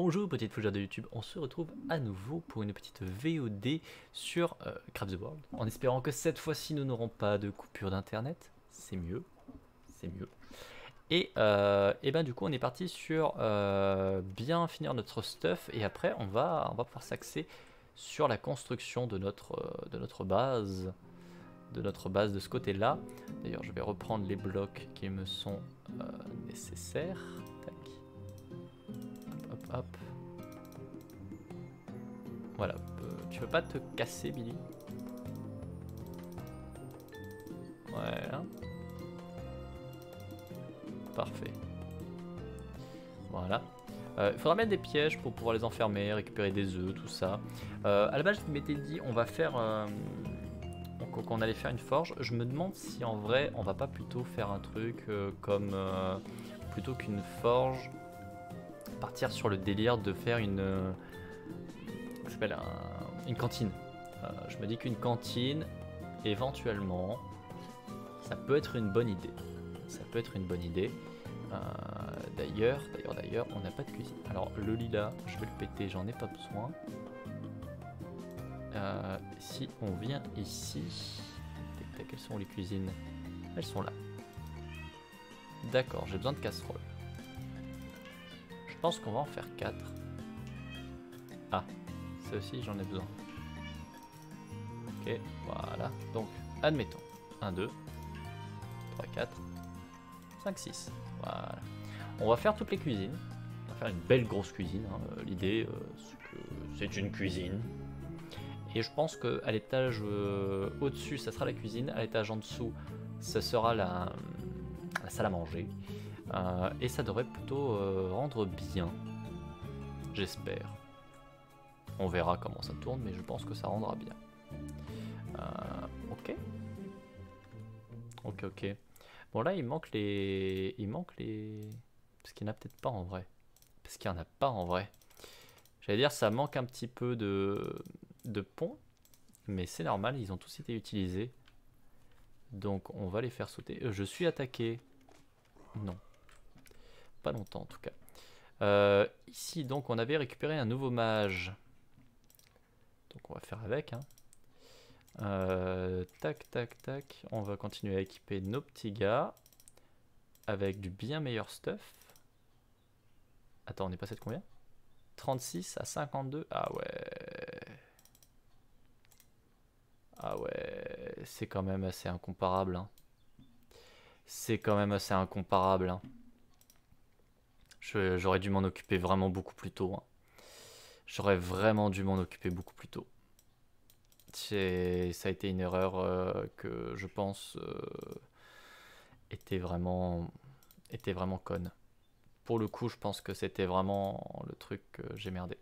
Bonjour petite fougère de YouTube, on se retrouve à nouveau pour une petite VOD sur euh, the World, en espérant que cette fois-ci nous n'aurons pas de coupure d'internet, c'est mieux, c'est mieux. Et, euh, ben du coup on est parti sur euh, bien finir notre stuff et après on va, on pouvoir s'axer sur la construction de notre, de notre base, de notre base de ce côté-là. D'ailleurs je vais reprendre les blocs qui me sont nécessaires. Hop. Voilà. Euh, tu veux pas te casser, Billy Voilà. Parfait. Voilà. Euh, il faudra mettre des pièges pour pouvoir les enfermer, récupérer des œufs, tout ça. Euh, à la base, je m'étais dit, on va faire... qu'on allait faire une forge. Je me demande si en vrai, on va pas plutôt faire un truc comme... plutôt qu'une forge, partir sur le délire de faire une, euh, une cantine. Euh, je me dis qu'une cantine, éventuellement, ça peut être une bonne idée. Ça peut être une bonne idée. Euh, d'ailleurs, d'ailleurs, d'ailleurs, on n'a pas de cuisine. Alors le lilas, je vais le péter, j'en ai pas besoin. si on vient ici, quelles sont les cuisines? Elles sont là. D'accord, j'ai besoin de casserole. Je pense qu'on va en faire 4. Ah, ça aussi j'en ai besoin. Ok, voilà. Donc, admettons. 1, 2, 3, 4, 5, 6. Voilà. On va faire toutes les cuisines. On va faire une belle grosse cuisine. Hein. Euh, l'idée, euh, c'est une cuisine. Et je pense qu'à l'étage euh, au-dessus, ça sera la cuisine. À l'étage en dessous, ça sera la salle à manger. Euh, et ça devrait plutôt euh, rendre bien. J'espère. On verra comment ça tourne, mais je pense que ça rendra bien. Euh, ok. Ok, ok. Bon là, il manque les... Il manque les... Parce qu'il n'y en a peut-être pas en vrai. Parce qu'il n'y en a pas en vrai. J'allais dire, ça manque un petit peu de, de pont. Mais c'est normal, ils ont tous été utilisés. Donc on va les faire sauter. Je suis attaqué. Non pas longtemps en tout cas. Euh, ici donc on avait récupéré un nouveau mage. Donc on va faire avec. Hein. Euh, tac tac tac. On va continuer à équiper nos petits gars. Avec du bien meilleur stuff. Attends on est passé de combien? 36 à 52 Ah ouais. Ah ouais. C'est quand même assez incomparable. Hein. C'est quand même assez incomparable. Hein. J'aurais dû m'en occuper vraiment beaucoup plus tôt. Hein. J'aurais vraiment dû m'en occuper beaucoup plus tôt. Ça a été une erreur euh, que je pense euh, était, vraiment, était vraiment conne. Pour le coup, je pense que c'était vraiment le truc que j'ai merdé.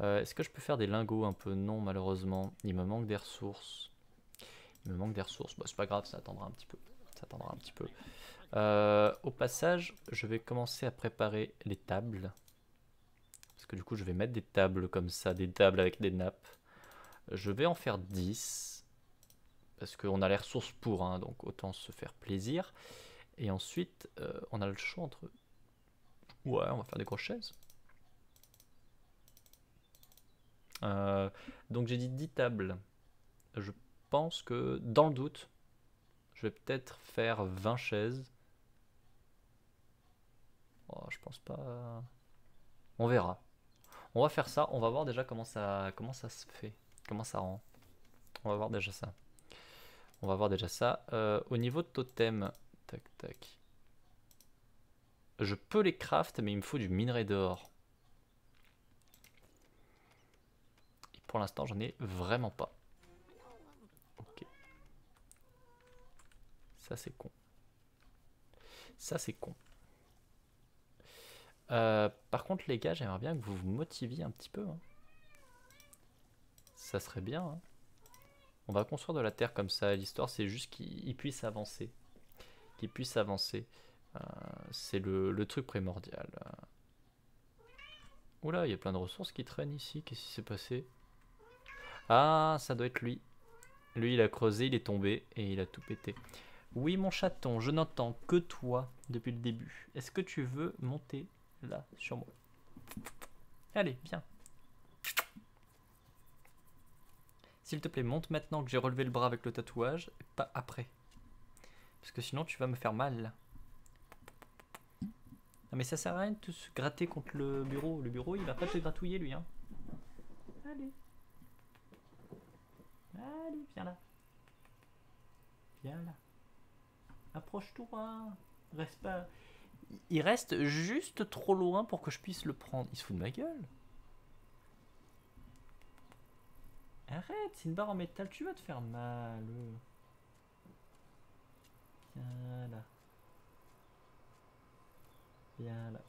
Euh, est-ce que je peux faire des lingots un peu? Non, malheureusement. Il me manque des ressources. Il me manque des ressources. Bah, c'est pas grave, ça attendra un petit peu. Ça attendra un petit peu. Euh, au passage, je vais commencer à préparer les tables. Parce que du coup, je vais mettre des tables comme ça, des tables avec des nappes. Je vais en faire 10. Parce qu'on a les ressources pour, hein, donc autant se faire plaisir. Et ensuite, euh, on a le choix entre... Ouais, on va faire des grosses chaises. Euh, donc j'ai dit 10 tables. Je pense que, dans le doute, je vais peut-être faire 20 chaises. Oh, je pense pas. On verra. On va faire ça. On va voir déjà comment ça, se fait. Comment ça rend. On va voir déjà ça. On va voir déjà ça. Euh, au niveau de totem. Tac, tac. Je peux les craft, mais il me faut du minerai d'or. pour l'instant, j'en ai vraiment pas. Ok. Ça, c'est con. Ça, c'est con. Euh, par contre, les gars, j'aimerais bien que vous vous motiviez un petit peu. Hein. Ça serait bien. Hein. On va construire de la terre comme ça. L'histoire, c'est juste qu'il puisse avancer. Qu'il puisse avancer. Euh, c'est le, truc primordial. Oula, il y a plein de ressources qui traînent ici. Qu'est-ce qui s'est passé? Ah, ça doit être lui. Lui, il a creusé, il est tombé et il a tout pété. Oui, mon chaton, je n'entends que toi depuis le début. Est-ce que tu veux monter? Là sur moi. Allez, viens. S'il te plaît, monte maintenant que j'ai relevé le bras avec le tatouage, et pas après. Parce que sinon tu vas me faire mal. Non mais ça sert à rien de se gratter contre le bureau. Le bureau il va pas te gratouiller lui hein. Allez. Allez, viens là. Viens là. Approche-toi. Reste pas. Il reste juste trop loin pour que je puisse le prendre. Il se fout de ma gueule. Arrête, c'est une barre en métal, tu vas te faire mal. Voilà. Voilà.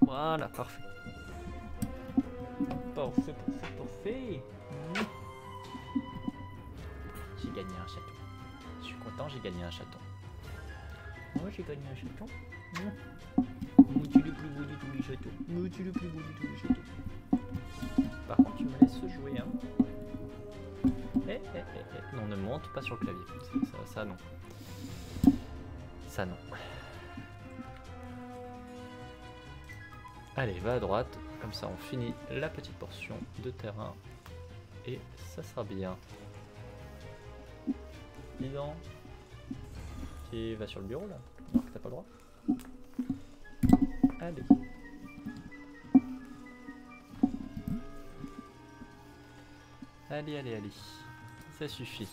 Voilà, parfait. Parfait, parfait, parfait. J'ai gagné un chaton. Je suis content, j'ai gagné un chaton. Moi, j'ai gagné un chaton. Moi, tu le plus beau de tous les tu le plus beau de tous les chatons. Par contre, tu me laisses jouer, hein. Eh, eh, eh, eh. Non, ne monte pas sur le clavier. Ça, ça, ça non. Ça, non. Allez, va à droite. Comme ça, on finit la petite portion de terrain. Et ça sera bien. Dis donc. Tu vas sur le bureau là Non, t'as pas le droit. Allez. Allez, allez, allez. Ça suffit.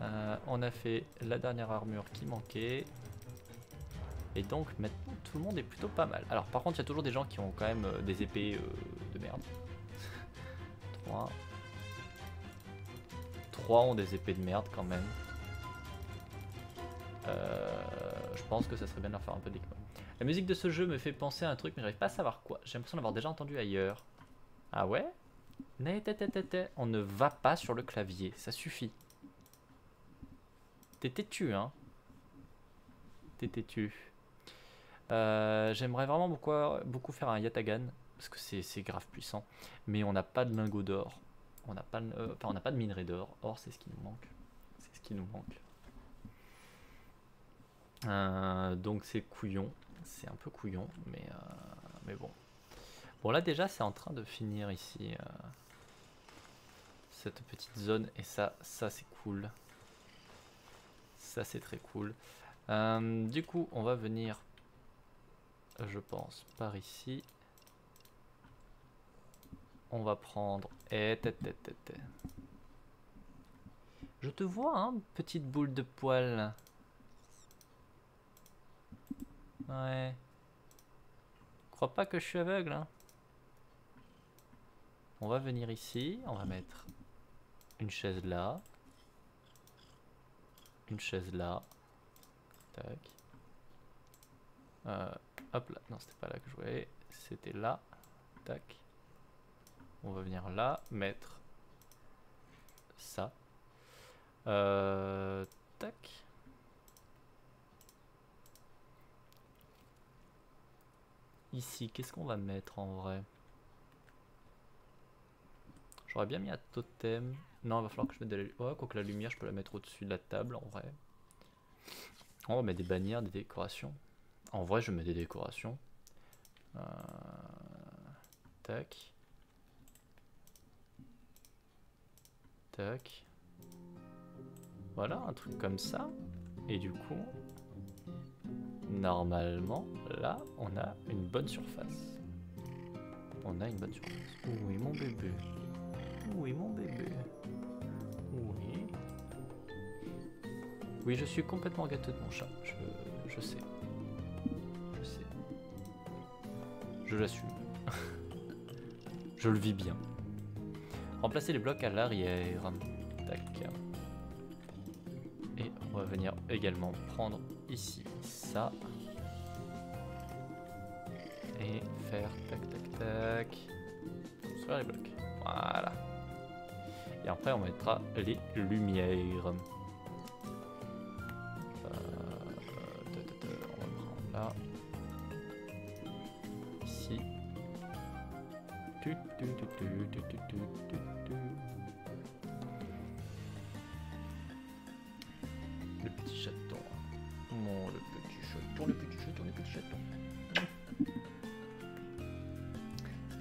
Euh, on a fait la dernière armure qui manquait. Et donc maintenant tout le monde est plutôt pas mal. Alors par contre il y a toujours des gens qui ont quand même euh, des épées euh, de merde. 3. 3 ont des épées de merde quand même. Je pense que ça serait bien de leur faire un peu d'équipement. La musique de ce jeu me fait penser à un truc mais j'arrive pas à savoir quoi. J'ai l'impression d'avoir déjà entendu ailleurs. Ah ouais? On ne va pas sur le clavier, ça suffit. T'es têtu, hein? T'es têtu. Euh, j'aimerais vraiment beaucoup, faire un Yatagan, parce que c'est grave puissant. Mais on n'a pas de lingot d'or. On n'a pas, euh, on n'a pas de minerai d'or. Or, c'est ce qui nous manque. C'est ce qui nous manque. Euh, donc c'est couillon. C'est un peu couillon, mais, mais bon. Bon là déjà c'est en train de finir ici cette petite zone et ça, ça c'est cool. Ça c'est très cool. du coup on va venir je pense, par ici. On va prendre... Eh, je te vois, hein, petite boule de poil. Ouais. Crois pas que je suis aveugle, hein. On va venir ici, on va mettre une chaise là. Une chaise là. Tac. Euh, Hop là, non c'était pas là que je voulais, c'était là, tac. On va venir là, mettre ça. Euh, tac. Ici, qu'est-ce qu'on va mettre en vrai? J'aurais bien mis un totem. Non, il va falloir que je mette de la lumière. Oh, quoi que la lumière, je peux la mettre au-dessus de la table en vrai. On va mettre des bannières, des décorations. En vrai, je mets des décorations. Euh, tac. Tac. Voilà, un truc comme ça. Et du coup, normalement, là, on a une bonne surface. On a une bonne surface. Oui, mon bébé? Oui, mon bébé? Oui. Oui, je suis complètement gâteux de mon chat. Je, je sais. Je l'assume. je le vis bien. Remplacer les blocs à l'arrière. Tac. Et on va venir également prendre ici ça. Et faire tac tac tac. Sur les blocs. Voilà. Et après on mettra les lumières.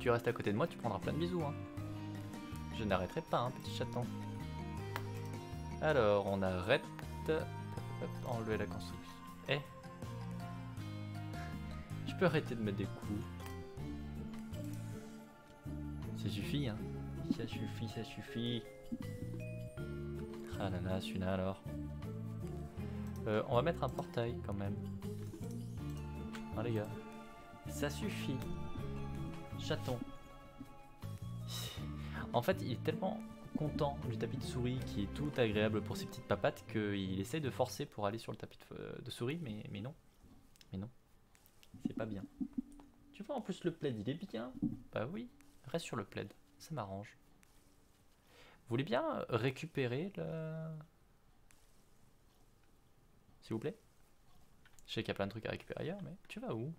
Tu restes à côté de moi, tu prendras plein de bisous. Hein. Je n'arrêterai pas, hein, petit chaton. Alors, on arrête. enlever la construction. Eh Je peux arrêter de mettre des coups. Ça suffit, hein. Ça suffit, ça suffit. Ah là là, celui-là alors. Euh, on va mettre un portail quand même. Hein les gars. Ça suffit. Chaton. En fait, il est tellement content du tapis de souris qui est tout agréable pour ses petites papates qu'il essaye de forcer pour aller sur le tapis de, souris, mais, mais non. Mais non. C'est pas bien. Tu vois, en plus, le plaid, il est bien. Bah oui, reste sur le plaid. Ça m'arrange. Vous voulez bien récupérer le... S'il vous plaît? Je sais qu'il y a plein de trucs à récupérer ailleurs, mais tu vas où?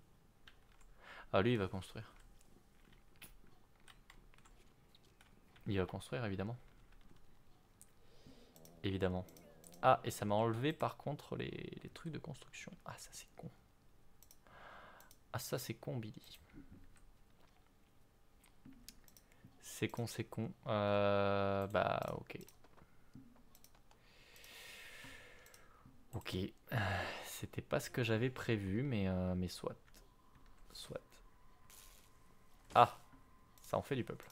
Ah, lui, il va construire. Il va construire, évidemment. Évidemment. Ah, et ça m'a enlevé, par contre, les, les trucs de construction. Ah, ça, c'est con. Ah, ça, c'est con, Billy. C'est con, c'est con. Euh, bah, ok. Ok. C'était pas ce que j'avais prévu, mais, euh, mais soit. Soit. Ah Ça en fait du peuple.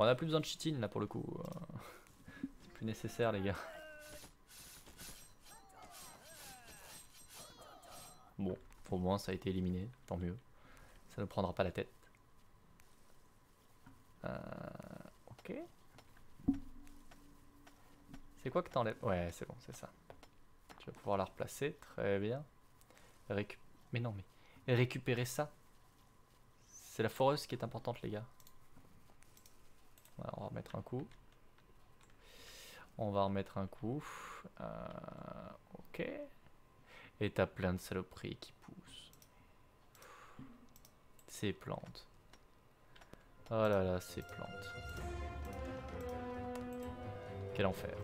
On a plus besoin de chitine là pour le coup. C'est plus nécessaire, les gars. Bon, au moins ça a été éliminé, tant mieux. Ça ne prendra pas la tête. Euh, ok. C'est quoi que t'enlèves? Ouais, c'est bon, c'est ça. Tu vas pouvoir la replacer, très bien. Mais non, mais récupérer ça. C'est la foreuse qui est importante, les gars. On va remettre un coup. On va remettre un coup. Euh, ok. Et t'as plein de saloperies qui poussent. Ces plantes. Oh là là, ces plantes. Quel enfer.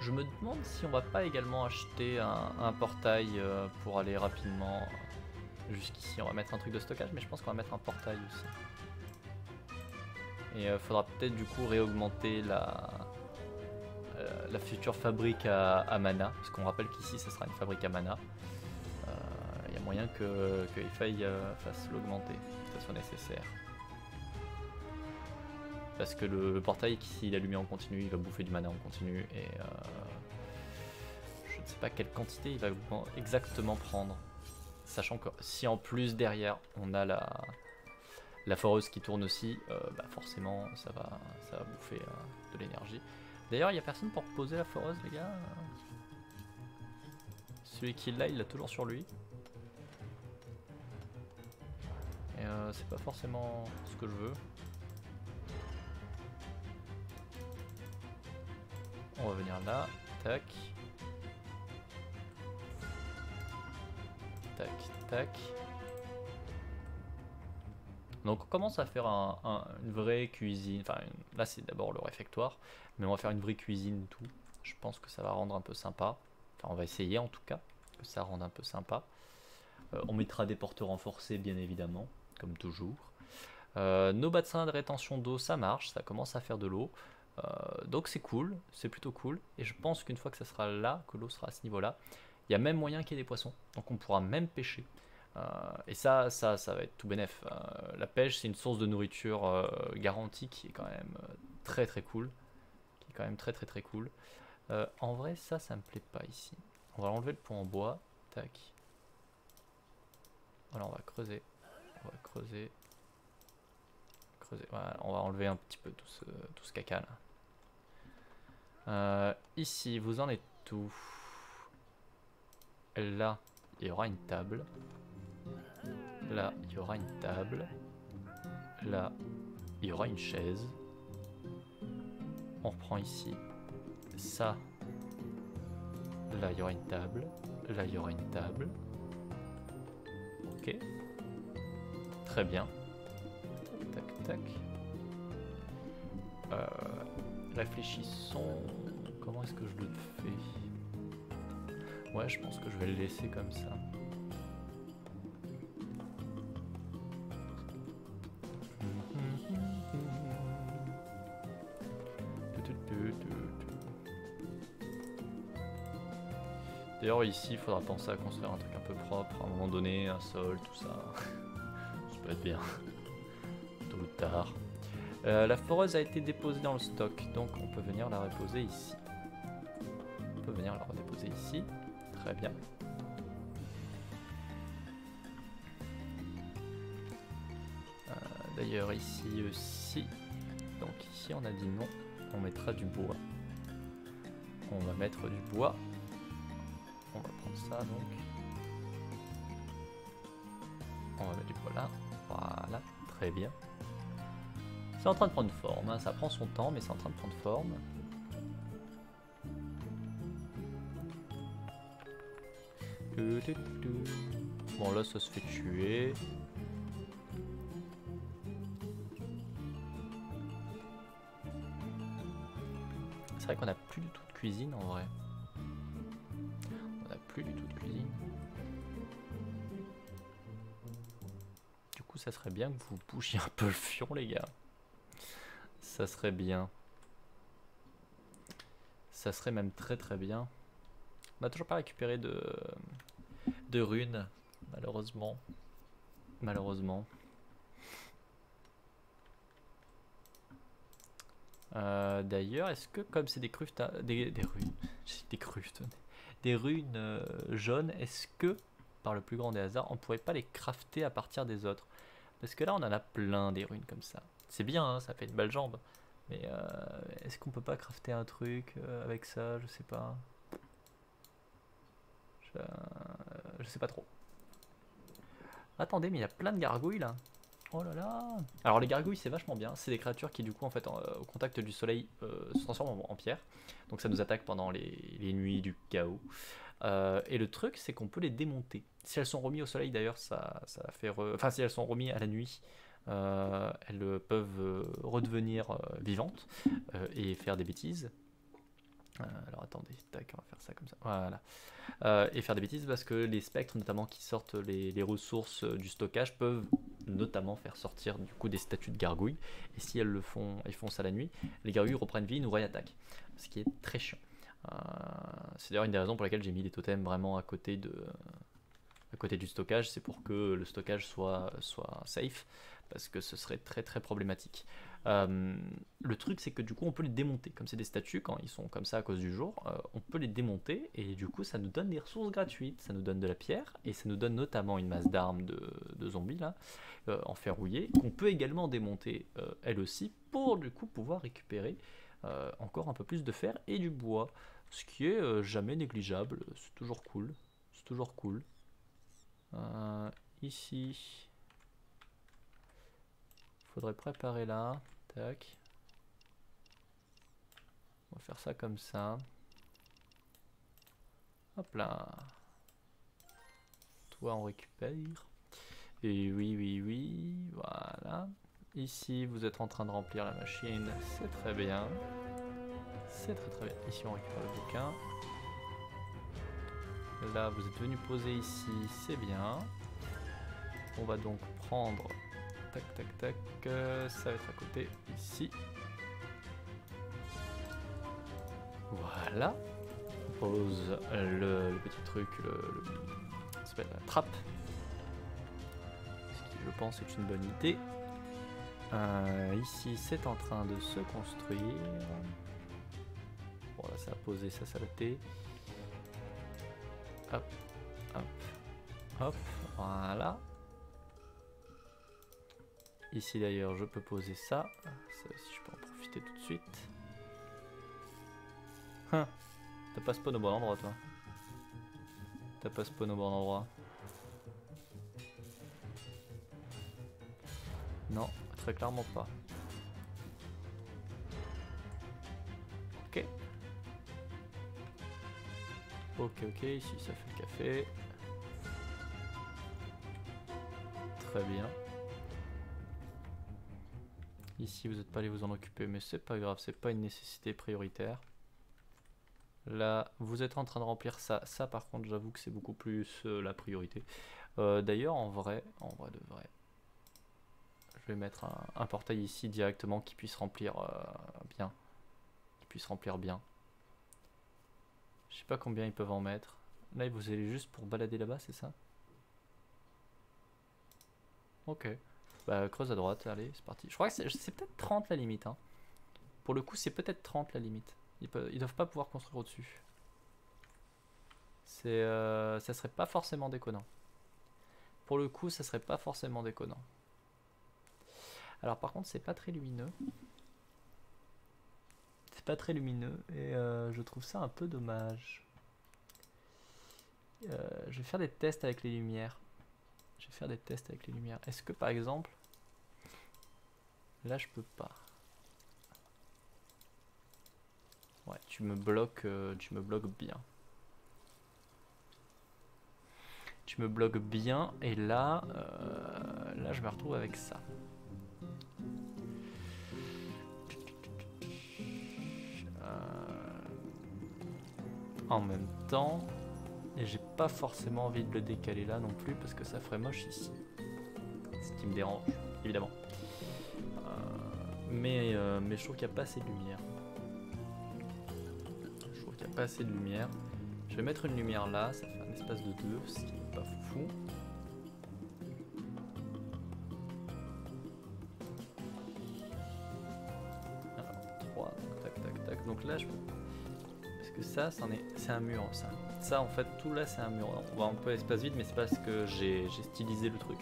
Je me demande si on va pas également acheter un, portail euh, pour aller rapidement jusqu'ici. On va mettre un truc de stockage, mais je pense qu'on va mettre un portail aussi. Et il euh, faudra peut-être du coup réaugmenter la, euh, future fabrique à, mana, parce qu'on rappelle qu'ici ça sera une fabrique à mana. Il y a moyen qu'il que faille fasse l'augmenter soit nécessaire. Parce que le, portail, s'il est allumé en continu, il va bouffer du mana en continu et euh, je ne sais pas quelle quantité il va exactement prendre. Sachant que si en plus derrière on a la, la foreuse qui tourne aussi, euh, bah forcément ça va, ça va bouffer euh, de l'énergie. D'ailleurs, il n'y a personne pour poser la foreuse, les gars. Celui qui l'a, il l'a toujours sur lui. Et euh, c'est pas forcément ce que je veux. On va venir là, tac. Tac, tac. Donc on commence à faire une vraie cuisine. Enfin, là c'est d'abord le réfectoire, mais on va faire une vraie cuisine tout. Je pense que ça va rendre un peu sympa. Enfin, on va essayer en tout cas que ça rende un peu sympa. Euh, on mettra des portes renforcées bien évidemment comme toujours. Euh, nos bassins de rétention d'eau, ça marche, ça commence à faire de l'eau. Euh, donc c'est cool, c'est plutôt cool. Et je pense qu'une fois que ça sera là, que l'eau sera à ce niveau-là, il y a même moyen qu'il y ait des poissons. Donc on pourra même pêcher. Euh, et ça, ça, ça va être tout bénef. la pêche, c'est une source de nourriture garantie qui est quand même très très cool. Qui est quand même très très très cool. en vrai, ça, ça me plaît pas ici. On va enlever le pont en bois. Tac. Voilà, on va creuser on va creuser. creuser. on va enlever un petit peu tout ce, tout ce caca là. Euh, ici, vous en êtes tout. Là, il y aura une table. Là, il y aura une table. Là, il y aura une chaise. On reprend ici. Ça. Là, il y aura une table. Là, il y aura une table. Ok. Très bien. Tac, tac, tac. Euh, réfléchissons. Comment est-ce que je le fais? Ouais, je pense que je vais le laisser comme ça. Ici il faudra penser à construire un truc un peu propre à un moment donné, un sol, tout ça. ça peut être bien. Tôt ou tard. Euh, la foreuse a été déposée dans le stock, donc on peut venir la reposer ici. On peut venir la redéposer ici. Très bien. Euh, d'ailleurs ici aussi. Donc ici on a dit non, on mettra du bois. On va mettre du bois on va prendre ça donc. On va mettre du là. Voilà, très bien. C'est en train de prendre forme, hein. ça prend son temps, mais c'est en train de prendre forme. Bon là ça se fait tuer. C'est vrai qu'on a plus du tout de cuisine en vrai ça serait bien que vous bougiez un peu le fion, les gars. Ça serait bien. Ça serait même très très bien. On n'a toujours pas récupéré de, runes, malheureusement. Malheureusement. Euh, d'ailleurs, est-ce que comme c'est des crufts, des, des runes, des crufts, des runes euh, jaunes, est-ce que, par le plus grand des hasards, on pourrait pas les crafter à partir des autres? Parce que là, on en a plein des runes comme ça. C'est bien, hein, ça fait une belle jambe. Mais euh, est-ce qu'on peut pas crafter un truc euh, avec ça? Je sais pas. Je, je sais pas trop. Attendez, mais il y a plein de gargouilles là. Oh là là Alors les gargouilles c'est vachement bien, c'est des créatures qui du coup en fait euh, au contact du soleil euh, se transforment en, pierre. Donc ça nous attaque pendant les, nuits du chaos. Euh, et le truc c'est qu'on peut les démonter. Si elles sont remises au soleil d'ailleurs ça, ça fait... Enfin si elles sont remises à la nuit, elles peuvent redevenir vivantes et faire des bêtises. alors attendez, tac, on va faire ça comme ça. Voilà. et faire des bêtises parce que les spectres, notamment qui sortent les ressources du stockage, peuvent notamment faire sortir du coup des statues de gargouilles. Et si elles le font, elles font ça la nuit, les gargouilles reprennent vie, nous réattaquent. Ce qui est très chiant. Euh, c'est d'ailleurs une des raisons pour lesquelles j'ai mis des totems vraiment à côté de du stockage, c'est pour que le stockage soit, soit safe, parce que ce serait très très problématique. Euh, le truc, c'est que du coup, on peut les démonter. Comme c'est des statues, quand ils sont comme ça à cause du jour, euh, on peut les démonter et du coup, ça nous donne des ressources gratuites. Ça nous donne de la pierre et ça nous donne notamment une masse d'armes de, zombies là, en fer rouillé, qu'on peut également démonter elle aussi pour du coup pouvoir récupérer encore un peu plus de fer et du bois. Ce qui est jamais négligeable. C'est toujours cool. C'est toujours cool. ici, faudrait préparer là. Tac. On va faire ça comme ça. Hop là. Toi, on récupère. Et oui, oui, oui. Voilà. Ici, vous êtes en train de remplir la machine. C'est très bien. C'est très très bien. Ici, on récupère le bouquin. Là, vous êtes venu poser ici. C'est bien. On va donc prendre tac, tac, tac. Euh, ça va être à côté, ici. Voilà. On pose le, petit truc, le, ça s'appelle la trappe. Ce qui, je pense, est une bonne idée. Euh, ici, c'est en train de se construire. Voilà, ça a posé, ça, ça Hop, hop, hop, voilà. Ici d'ailleurs je peux poser ça. Ça aussi je peux en profiter tout de suite. Hein. T'as pas spawn au bon endroit toi. T'as pas spawn au bon endroit. Non, très clairement pas. Ok. Ok, ok, ici ça fait le café. Très bien. Ici, vous n'êtes pas allé vous en occuper, mais c'est pas grave, c'est pas une nécessité prioritaire. Là, vous êtes en train de remplir ça. Ça, par contre, j'avoue que c'est beaucoup plus euh, la priorité. Euh, d'ailleurs, en vrai, en vrai de vrai, je vais mettre un, portail ici directement qui puisse remplir euh, bien. Qui puisse remplir bien. Je sais pas combien ils peuvent en mettre. Là, vous allez juste pour balader là-bas, c'est ça? Ok. Bah, creuse à droite, allez, c'est parti. Je crois que c'est peut-être 30 la limite. Hein. Pour le coup, c'est peut-être 30 la limite. Ils, peuvent, ils doivent pas pouvoir construire au-dessus. C'est, euh, ça serait pas forcément déconnant. Pour le coup, ça serait pas forcément déconnant. Alors par contre, c'est pas très lumineux. Pas très lumineux et euh, je trouve ça un peu dommage. Euh, je vais faire des tests avec les lumières. Je vais faire des tests avec les lumières. Est-ce que par exemple... Là, je peux pas? Ouais, tu me bloques, euh, tu me bloques bien. Tu me bloques bien et là, là je me retrouve avec ça. En même temps. Et j'ai pas forcément envie de le décaler là non plus parce que ça ferait moche ici. Ce qui me dérange, évidemment. Euh, mais, euh, mais je trouve qu'il n'y a pas assez de lumière. Je trouve qu'il n'y a pas assez de lumière. Je vais mettre une lumière là, ça fait un espace de deux, ce qui n'est pas fou. Ça, c'est un mur. Ça. en fait, tout là, c'est un mur. On voit un peu espace vide, mais c'est parce que j'ai stylisé le truc.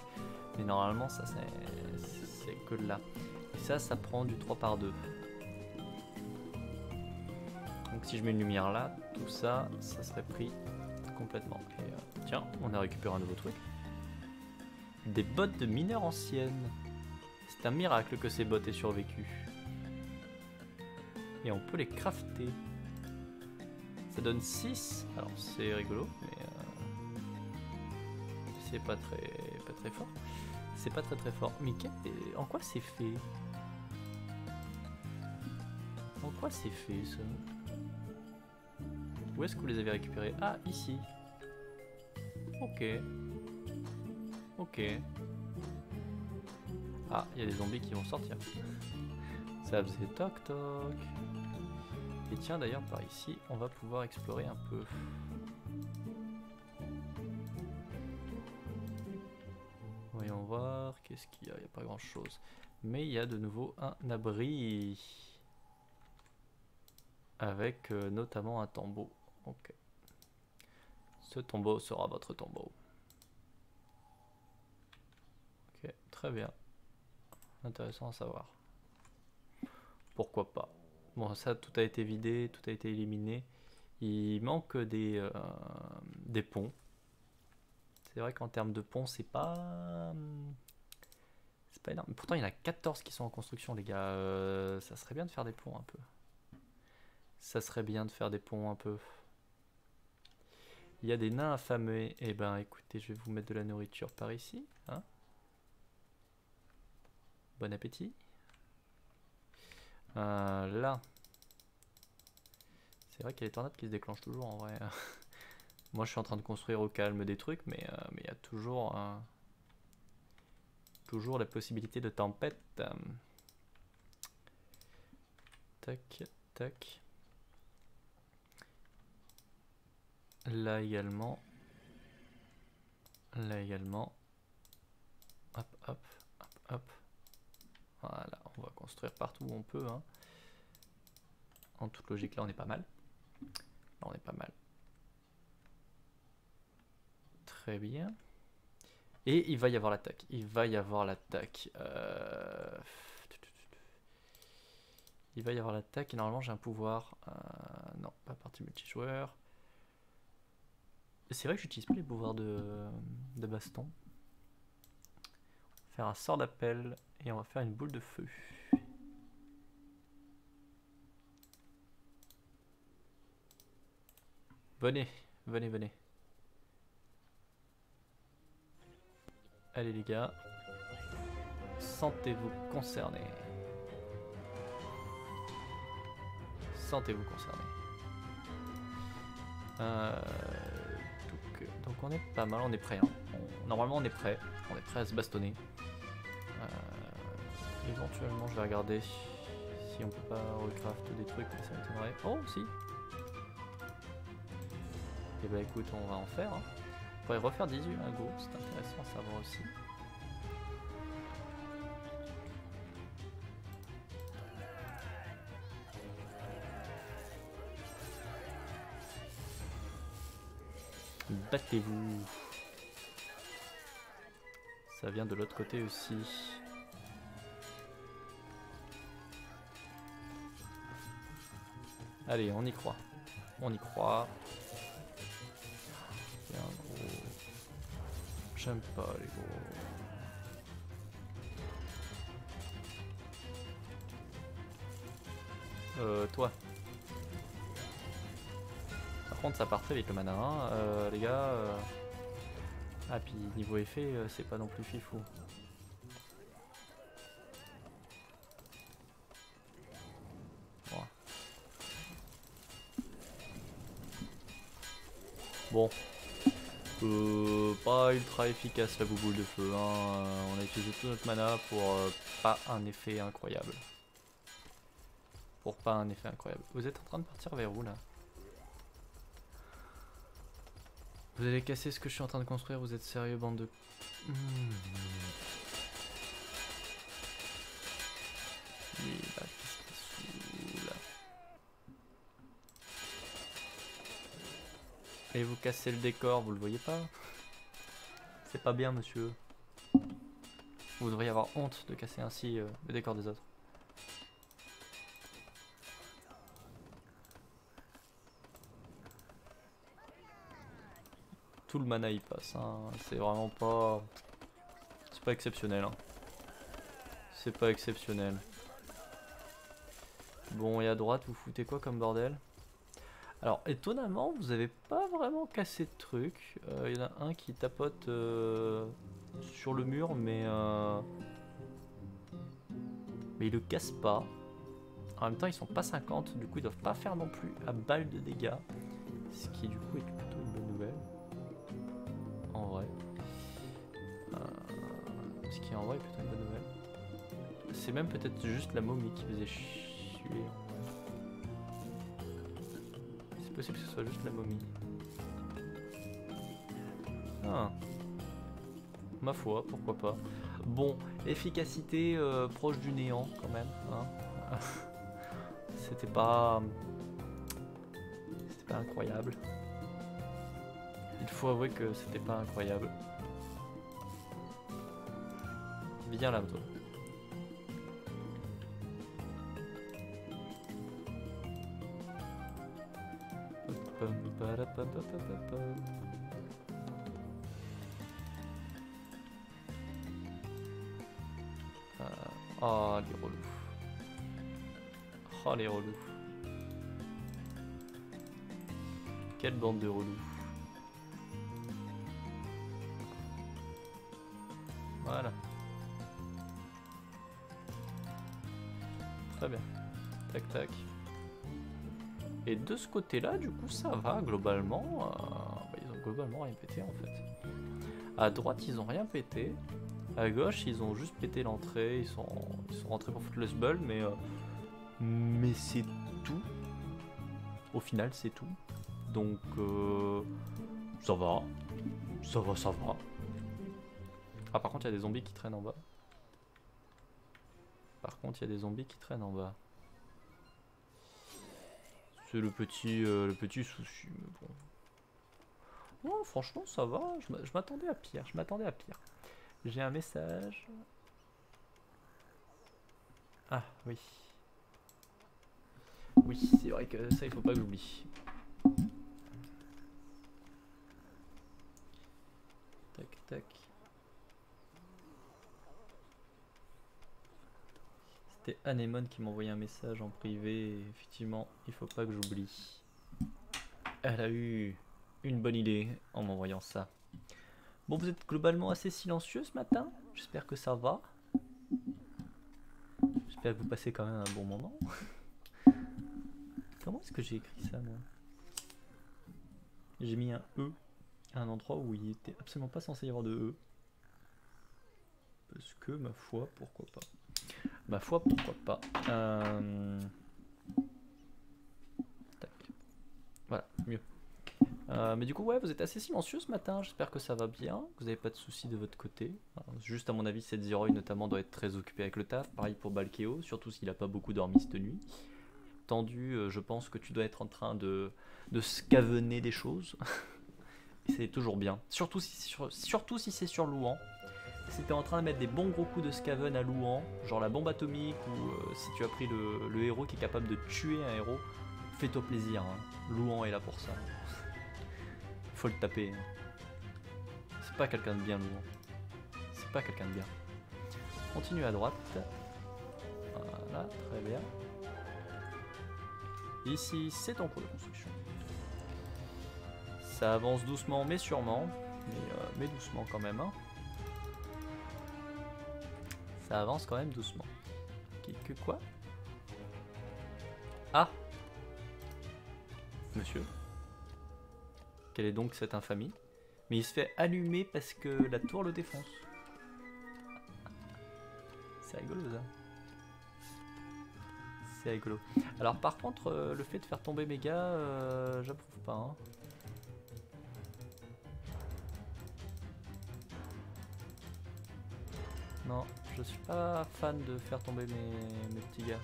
Mais normalement, ça, c'est que là. Et ça, ça prend du 3 par 2. Donc si je mets une lumière là, tout ça, ça serait pris complètement. Euh, tiens, on a récupéré un nouveau truc. Des bottes de mineurs anciennes. C'est un miracle que ces bottes aient survécu. Et on peut les crafter. Ça donne 6. Alors c'est rigolo, mais euh, c'est pas très, pas très fort. C'est pas très très fort. Mais en quoi c'est fait? En quoi c'est fait ça? Où est-ce que vous les avez récupérés? Ah, ici. Ok. Ok. Ah, il y a des zombies qui vont sortir. Ça faisait toc toc. Et tiens d'ailleurs par ici, on va pouvoir explorer un peu. Voyons voir, qu'est-ce qu'il y a? Il n'y a pas grand chose. Mais il y a de nouveau un abri. Avec euh, notamment un tombeau. Ok. Ce tombeau sera votre tombeau. Ok, très bien. Intéressant à savoir. Pourquoi pas? Bon, ça, tout a été vidé, tout a été éliminé. Il manque des, euh, des ponts. C'est vrai qu'en termes de ponts, c'est pas... C'est pas énorme. Pourtant, il y en a 14 qui sont en construction, les gars. Euh, ça serait bien de faire des ponts un peu. Ça serait bien de faire des ponts un peu. Il y a des nains affamés. Eh ben, écoutez, je vais vous mettre de la nourriture par ici. Hein bon appétit. Euh, là. C'est vrai qu'il y a des tornades qui se déclenchent toujours en vrai. Moi je suis en train de construire au calme des trucs, mais euh, il y a toujours, toujours la possibilité de tempête. Tac, tac. Là également. Là également. Hop, hop. Voilà, on va construire partout où on peut. Hein. En toute logique, là, on est pas mal. Là, on est pas mal. Très bien. Et il va y avoir l'attaque. Il va y avoir l'attaque. Euh, il va y avoir l'attaque et normalement j'ai un pouvoir. Euh, non, pas partie multijoueur. C'est vrai que j'utilise pas les pouvoirs de, de baston. Faire un sort d'appel et on va faire une boule de feu. Venez, venez, venez. Allez les gars, sentez-vous concernés. Sentez-vous concernés. Euh, donc, on est pas mal, on est prêt. Hein. normalement on est prêt, on est prêt à se bastonner. Éventuellement, je vais regarder si on peut pas recraft des trucs, mais ça m'étonnerait. Oh, si Et bah écoute, on va en faire. Hein. On pourrait refaire 18 un go, c'est intéressant à savoir aussi. Battez-vous. Ça vient de l'autre côté aussi. Allez, on y croit. On y croit. un gros. J'aime pas les gros. Euh, toi. Contre, ça part très vite le mana, euh, les gars. Euh. Ah, puis niveau effet, euh, c'est pas non plus fifou. Bon. Euh, pas ultra efficace la bouboule de feu. Hein. On a utilisé tout notre mana pour euh, pas un effet incroyable. Pour pas un effet incroyable. Vous êtes en train de partir vers où là? Vous allez casser ce que je suis en train de construire, vous êtes sérieux bande de... Et vous cassez le décor, vous le voyez pas? C'est pas bien, monsieur. Vous devriez avoir honte de casser ainsi euh, le décor des autres. Tout le mana y passe, hein. c'est vraiment pas... C'est pas exceptionnel. Hein. C'est pas exceptionnel. Bon, et à droite, vous foutez quoi comme bordel? Alors étonnamment, vous avez pas vraiment cassé de trucs. Il euh, y en a un qui tapote euh, sur le mur, mais euh, mais il le casse pas. En même temps, ils sont pas 50, du coup ils doivent pas faire non plus à balle de dégâts, ce qui du coup est ce qui en vrai est plutôt une bonne nouvelle. C'est même peut-être juste la momie qui faisait chier possible que ce soit juste la momie. Ah. Ma foi, pourquoi pas. Bon, efficacité euh, proche du néant quand même. Hein. C'était pas... C'était pas incroyable. Il faut avouer que c'était pas incroyable. Viens là, toi. Ah, les relous. Oh, les relous. Quelle bande de relous. De ce côté-là, du coup, ça va globalement. Euh, bah, ils ont globalement rien pété en fait. À droite, ils ont rien pété. À gauche, ils ont juste pété l'entrée. Ils sont, ils sont rentrés pour foutre le sbull, mais euh, mais c'est tout. Au final, c'est tout. Donc euh, ça va, ça va, ça va. Ah, par contre, il y a des zombies qui traînent en bas. Par contre, il y a des zombies qui traînent en bas. Le petit, euh, le petit souci, mais bon. Non, franchement, ça va. Je m'attendais à pire. Je m'attendais à pire. J'ai un message. Ah, oui. Oui, c'est vrai que ça, il faut pas que j'oublie. Tac, tac. C'était Anemone qui m'a envoyé un message en privé. effectivement, il faut pas que j'oublie. Elle a eu une bonne idée en m'envoyant ça. Bon, vous êtes globalement assez silencieux ce matin. J'espère que ça va. J'espère que vous passez quand même un bon moment. Comment est-ce que j'ai écrit ça, moi? J'ai mis un E à un endroit où il était absolument pas censé y avoir de E. Parce que, ma foi, pourquoi pas? Ma foi, pourquoi pas. Euh, voilà, mieux. Euh, mais du coup, ouais, vous êtes assez silencieux ce matin. J'espère que ça va bien. Vous n'avez pas de soucis de votre côté. juste à mon avis, cette Zeroy notamment doit être très occupé avec le taf. Pareil pour Balkeo, surtout s'il n'a pas beaucoup dormi cette nuit. Tendu, euh, je pense que tu dois être en train de, de scavener des choses. c'est toujours bien. Surtout si, surtout si c'est sur Louan. Si t'es en train de mettre des bons gros coups de scaven à Louan, genre la bombe atomique, ou euh, si tu as pris le, héros qui est capable de tuer un héros, fais-toi plaisir. Hein. Louan est là pour ça faut le taper. C'est pas quelqu'un de bien, lourd. C'est pas quelqu'un de bien. Continue à droite. Voilà, très bien. Ici, c'est en cours de construction. Ça avance doucement, mais sûrement. Mais, euh, mais doucement quand même. Hein. Ça avance quand même doucement. Que quoi Ah Monsieur quelle est donc cette infamie Mais il se fait allumer parce que la tour le défonce. C'est rigolo ça. C'est rigolo. Alors par contre, euh, le fait de faire tomber méga, euh, j'approuve pas. Hein. Non, je suis pas fan de faire tomber mes, petits gars.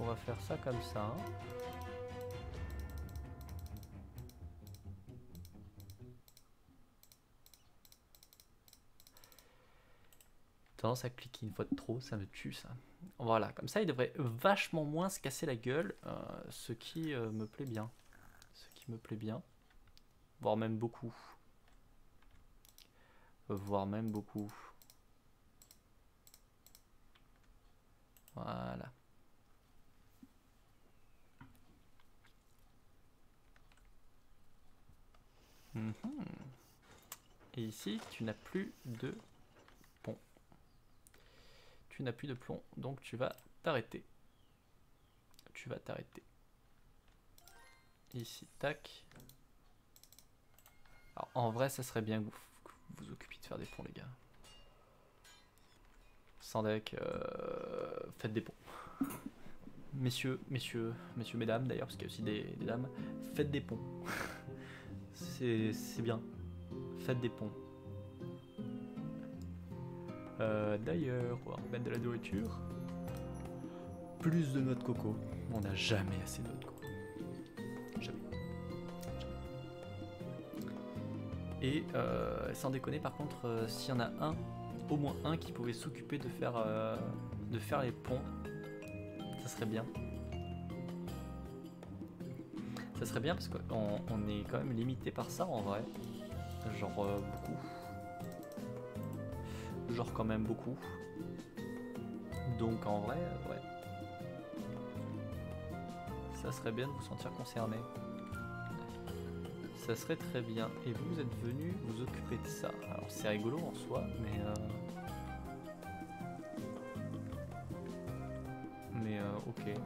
on va faire ça comme ça. Hein. Tendance à cliquer une fois de trop, ça me tue ça. Voilà, comme ça il devrait vachement moins se casser la gueule, euh, ce qui euh, me plaît bien. Ce qui me plaît bien. Voire même beaucoup. Voire même beaucoup. Voilà. Mhm. Et ici, tu n'as plus de pont. Tu n'as plus de plomb, donc tu vas t'arrêter. Tu vas t'arrêter. Ici, tac. Alors, en vrai, ça serait bien que vous vous, occupiez de faire des ponts, les gars. Sans deck, euh, faites des ponts. Messieurs, messieurs, messieurs, mesdames d'ailleurs, parce qu'il y a aussi des, des dames, faites des ponts. c'est bien. Faites des ponts. Euh, d'ailleurs, on va remettre de la nourriture. Plus de noix de coco. On n'a jamais assez de noix de coco. Et euh, sans déconner, par contre, euh, s'il y en a un, au moins un qui pouvait s'occuper de faire de faire les ponts, ça serait bien. Ça serait bien parce qu'on on est quand même limité par ça en vrai. Genre euh, beaucoup. Genre quand même beaucoup. Donc en vrai, euh, ouais. Ça serait bien de vous sentir concerné. Ça serait très bien. Et vous, êtes venu vous occuper de ça. Alors c'est rigolo en soi, mais... Euh... Mais euh, ok.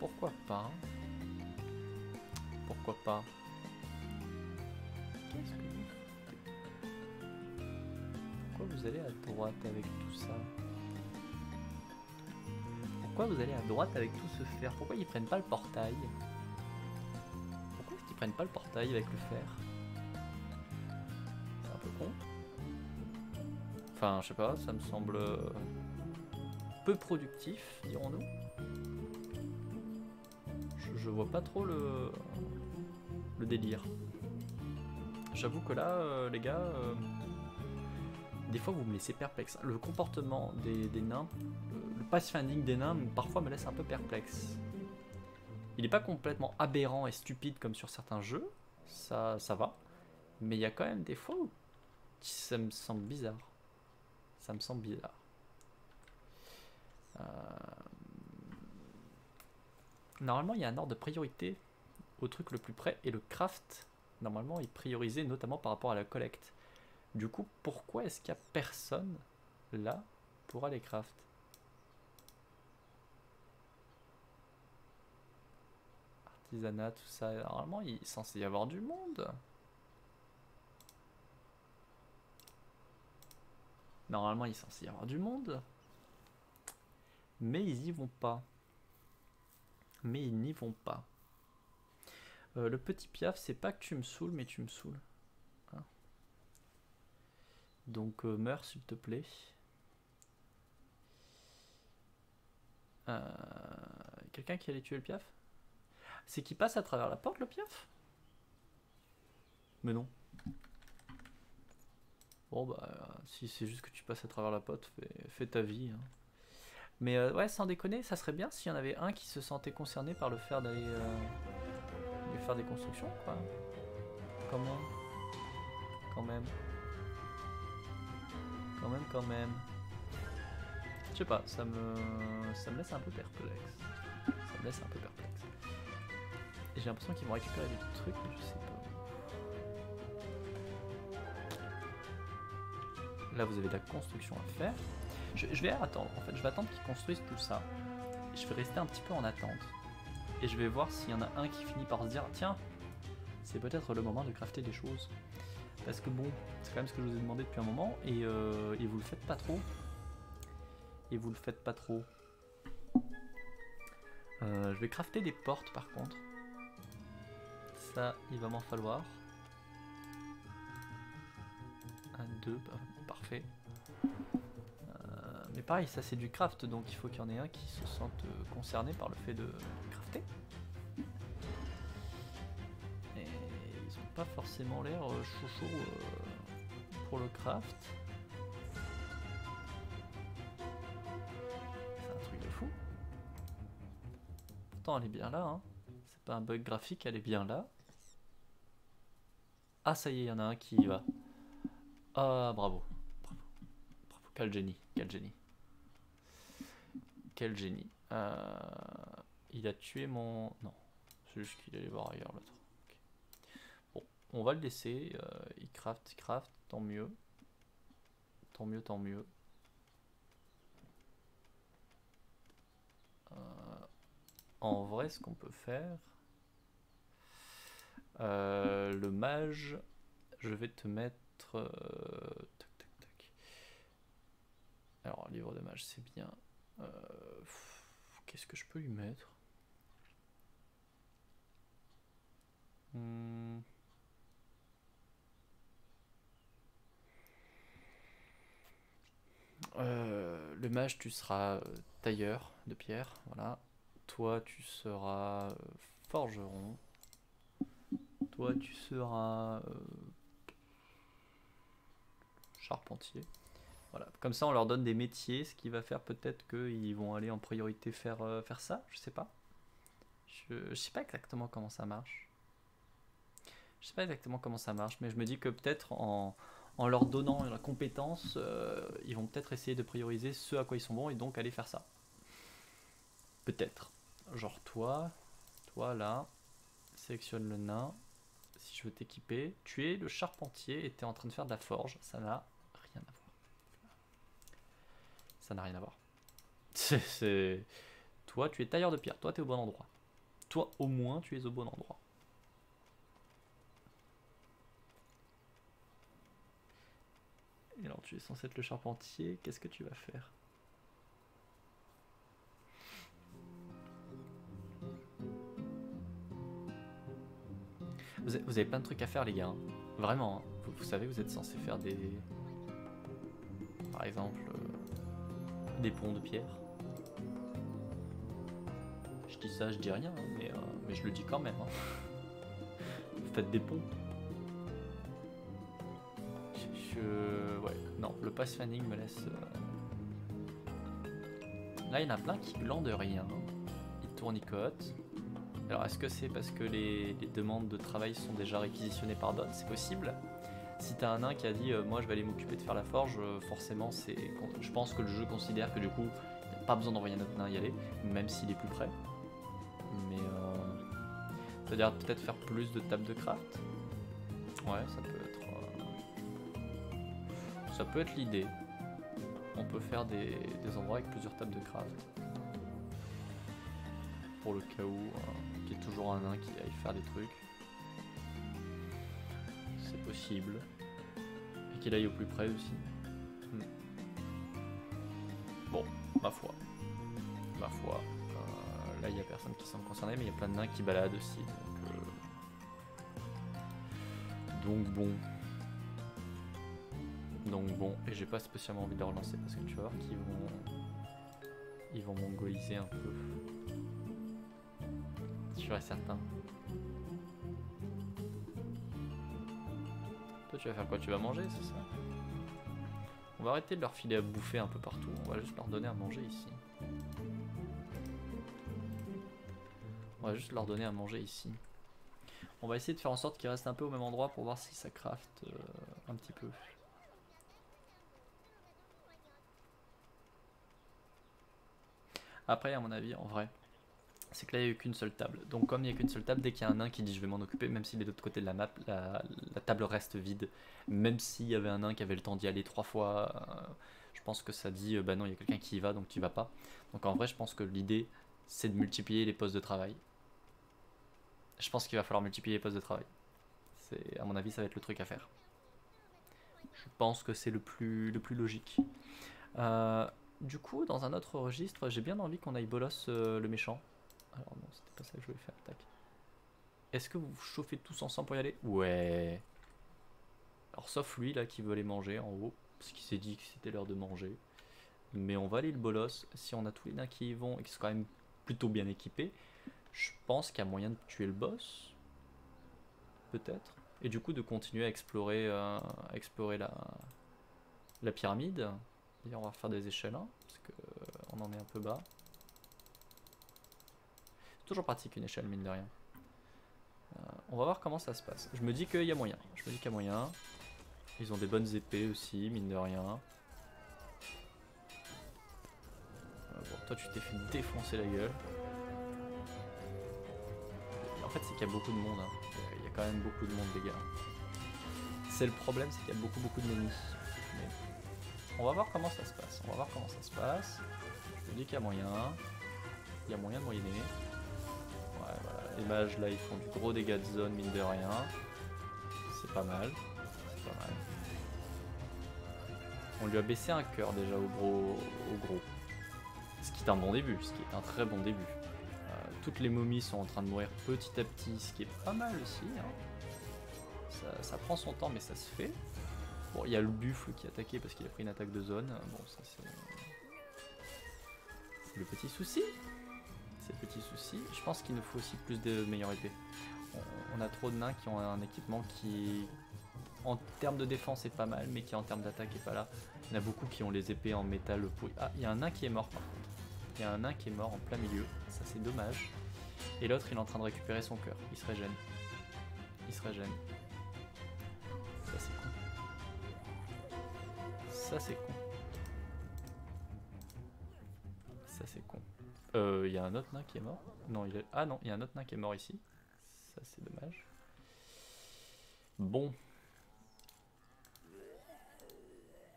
Pourquoi pas? Pourquoi pas? Qu'est-ce Pourquoi vous allez à droite avec tout ça? Pourquoi vous allez à droite avec tout ce fer? Pourquoi ils prennent pas le portail? Prennent pas le portail avec le fer C'est un peu con. Enfin, je sais pas, ça me semble peu productif, dirons-nous. je vois pas trop le, le délire. J'avoue que là, euh, les gars, euh, des fois vous me laissez perplexe. Le comportement des, nains, le, pathfinding des nains, parfois me laisse un peu perplexe. Il n'est pas complètement aberrant et stupide comme sur certains jeux, ça, ça va. Mais il y a quand même des fois où ça me semble bizarre. Ça me semble bizarre. Euh, normalement, il y a un ordre de priorité au truc le plus près. Et le craft, normalement, est priorisé notamment par rapport à la collecte. Du coup, pourquoi est-ce qu'il n'y a personne là pour aller craft? Artisanat, tout ça. Normalement, il est censé y avoir du monde. Normalement, il est censé y avoir du monde. Mais ils y vont pas. Mais ils n'y vont pas. Euh, le petit piaf, c'est pas que tu me saoules, mais tu me saoules. Hein. Donc euh, meurs s'il te plaît. Euh, quelqu'un qui allait tuer le piaf? C'est qui passe à travers la porte le piaf? Mais non. Bon bah si c'est juste que tu passes à travers la porte, fais, ta vie. Hein. Mais ouais, sans déconner, ça serait bien s'il y en avait un qui se sentait concerné par le fait d'aller faire des constructions, quoi. Quand même. Quand même. Quand même, quand même. Je sais pas, ça me, ça me laisse un peu perplexe. Ça me laisse un peu perplexe. Et j'ai l'impression qu'ils vont récupérer des trucs, mais je sais pas. Là, vous avez de la construction à faire. Je, vais attendre, en fait, je vais attendre qu'ils construisent tout ça. Je vais rester un petit peu en attente et je vais voir s'il y en a un qui finit par se dire tiens, c'est peut-être le moment de crafter des choses. Parce que bon, c'est quand même ce que je vous ai demandé depuis un moment et, euh, vous le faites pas trop. Et vous le faites pas trop. Euh, je vais crafter des portes par contre. Ça, il va m'en falloir. Un, deux, bah, parfait. Euh, mais pareil, ça c'est du craft, donc il faut qu'il y en ait un qui se sente concerné par le fait de crafter. forcément l'air euh, euh, pour le craft. C'est un truc de fou. Pourtant elle est bien là, hein. c'est pas un bug graphique, elle est bien là. Ah ça y est, il y en a un qui y va. Ah bravo. Bravo. Bravo. Quel génie. Quel génie. Quel génie. Euh, il a tué mon... Non. C'est juste qu'il allait voir ailleurs l'autre on va le laisser. Euh, il craft, il craft, tant mieux. Tant mieux, tant mieux. Euh, en vrai, ce qu'on peut faire... Euh, le mage, je vais te mettre... tac, tac, tac. Alors, livre de mage, c'est bien. Qu'est-ce que je peux lui mettre? Hmm. Euh, le mage, tu seras euh, tailleur de pierre, voilà. Toi, tu seras euh, forgeron. Toi, tu seras charpentier. Voilà. Comme ça, on leur donne des métiers, ce qui va faire peut-être qu'ils vont aller en priorité faire, faire ça, je sais pas. Je, je sais pas exactement comment ça marche. Je sais pas exactement comment ça marche, mais je me dis que peut-être en, en leur donnant la compétence, euh, ils vont peut-être essayer de prioriser ce à quoi ils sont bons et donc aller faire ça. Peut-être. Genre toi, toi là, sélectionne le nain. Si je veux t'équiper, tu es le charpentier et tu es en train de faire de la forge. Ça n'a rien à voir. Ça n'a rien à voir. C'est... Toi, tu es tailleur de pierre. Toi, tu es au bon endroit. Toi, au moins, tu es au bon endroit. Et alors tu es censé être le charpentier, qu'est-ce que tu vas faire? Vous avez, plein de trucs à faire les gars, hein. vraiment. Hein. Vous, savez, vous êtes censé faire des... Par exemple, euh, des ponts de pierre. Je dis ça, je dis rien, hein, mais, euh, mais je le dis quand même. Vous faites des ponts. Ouais, non, le pass fanning me laisse... Euh, Là, il y en a plein qui glandent rien. Ils tournicotent. Alors, est-ce que c'est parce que les, demandes de travail sont déjà réquisitionnées par d'autres? C'est possible. Si t'as un nain qui a dit euh, moi je vais aller m'occuper de faire la forge, euh, forcément c'est, je pense que le jeu considère que du coup il a pas besoin d'envoyer un autre nain y aller, même s'il est plus près. Mais c'est-à-dire peut-être faire plus de tables de craft? Ouais, ça peut ça peut être l'idée. On peut faire des, endroits avec plusieurs tables de craft. Pour le cas où hein, il y a toujours un nain qui aille faire des trucs. C'est possible. Et qu'il aille au plus près aussi. Hmm. Bon, ma foi. Ma foi. Euh, là, il n'y a personne qui semble concerné, mais il y a plein de nains qui baladent aussi. Donc, euh, bon. Donc bon, et j'ai pas spécialement envie de relancer parce que tu vas voir qu'ils vont... Ils vont mongoliser un peu. Sûr certain. Toi tu vas faire quoi? Tu vas manger, c'est ça? On va arrêter de leur filer à bouffer un peu partout, on va juste leur donner à manger ici. On va juste leur donner à manger ici. On va essayer de faire en sorte qu'ils restent un peu au même endroit pour voir si ça craft euh, un petit peu. Après, à mon avis, en vrai, c'est que là, il n'y a eu qu'une seule table. Donc, comme il n'y a qu'une seule table, dès qu'il y a un nain qui dit je vais m'en occuper, même s'il est de l'autre côté de la map, la, table reste vide. Même s'il y avait un nain qui avait le temps d'y aller trois fois, euh, je pense que ça dit euh, bah non, il y a quelqu'un qui y va, donc tu vas pas. Donc, en vrai, je pense que l'idée, c'est de multiplier les postes de travail. Je pense qu'il va falloir multiplier les postes de travail. C'est, à mon avis, ça va être le truc à faire. Je pense que c'est le plus, le plus logique. Euh, du coup, dans un autre registre, j'ai bien envie qu'on aille bolos le méchant. Alors non, c'était pas ça que je voulais faire. Tac. Est-ce que vous chauffez tous ensemble pour y aller? Ouais. Alors sauf lui là qui veut aller manger en haut, parce qu'il s'est dit que c'était l'heure de manger. Mais on va aller le bolos. Si on a tous les nains qui y vont et qui sont quand même plutôt bien équipés, je pense qu'il y a moyen de tuer le boss. Peut-être. Et du coup de continuer à explorer, euh, la, pyramide on va faire des échelles, hein, parce qu'on euh, en est un peu bas. Toujours pratique une échelle, mine de rien. Euh, on va voir comment ça se passe. Je me dis qu'il y a moyen. Je me dis qu'il y a moyen. Ils ont des bonnes épées aussi, mine de rien. Euh, bon, toi, tu t'es fait défoncer la gueule. en fait, c'est qu'il y a beaucoup de monde. Hein. Il y a quand même beaucoup de monde, les gars. C'est le problème, c'est qu'il y a beaucoup, beaucoup de ennemis. On va voir comment ça se passe. On va voir comment ça se passe. Je te dis qu'il y a moyen. Il y a moyen de moyenner. Les mages là, ils font du gros dégâts de zone, mine de rien. C'est pas mal. C'est pas mal. On lui a baissé un cœur déjà au gros, au gros. Ce qui est un bon début, ce qui est un très bon début. Euh, toutes les momies sont en train de mourir petit à petit, ce qui est pas mal aussi. Hein. ça prend son temps, mais ça se fait. Bon, il y a le buffle qui est attaqué parce qu'il a pris une attaque de zone. Bon, ça c'est... le petit souci. C'est le petit souci. Je pense qu'il nous faut aussi plus de meilleures épées. On, a trop de nains qui ont un équipement qui, en termes de défense, est pas mal, mais qui en termes d'attaque est pas là. Il y en a beaucoup qui ont les épées en métal. Ah, il y a un nain qui est mort par. Il y a un nain qui est mort en plein milieu. Ça c'est dommage. Et l'autre, il est en train de récupérer son cœur. Il se régène. Il se régène. Ça c'est con. Ça Euh, il y a un autre nain qui est mort Non, il est... Ah non, il y a un autre nain qui est mort ici. Ça c'est dommage. Bon.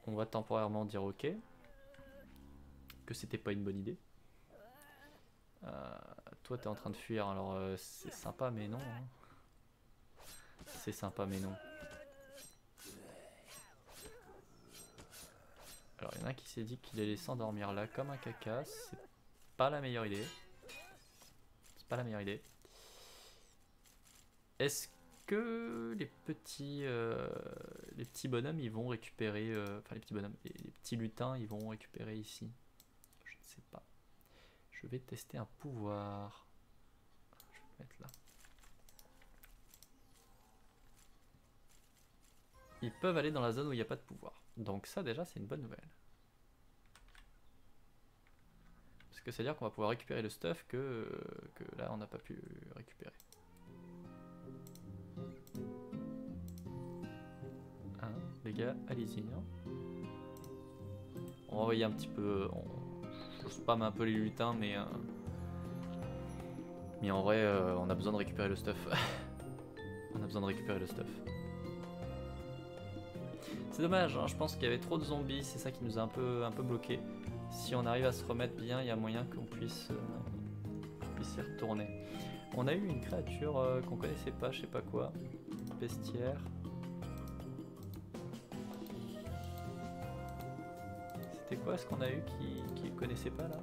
On va temporairement dire ok. Que c'était pas une bonne idée. Euh, toi t'es en train de fuir, alors euh, c'est sympa mais non. Hein. C'est sympa mais non. Alors il y en a qui s'est dit qu'il allait s'endormir là comme un caca. C'est pas la meilleure idée. C'est pas la meilleure idée. Est-ce que les petits, euh, les petits bonhommes ils vont récupérer, euh, enfin les petits bonhommes, les, les, petits lutins ils vont récupérer ici? Je ne sais pas. Je vais tester un pouvoir. Je vais le mettre là. Ils peuvent aller dans la zone où il n'y a pas de pouvoir. Donc ça déjà c'est une bonne nouvelle. Parce que c'est à dire qu'on va pouvoir récupérer le stuff que, que là on n'a pas pu récupérer. Hein, les gars, allez-y. Hein. On va envoyer un petit peu... On, spam un peu les lutins mais... Euh, mais en vrai euh, on a besoin de récupérer le stuff. on a besoin de récupérer le stuff. C'est dommage, hein, je pense qu'il y avait trop de zombies, c'est ça qui nous a un peu, un peu bloqué. Si on arrive à se remettre bien, il y a moyen qu'on puisse, euh, puisse y retourner. On a eu une créature euh, qu'on connaissait pas, je sais pas quoi. Bestiaire. C'était quoi ce qu'on a eu qui, qui connaissait pas là?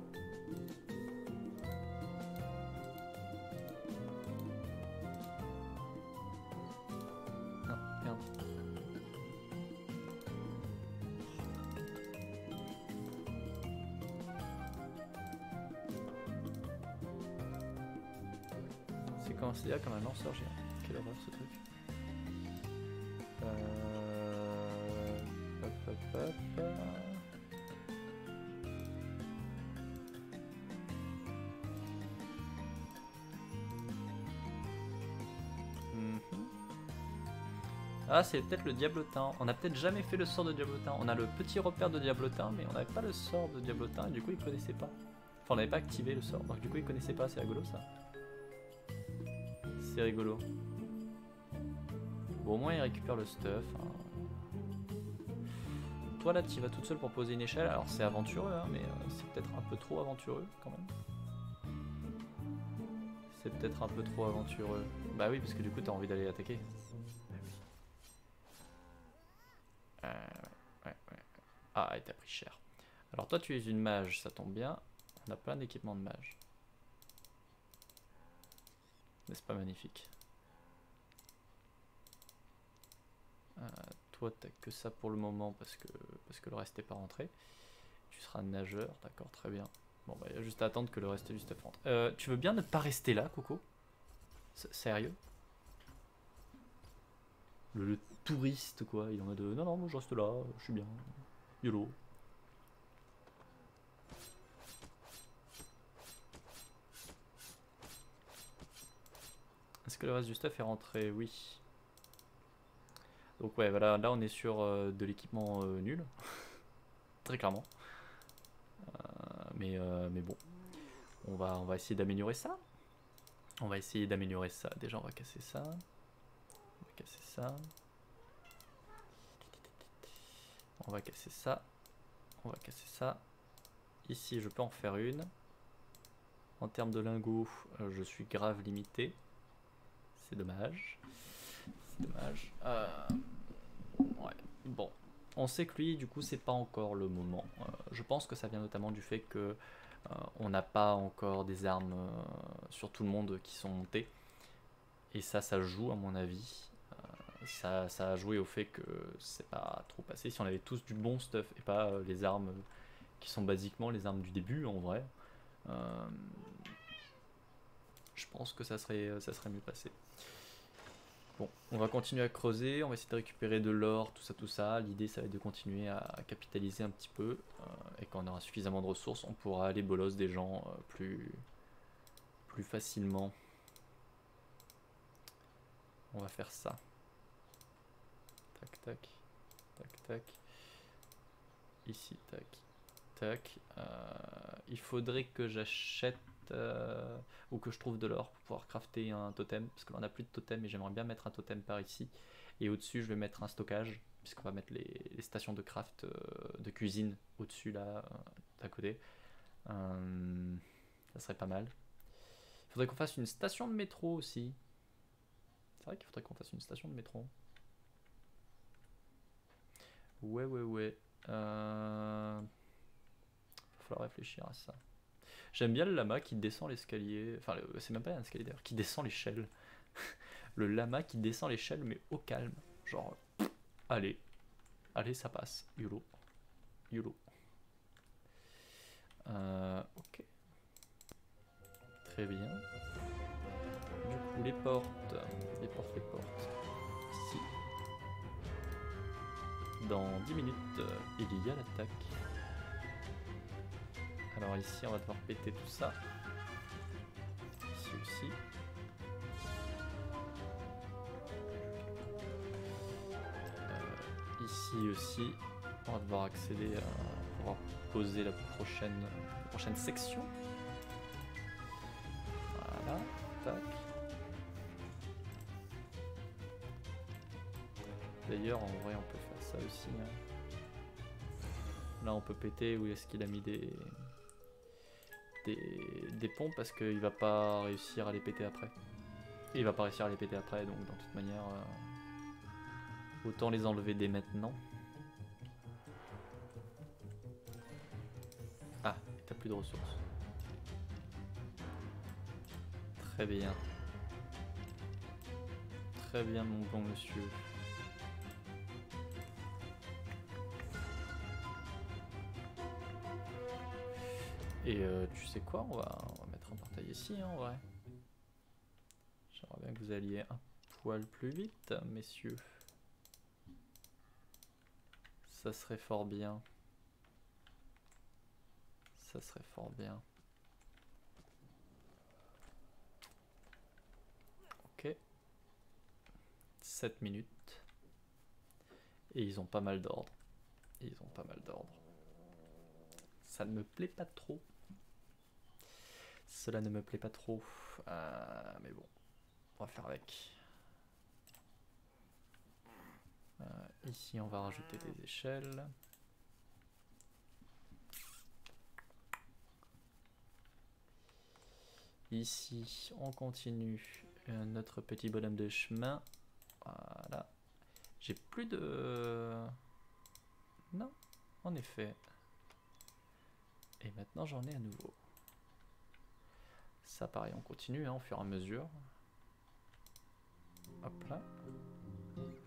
C'est peut-être le diablotin. On a peut-être jamais fait le sort de diablotin. On a le petit repère de diablotin, mais on n'avait pas le sort de diablotin et du coup il connaissait pas. Enfin, on n'avait pas activé le sort, donc du coup il connaissait pas. C'est rigolo ça. C'est rigolo. Bon, au moins il récupère le stuff. hein. Toi là, tu vas toute seule pour poser une échelle. Alors c'est aventureux, hein, mais euh, c'est peut-être un peu trop aventureux quand même. C'est peut-être un peu trop aventureux. Bah oui, parce que du coup t'as envie d'aller attaquer. Euh, ouais, ouais, ouais. Ah, et t'as pris cher. Alors toi tu es une mage, ça tombe bien. On a plein d'équipements de mage. N'est-ce pas magnifique? Euh, Toi t'as que ça pour le moment parce que, parce que le reste n'est pas rentré. Tu seras nageur, d'accord, très bien. Bon bah il y a juste à attendre que le reste du stuff rentre. Euh, tu veux bien ne pas rester là, Coco? Sérieux? Le, touriste quoi, il est en mode non non moi je reste là, je suis bien. YOLO. Que le reste du stuff est rentré Oui. Donc ouais, voilà, là on est sur euh, de l'équipement euh, nul. Très clairement. Euh, mais, mais bon. On va, on va essayer d'améliorer ça. On va essayer d'améliorer ça. Déjà on va casser ça. On va casser ça. On va casser ça. On va casser ça. Ici je peux en faire une. En termes de lingots, je suis grave limité. C'est dommage. C'est dommage. Euh, Ouais, bon. On sait que lui, du coup, c'est pas encore le moment. Euh, je pense que ça vient notamment du fait que euh, on n'a pas encore des armes sur tout le monde qui sont montées. Et ça, ça joue, à mon avis. Ça, ça a joué au fait que c'est pas trop passé. Si on avait tous du bon stuff et pas les armes qui sont basiquement les armes du début, en vrai, je pense que ça serait, ça serait mieux passé. On va continuer à creuser, on va essayer de récupérer de l'or, tout ça, tout ça. L'idée, ça va être de continuer à capitaliser un petit peu. euh, et quand on aura suffisamment de ressources, on pourra aller bolos des gens euh, plus, plus facilement. On va faire ça. Tac, tac, tac, tac. Ici, tac, tac. Euh, il faudrait que j'achète euh, ou que je trouve de l'or pour pouvoir crafter un totem parce qu'on a plus de totem et j'aimerais bien mettre un totem par ici. Et au dessus je vais mettre un stockage puisqu'on va mettre les, stations de craft euh, de cuisine au dessus là euh, d'à côté. Ça serait pas mal. Il faudrait qu'on fasse une station de métro aussi. C'est vrai qu'il faudrait qu'on fasse une station de métro. Ouais ouais ouais. Euh... va falloir réfléchir à ça J'aime bien le lama qui descend l'escalier. Enfin, c'est même pas un escalier d'ailleurs, qui descend l'échelle. le lama qui descend l'échelle, mais au calme. Genre, allez, allez, ça passe. YOLO. YOLO. Euh, ok. Très bien. Du coup, les portes. Les portes, les portes. Ici. Dans 10 minutes, euh, il y a l'attaque. Alors ici, on va devoir péter tout ça. Ici aussi. Euh, ici aussi, on va devoir accéder à pouvoir poser la prochaine, section. Voilà, tac. D'ailleurs, en vrai, on peut faire ça aussi. hein. Là, on peut péter où est-ce qu'il a mis des, des, des ponts parce qu'il va pas réussir à les péter après. Il va pas réussir à les péter après, donc dans toute manière, euh, autant les enlever dès maintenant. Ah, t'as plus de ressources. Très bien. Très bien, mon bon monsieur. Et euh, tu sais quoi, on va, mettre un portail ici, hein, en vrai. vous alliez un poil plus vite, messieurs. Ça serait fort bien. Ça serait fort bien. Ok. 7 minutes. Et ils ont pas mal d'ordre. Ils ont pas mal d'ordre. Ça ne me plaît pas trop. Cela ne me plaît pas trop. Euh, mais bon, on va faire avec. Euh, ici, on va rajouter des échelles. Ici, on continue euh, notre petit bonhomme de chemin. Voilà. J'ai plus de... Non, en effet. Et maintenant, j'en ai à nouveau. Ça, pareil, on continue hein, au fur et à mesure. Hop là.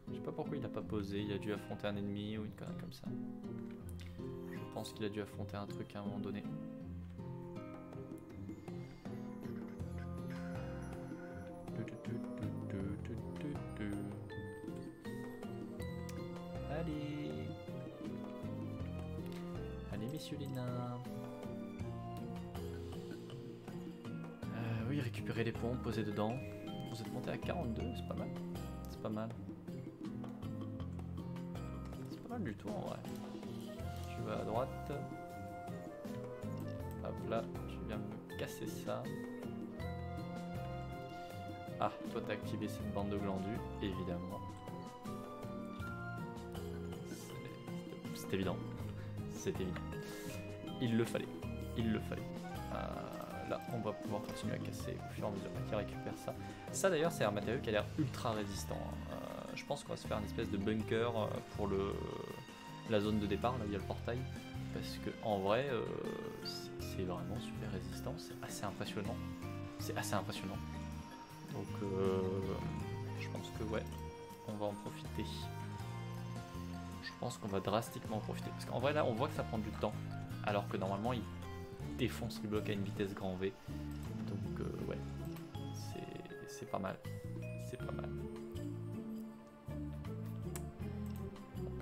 Je sais pas pourquoi il a pas posé, il a dû affronter un ennemi ou une connerie comme ça. Je pense qu'il a dû affronter un truc à un moment donné. Allez Allez messieurs les nains récupérer les pompes, poser dedans. Vous êtes monté à 42, c'est pas mal. C'est pas mal. C'est pas mal du tout en vrai. Je vais à droite. Hop là, je viens me casser ça. Ah, toi t'as activé cette bande de glandus, évidemment. C'est évident. C'est évident. Il le fallait. Il le fallait. On va pouvoir continuer à casser au fur et à mesure qu'il récupère ça. Ça d'ailleurs, c'est un matériau qui a l'air ultra résistant. hein. Euh, je pense qu'on va se faire une espèce de bunker euh, pour la zone de départ, là il y a le portail. Parce que en vrai, euh, c'est vraiment super résistant. C'est assez impressionnant. C'est assez impressionnant. Donc, je pense que ouais, on va en profiter. Je pense qu'on va drastiquement en profiter. Parce qu'en vrai, là, on voit que ça prend du temps. Alors que normalement, il défonce les blocs à une vitesse grand V. Donc, euh, ouais, c'est- pas mal. C'est pas mal.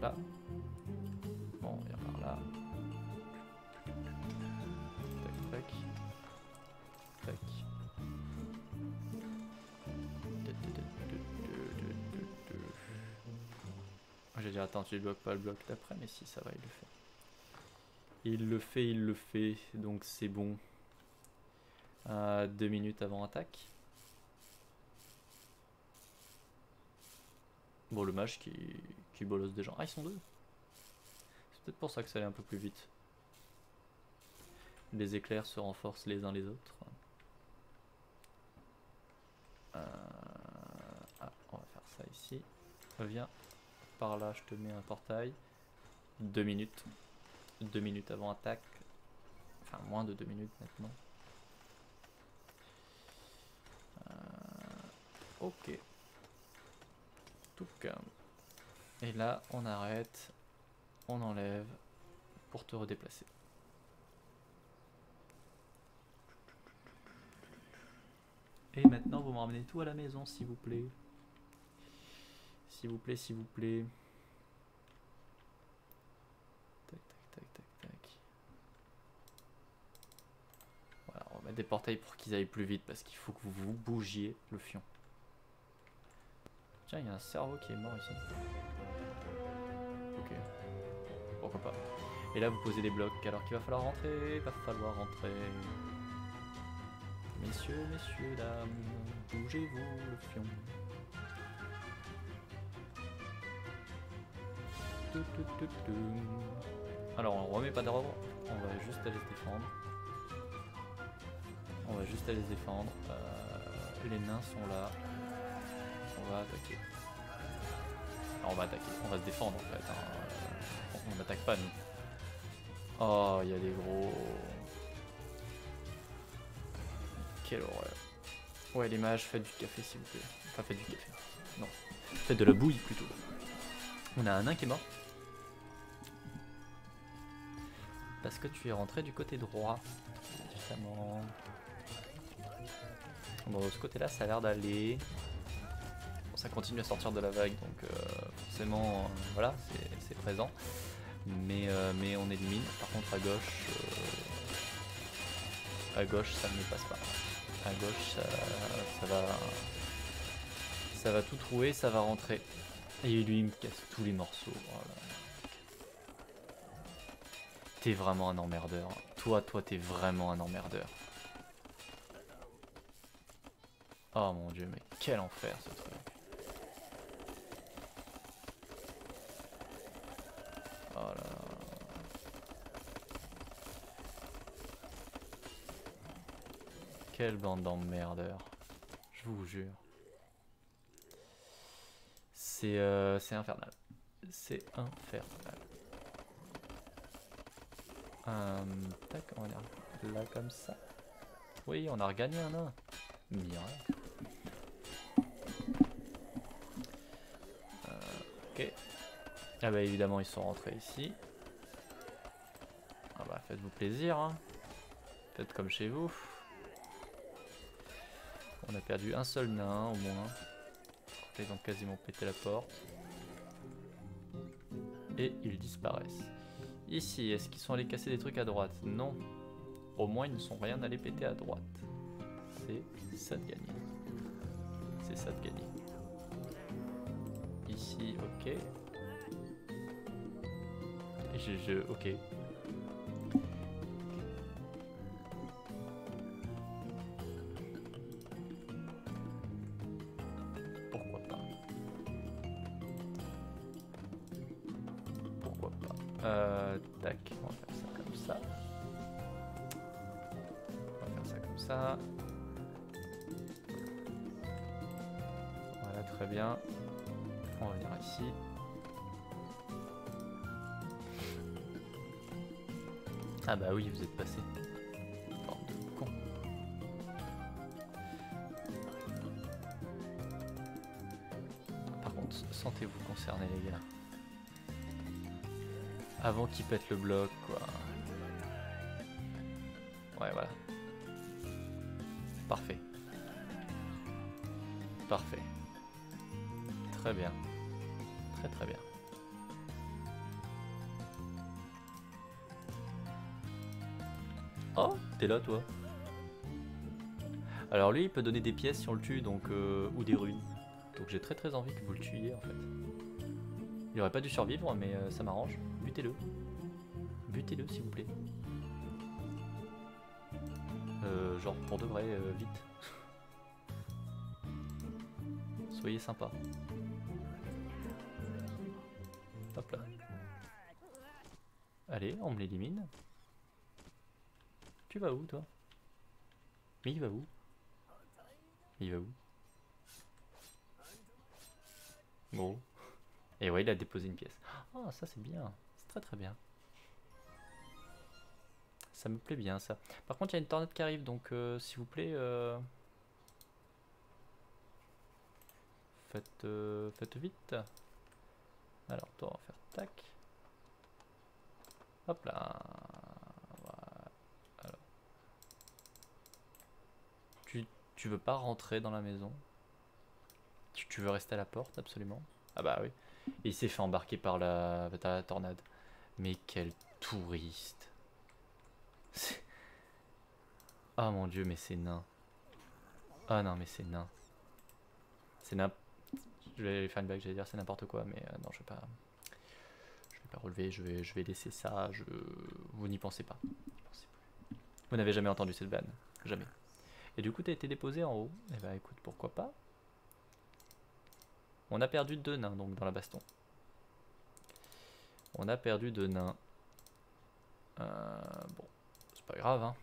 Là. Bon, on vient par là. Tac, tac. Tac. J'ai dit attends tu bloques pas le bloc d'après mais si ça va il le fait. Il le fait, il le fait, donc c'est bon. Euh, deux minutes avant attaque. Bon le mage qui, bolosse des gens. Ah ils sont deux. C'est peut-être pour ça que ça allait un peu plus vite. Les éclairs se renforcent les uns les autres. Euh, Ah, on va faire ça ici. Viens par là, je te mets un portail. Deux minutes. Deux minutes avant attaque. Enfin, moins de deux minutes maintenant. Euh, ok. Tout calme. Et là, on arrête. On enlève pour te redéplacer. Et maintenant, vous me ramenez tout à la maison, s'il vous plaît. S'il vous plaît, s'il vous plaît. Tac, tac, tac, tac, tac. Voilà, on va des portails pour qu'ils aillent plus vite parce qu'il faut que vous vous bougiez le fion. Tiens, il y a un cerveau qui est mort ici. Ok. Pourquoi pas. Et là, vous posez des blocs alors qu'il va falloir rentrer. Va falloir rentrer. Messieurs, messieurs, dames, bougez-vous le fion. Alors on remet pas d'ordre, on va juste aller se défendre. On va juste aller se défendre. Euh, les nains sont là. On va attaquer. Ah, on va attaquer, on va se défendre en fait. hein. On n'attaque pas nous. Oh, il y a des gros. Quelle horreur. Ouais, les mages, faites du café s'il vous plaît. Enfin, faites du café. Non. Faites de la bouillie plutôt. On a un nain qui est mort. Parce que tu es rentré du côté droit. Justement. De ce côté-là, ça a l'air d'aller. ça continue à sortir de la vague, donc forcément, voilà, c'est présent. Mais, mais on élimine. Par contre, à gauche, à gauche, ça ne passe pas. À gauche, ça, va, ça va tout trouver, ça va rentrer. Et lui, il me casse tous les morceaux. T'es vraiment un emmerdeur. Toi, toi, t'es vraiment un emmerdeur. Oh mon dieu, mais quel enfer ce truc. Oh là Quelle bande d'emmerdeurs. Je vous jure. C'est euh, infernal. C'est infernal. Euh, tac, on va là comme ça. Oui, on a regagné un nain. Miracle. ok. Ah bah évidemment ils sont rentrés ici. Ah bah faites-vous plaisir. Hein. Faites comme chez vous. On a perdu un seul nain au moins. Ils ont quasiment pété la porte. Et ils disparaissent. Ici, est-ce qu'ils sont allés casser des trucs à droite? Non. Au moins ils ne sont rien allés péter à droite. C'est ça de gagner. C'est ça de gagner. Ici, ok. Je, je, ok. Ah bah oui, vous êtes passé. De con. Par contre, sentez-vous concerné les gars. Avant qu'il pète le bloc, quoi. T'es là toi. Alors lui, il peut donner des pièces si on le tue, donc euh, ou des ruines. Donc j'ai très très envie que vous le tuiez en fait. Il aurait pas dû survivre, mais euh, ça m'arrange. Butez-le. Butez-le s'il vous plaît. Euh, genre pour de vrai, vite. Soyez sympa. Hop là. Allez, on me l'élimine. Tu vas où toi? Mais il va où? Il va où? Bon. Et ouais, il a déposé une pièce. Ah, ça c'est bien. C'est très très bien. Ça me plaît bien ça. Par contre, il y a une tornade qui arrive, donc euh, s'il vous plaît... Euh, faites, euh, faites vite. Alors, toi, on va faire tac. Hop là. Alors. Tu, veux pas rentrer dans la maison tu, veux rester à la porte, absolument Ah bah oui. Et il s'est fait embarquer par la, la tornade. Mais quel touriste. Ah mon dieu, mais c'est nain. Ah non, mais c'est nain. C'est nain je vais faire une blague, j'allais dire c'est n'importe quoi, mais euh, non, je vais pas. Je vais pas relever, je vais, je vais laisser ça. Je, vous n'y pensez pas. Vous n'avez jamais entendu cette vanne, jamais. Et du coup, tu as été déposé en haut. Et eh bah ben, écoute, pourquoi pas. On a perdu deux nains donc dans la baston. On a perdu deux nains. Euh, bon, c'est pas grave, hein.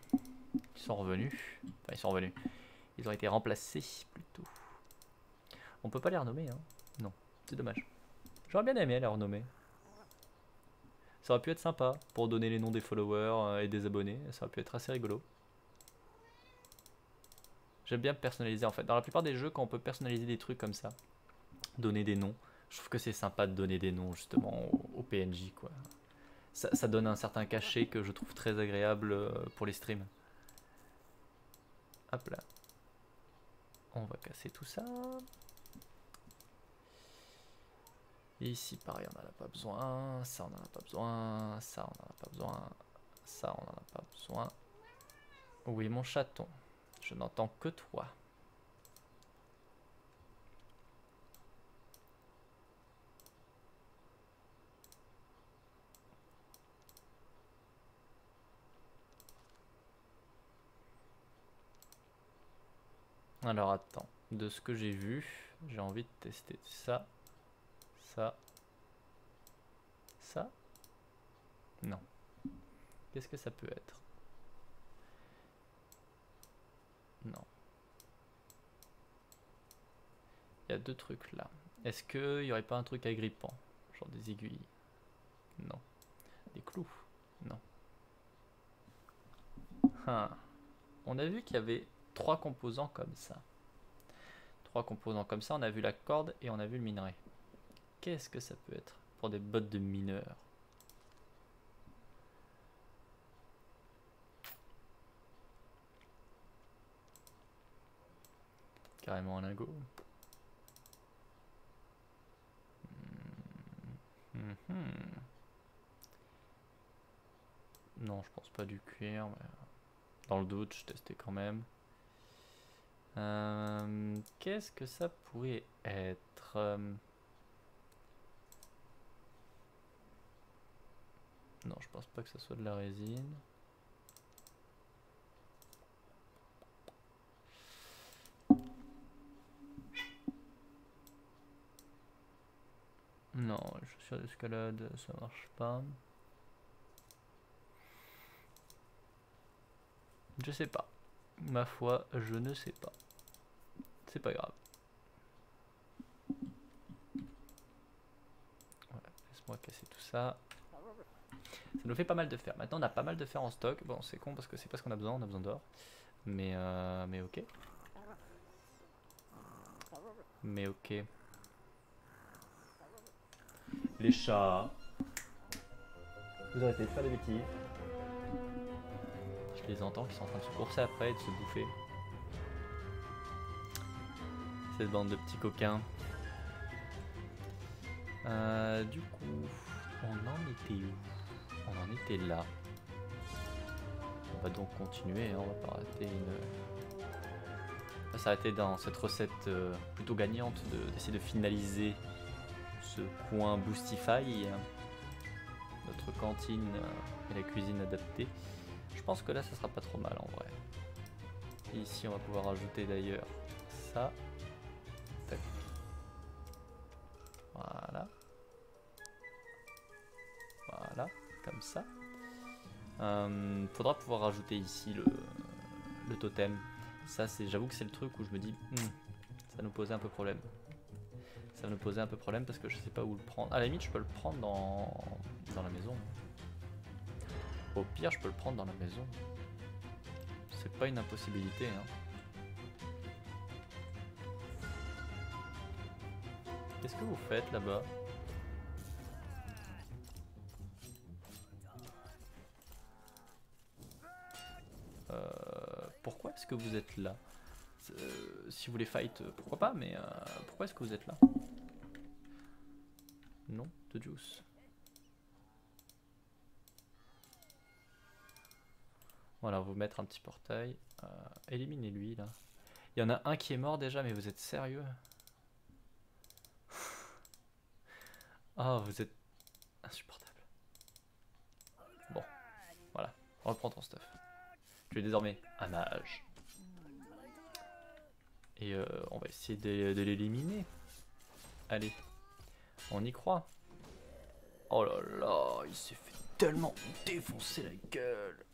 Ils sont revenus. Enfin, ils sont revenus. Ils ont été remplacés plutôt. On peut pas les renommer, hein. Non, c'est dommage. J'aurais bien aimé les renommer. Ça aurait pu être sympa pour donner les noms des followers euh, et des abonnés. Ça aurait pu être assez rigolo. J'aime bien personnaliser en fait. Dans la plupart des jeux, quand on peut personnaliser des trucs comme ça, donner des noms, je trouve que c'est sympa de donner des noms justement au, PNJ quoi. Ça, donne un certain cachet que je trouve très agréable euh, pour les streams. Hop là. On va casser tout ça. Ici, pareil, on n'en a pas besoin. Ça, on n'en a pas besoin. Ça, on n'en a pas besoin. Ça, on n'en a pas besoin. Oui, mon chaton? Je n'entends que toi. Alors attends, de ce que j'ai vu, j'ai envie de tester ça, ça, ça. Non. Qu'est-ce que ça peut être Non. Il y a deux trucs là. Est-ce qu'il n'y aurait pas un truc agrippant? Genre des aiguilles? Non. Des clous? Non. Ah. On a vu qu'il y avait trois composants comme ça. Trois composants comme ça, on a vu la corde et on a vu le minerai. Qu'est-ce que ça peut être pour des bottes de mineurs Carrément un lingot. Hmm. Non, je pense pas du cuir, mais dans le doute, je testais quand même. Euh, qu'est-ce que ça pourrait être euh? Non, je pense pas que ça soit de la résine. Non, chaussures d'escalade, ça marche pas. Je sais pas. Ma foi, je ne sais pas. C'est pas grave. laisse-moi casser tout ça. Ça nous fait pas mal de fer. Maintenant, on a pas mal de fer en stock. Bon, c'est con parce que c'est pas ce qu'on a besoin. On a besoin d'or. Mais, euh, mais ok. Mais ok. Les chats. Vous arrêtez de faire des bêtises. Je les entends qui sont en train de se courser après et de se bouffer. Cette bande de petits coquins. Euh, du coup, on en était où? On en était là. On va donc continuer, hein, on va pas rater une... On va s'arrêter dans cette recette euh, plutôt gagnante d'essayer de, finaliser coin Boostify, notre cantine euh, et la cuisine adaptée. Je pense que là, ça sera pas trop mal en vrai. ici, on va pouvoir ajouter d'ailleurs ça. Voilà. Voilà, comme ça. Euh, faudra pouvoir rajouter ici le, le totem. Ça, c'est, j'avoue que c'est le truc où je me dis, hmm, ça nous posait un peu problème. Ça nous posait un peu problème parce que je sais pas où le prendre. À la limite, je peux le prendre dans, dans la maison. Au pire, je peux le prendre dans la maison. C'est pas une impossibilité, hein. Qu'est-ce que vous faites là-bas? Euh, Pourquoi est-ce que vous êtes là? Euh, Si vous voulez fight, pourquoi pas, mais euh, pourquoi est-ce que vous êtes là? De juice. Voilà, on va vous mettre un petit portail. éliminez lui là. Il y en a un qui est mort déjà, mais vous êtes sérieux? Ah, vous êtes insupportable. Bon, voilà, reprends ton stuff. Tu es désormais un mage. Et euh, on va essayer de l'éliminer. Allez, on y croit. Oh là là, il s'est fait tellement défoncer la gueule.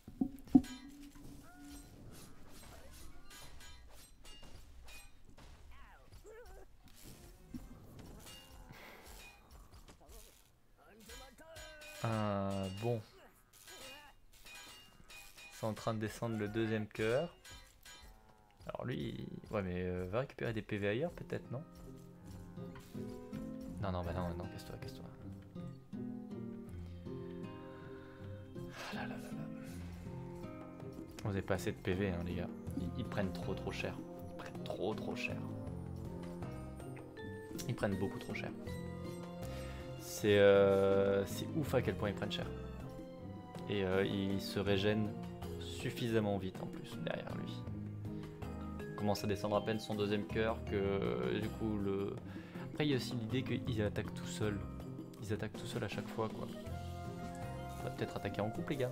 Euh, bon. C'est en train de descendre le deuxième cœur. Alors lui, ouais mais euh, va récupérer des PV ailleurs peut-être, non? Non, non, bah non, non, casse-toi, casse-toi. Là là pas assez de PV, hein, les gars. ils prennent trop trop cher. Ils prennent trop trop cher. Ils prennent beaucoup trop cher. C'est c'est ouf à quel point ils prennent cher. Et il se régène suffisamment vite en plus derrière lui. Il commence à descendre à peine son deuxième cœur que du coup le... Après il y a aussi l'idée qu'ils attaquent tout seuls. Ils attaquent tout seuls à chaque fois quoi. Va peut-être attaquer en couple les gars.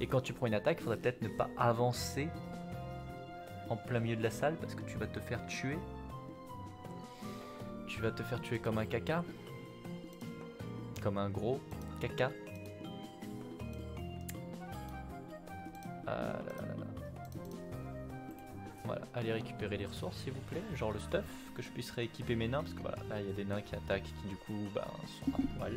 Et quand tu prends une attaque, il faudrait peut-être ne pas avancer en plein milieu de la salle parce que tu vas te faire tuer. Tu vas te faire tuer comme un caca. Comme un gros caca. Ah voilà, allez récupérer les ressources s'il vous plaît, genre le stuff, que je puisse rééquiper mes nains, parce que voilà, là il y a des nains qui attaquent qui du coup bah, sont à poil.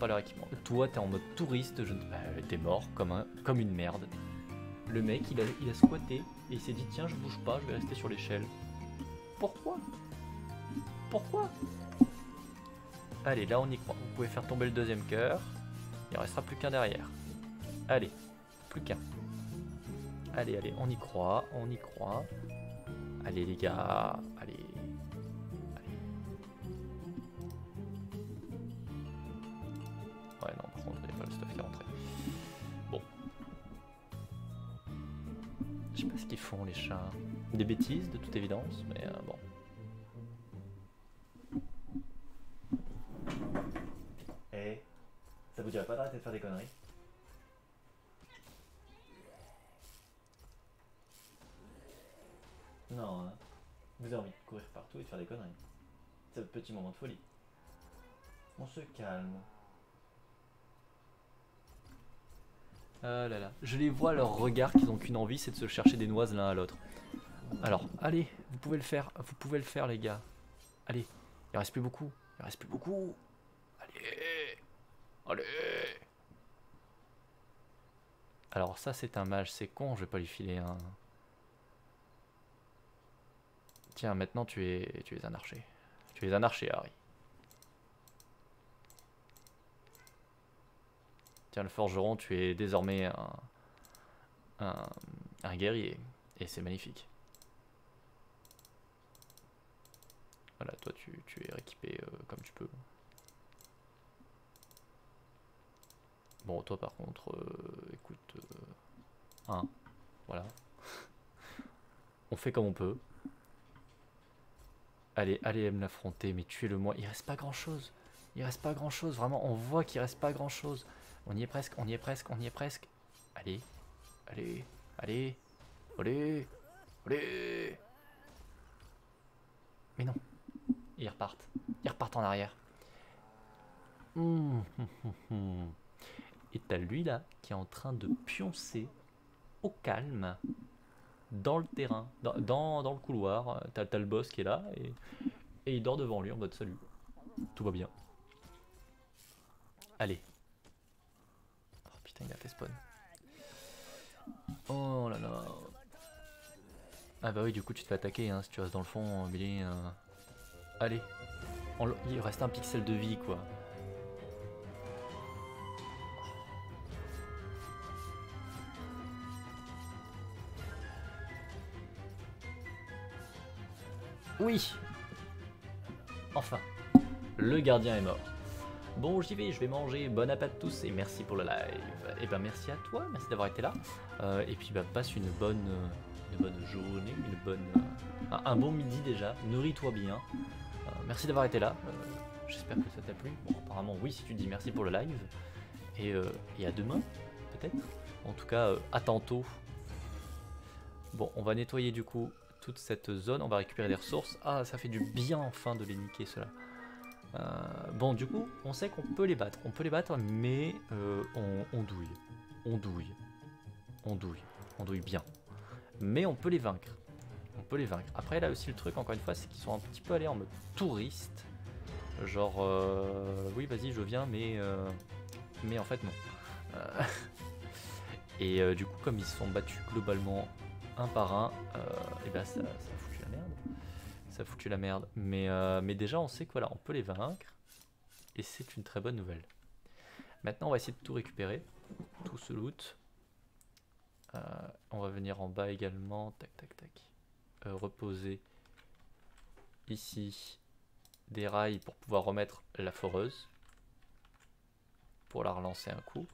Pas leur équipement. Toi t'es en mode touriste, je... Bah, t'es mort comme, un... comme une merde. Le mec il a, il a squatté et il s'est dit tiens je bouge pas, je vais rester sur l'échelle. Pourquoi? Pourquoi? Allez là on y croit, vous pouvez faire tomber le deuxième cœur, il ne restera plus qu'un derrière. Allez, plus qu'un. Allez, allez, on y croit, on y croit. Allez les gars, allez. Ouais, non, par contre, a pas le stuff qui est rentré. Bon. Je sais pas ce qu'ils font les chats. Des bêtises, de toute évidence, mais euh, bon. Eh, ça vous dirait pas d'arrêter de faire des conneries Non, hein. vous avez envie de courir partout et de faire des conneries. C'est un petit moment de folie. On se calme. Là. Je les vois, leur regard, qu'ils ont qu'une envie, c'est de se chercher des noises l'un à l'autre. Alors, allez, vous pouvez le faire, vous pouvez le faire les gars. Allez, il reste plus beaucoup, il reste plus beaucoup. Allez, allez. Alors ça c'est un mage, c'est con, je vais pas lui filer un... Tiens, maintenant tu es, tu es un archer. Tu es un archer, Harry. Tiens, le forgeron, tu es désormais un, guerrier. Et c'est magnifique. Voilà, toi tu, es équipé euh, comme tu peux. Bon, toi par contre, euh, écoute, euh, un, voilà. on fait comme on peut. Allez, allez me l'affronter, mais tuez-le-moi. Il reste pas grand-chose. Il reste pas grand-chose. Vraiment, on voit qu'il reste pas grand-chose. On y est presque, on y est presque, on y est presque. Allez, allez, allez, allez, allez. Mais non. Ils repartent. Ils repartent en arrière. Et t'as lui là qui est en train de pioncer au calme dans le terrain, dans, le couloir. T'as as le boss qui est là et, et il dort devant lui en mode salut. Tout va bien. Allez. Putain, il a fait spawn. Oh là là. Ah bah oui, du coup, tu te fais attaquer hein, si tu restes dans le fond, Billy. Euh... Allez. il reste un pixel de vie, quoi. Oui Enfin, le gardien est mort. Bon, j'y vais, je vais manger. Bon appétit à tous et merci pour le live. Et eh ben merci à toi, merci d'avoir été là. Euh, et puis bah, passe une bonne, une bonne journée, une bonne, euh, un, bon midi déjà. Nourris-toi bien. Euh, merci d'avoir été là. J'espère que ça t'a plu. Bon, apparemment oui, si tu dis merci pour le live. Et, et à demain, peut-être. En tout cas, à tantôt. Bon, on va nettoyer du coup toute cette zone. On va récupérer des ressources. Ah, ça fait du bien enfin de les niquer cela. Euh, bon, du coup, on sait qu'on peut les battre. On peut les battre, mais euh, on, douille. On douille. On douille. On douille bien. Mais on peut les vaincre. On peut les vaincre. Après, là aussi, le truc, encore une fois, c'est qu'ils sont un petit peu allés en mode touriste. Genre, euh, oui, vas-y, je viens, mais, mais en fait, non. et du coup, comme ils se sont battus globalement un par un, et ben ça, ça a la merde. Ça a foutu la merde. Mais, euh, mais déjà, on sait que voilà, on peut les vaincre. Et c'est une très bonne nouvelle. Maintenant, on va essayer de tout récupérer. Tout ce loot. Euh, on va venir en bas également. Tac, tac, tac. reposer ici des rails pour pouvoir remettre la foreuse. Pour la relancer un coup.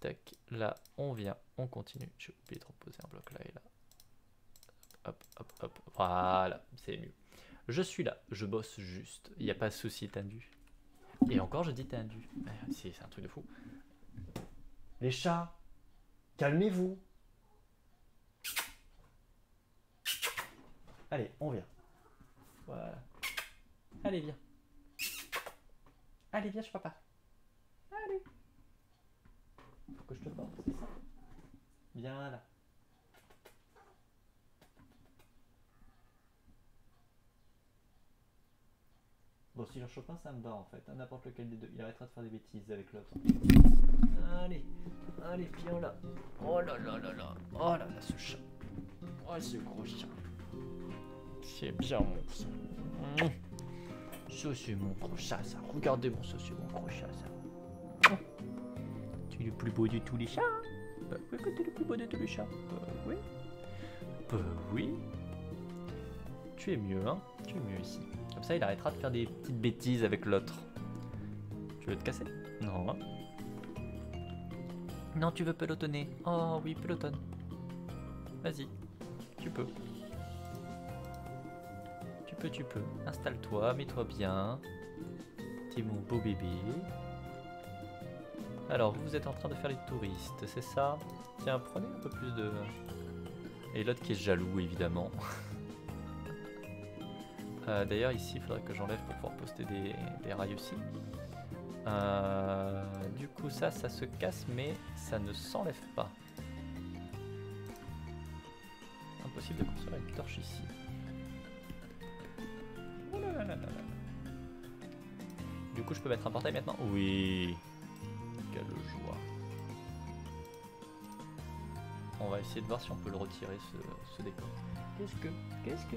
Tac, là, on vient, on continue. J'ai oublié de reposer un bloc là et là. Hop, hop, hop. Voilà, c'est mieux. Je suis là, je bosse juste. Il n'y a pas de souci tendu. Et encore, je dis tendu. C'est un truc de fou. Les chats, calmez-vous. Allez, on vient. Voilà. Allez, viens. Allez, viens, je papa. Allez. Faut que je te porte, c'est ça? Viens là. Bon, si j'en chope un, ça me bat en fait. Hein, n'importe lequel des deux. Il arrêtera de faire des bêtises avec l'autre. Allez, allez, viens là. Oh là là là là. Oh là là, ce chat. Oh, ce gros chat. C'est bien mon ça. Ça, c'est mon gros chat, ça. Regardez-moi, ça, c'est mon gros chat, ça. Tu es le plus beau de tous les chats. Hein? Bah oui, tu es le plus beau de tous les chats. Bah oui. Bah oui. Tu es mieux, hein? Tu es mieux ici. Comme ça, il arrêtera de faire des petites bêtises avec l'autre. Tu veux te casser? Non. Hein non, tu veux pelotonner. Oh oui, pelotonne. Vas-y, tu peux. Tu peux, tu peux. Installe-toi, mets-toi bien. T'es mon beau bébé. Alors, vous êtes en train de faire les touristes, c'est ça? Tiens, prenez un peu plus de... Et l'autre qui est jaloux, évidemment. Euh, d'ailleurs, ici, il faudrait que j'enlève pour pouvoir poster des, rails aussi. Euh, du coup, ça, ça se casse, mais ça ne s'enlève pas. Impossible de construire une torche ici. Oh du coup, je peux mettre un portail maintenant? Oui. Quelle joie. On va essayer de voir si on peut le retirer, ce, ce décor. Qu'est-ce que... Qu'est-ce que...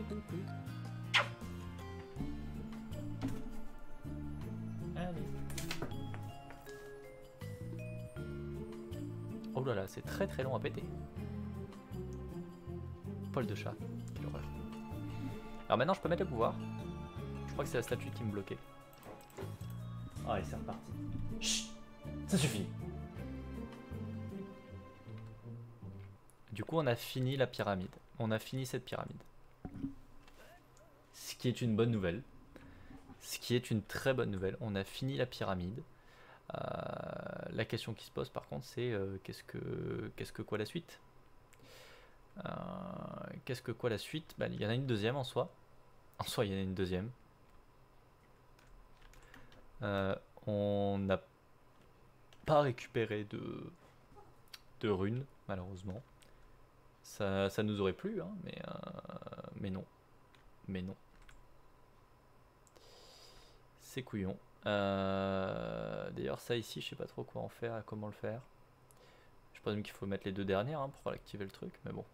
c'est très très long à péter. Poil de chat, quelle horreur. Alors maintenant je peux mettre le pouvoir. Je crois que c'est la statue qui me bloquait. Allez, c'est reparti. Chut Ça suffit Du coup, on a fini la pyramide. On a fini cette pyramide. Ce qui est une bonne nouvelle. Ce qui est une très bonne nouvelle. On a fini la pyramide. Euh, la question qui se pose par contre, c'est euh, qu'est-ce que qu'est-ce que quoi la suite? Euh, Qu'est-ce que quoi la suite? Bah, Il y en a une deuxième en soi. En soi, il y en a une deuxième. on n'a pas récupéré de, de runes, malheureusement. Ça, ça nous aurait plu, hein, mais, mais non. Mais non. C'est couillon. Euh, d'ailleurs, ça ici, je sais pas trop quoi en faire comment le faire. Je présume qu'il faut mettre les deux dernières hein, pour activer le truc, mais bon.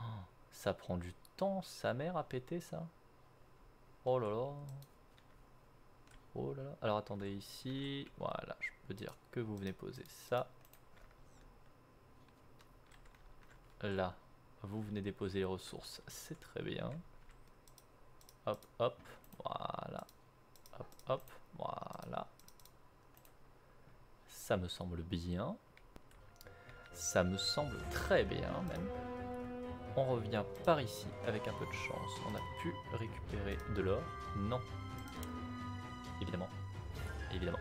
Oh, ça prend du temps, sa mère a pété ça. Oh là là. Oh là là. Alors attendez, ici, voilà, je peux dire que vous venez poser ça. Là, vous venez déposer les ressources, c'est très bien. Hop, hop, voilà. Hop, hop. Voilà. Ça me semble bien. Ça me semble très bien même. On revient par ici avec un peu de chance. On a pu récupérer de l'or. Non. Évidemment. Évidemment.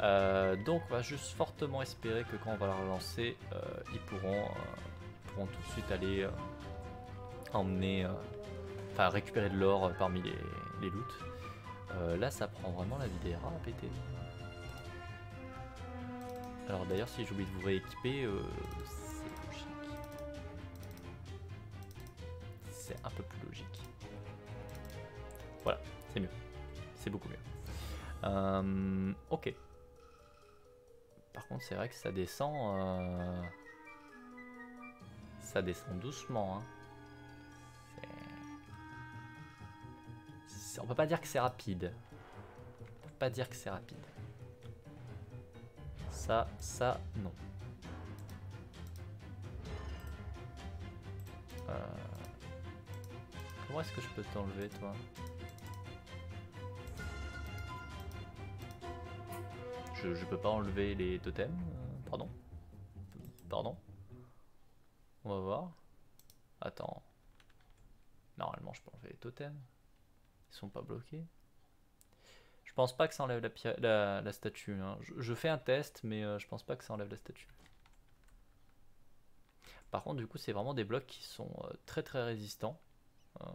Euh, donc on va juste fortement espérer que quand on va la relancer, euh, ils pourront, euh, pourront tout de suite aller emmener, enfin récupérer de l'or parmi les, les loots. Euh, là, ça prend vraiment la rats à péter. Alors d'ailleurs, si j'oublie de vous rééquiper, euh, c'est logique. C'est un peu plus logique. Voilà, c'est mieux. C'est beaucoup mieux. Euh, ok. Par contre, c'est vrai que ça descend... Ça descend doucement. Hein. On peut pas dire que c'est rapide. On peut pas dire que c'est rapide. Ça, ça, non. Euh, comment est-ce que je peux t'enlever, toi? Je, peux pas enlever les totems euh, Pardon Pardon On va voir. Attends. Normalement, je peux enlever les totems. Ils sont pas bloqués. Je pense pas que ça enlève la, la, statue. hein. Je, fais un test, mais euh, je pense pas que ça enlève la statue. Par contre, du coup, c'est vraiment des blocs qui sont euh, très très résistants. Euh,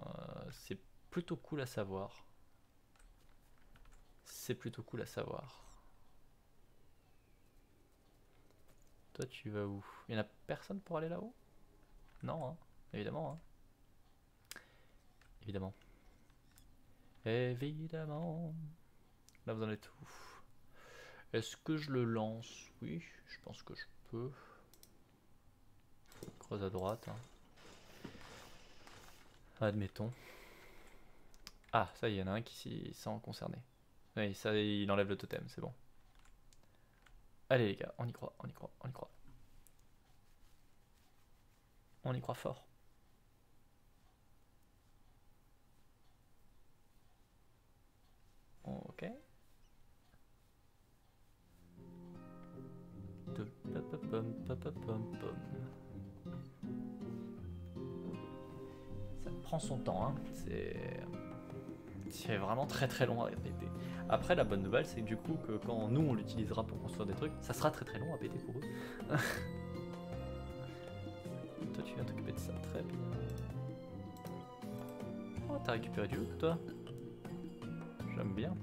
c'est plutôt cool à savoir. C'est plutôt cool à savoir. Toi, tu vas où? Il y en a personne pour aller là-haut? Non, hein évidemment. Hein évidemment. Évidemment. Là, vous en êtes où? Est-ce que je le lance? Oui, je pense que je peux. Creuse à droite. hein. Admettons. Ah, ça, il y en a un qui s'y sent concerné. Oui, ça, il enlève le totem, c'est bon. Allez les gars, on y croit, on y croit, on y croit. On y croit fort. Ok. Ça prend son temps, hein. C'est. Vraiment très très long à répéter. Après, la bonne nouvelle, c'est que du coup, que quand nous on l'utilisera pour construire des trucs, ça sera très très long à péter pour eux. toi, tu viens t'occuper de ça, très bien. Oh, t'as récupéré du loot, toi? Bien.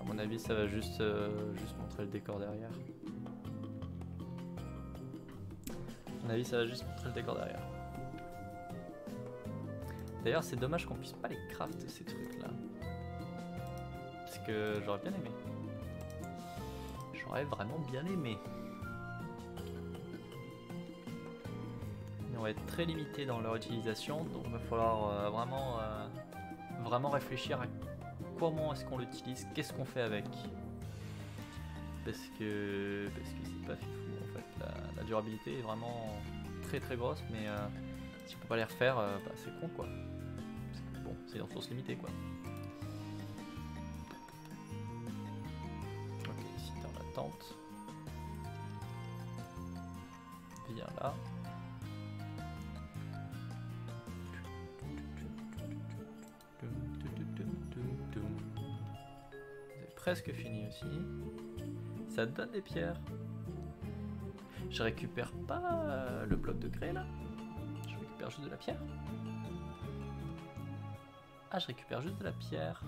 À mon avis, ça va juste, euh, juste montrer le décor derrière. À mon avis, ça va juste montrer le décor derrière. D'ailleurs, c'est dommage qu'on puisse pas les craft ces trucs là. Parce que j'aurais bien aimé. J'aurais vraiment bien aimé. Mais on va être très limité dans leur utilisation, donc il va falloir euh, vraiment, euh, vraiment réfléchir à comment est-ce qu'on l'utilise, qu'est-ce qu'on fait avec. Parce que parce que c'est pas fifou en fait. La, durabilité est vraiment très très grosse, mais euh, si on peut pas les refaire, euh, bah, c'est con quoi. Bon, c'est une ressource limitée quoi. Ça donne des pierres. Je récupère pas le bloc de grès là. Je récupère juste de la pierre. Ah, je récupère juste de la pierre.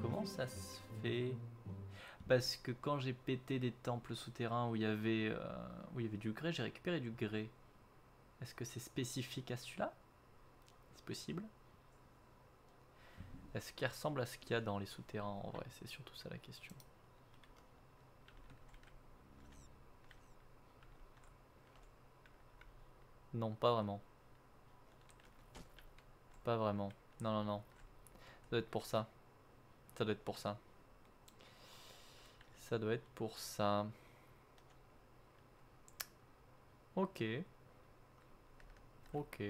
Comment ça se fait? Parce que quand j'ai pété des temples souterrains où il y avait, euh, où il y avait du grès, j'ai récupéré du grès. Est-ce que c'est spécifique à celui-là? C'est possible? Est-ce qu'il ressemble à ce qu'il y a dans les souterrains en vrai C'est surtout ça la question. Non, pas vraiment. Pas vraiment. Non, non, non. Ça doit être pour ça. Ça doit être pour ça. Ça doit être pour ça. Ok. Ok.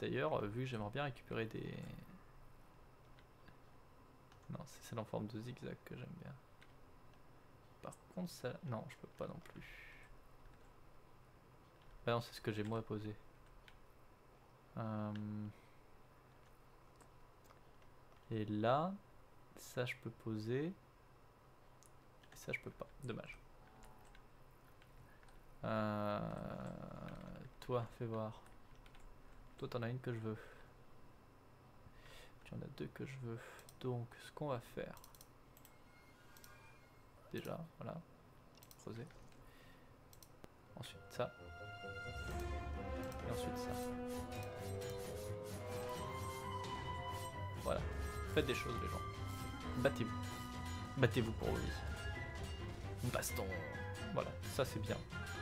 D'ailleurs, euh, vu j'aimerais bien récupérer des... Non, c'est celle en forme de zigzag que j'aime bien. Par contre, ça... Non, je peux pas non plus. Ah non, c'est ce que j'ai moi posé. Euh, Et là, ça je peux poser. Et ça je peux pas. Dommage. Euh, Toi, fais voir. Toi, t'en as une que je veux. Tu en as deux que je veux. Donc, ce qu'on va faire. Déjà, voilà. Creuser. Ensuite ça. Et ensuite ça. Voilà. Faites des choses, les gens. Battez-vous. Battez-vous pour vos vies. Baston. Voilà, ça c'est bien.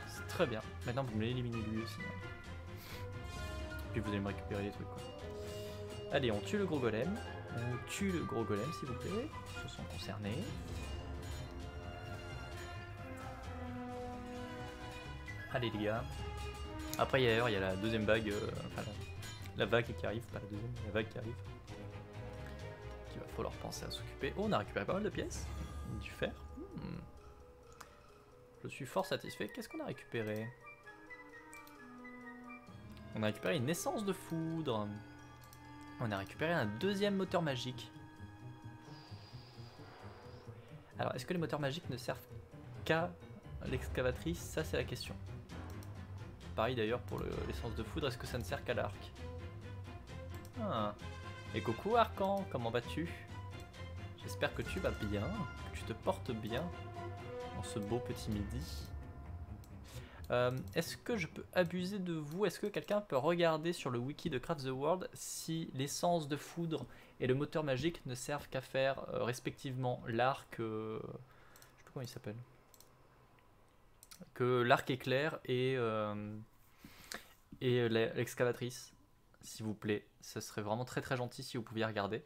C'est très bien. Maintenant, vous me l'éliminez lui aussi. Puis vous allez me récupérer les trucs. Quoi. Allez, on tue le gros golem. On tue le gros golem, s'il vous plaît. Ils se sont concernés. Allez, les gars. Après, il y a la deuxième vague. euh, enfin, la, la vague qui arrive, pas la deuxième, la vague qui arrive. falloir penser à s'occuper. Oh, on a récupéré pas mal de pièces. Du fer. Hmm. Je suis fort satisfait. Qu'est-ce qu'on a récupéré? On a récupéré une essence de foudre. On a récupéré un deuxième moteur magique. Alors, est-ce que les moteurs magiques ne servent qu'à l'excavatrice? Ça, c'est la question. Pareil d'ailleurs pour l'essence de foudre, est-ce que ça ne sert qu'à l'arc? Ah. Et coucou Arcan, comment vas-tu? J'espère que tu vas bien, que tu te portes bien en ce beau petit midi. Euh, est-ce que je peux abuser de vous? Est-ce que quelqu'un peut regarder sur le wiki de Craft the World si l'essence de foudre et le moteur magique ne servent qu'à faire euh, respectivement l'arc... Euh, je sais plus comment il s'appelle. Que l'arc éclair et, et l'excavatrice, s'il vous plaît. Ce serait vraiment très très gentil si vous pouviez regarder.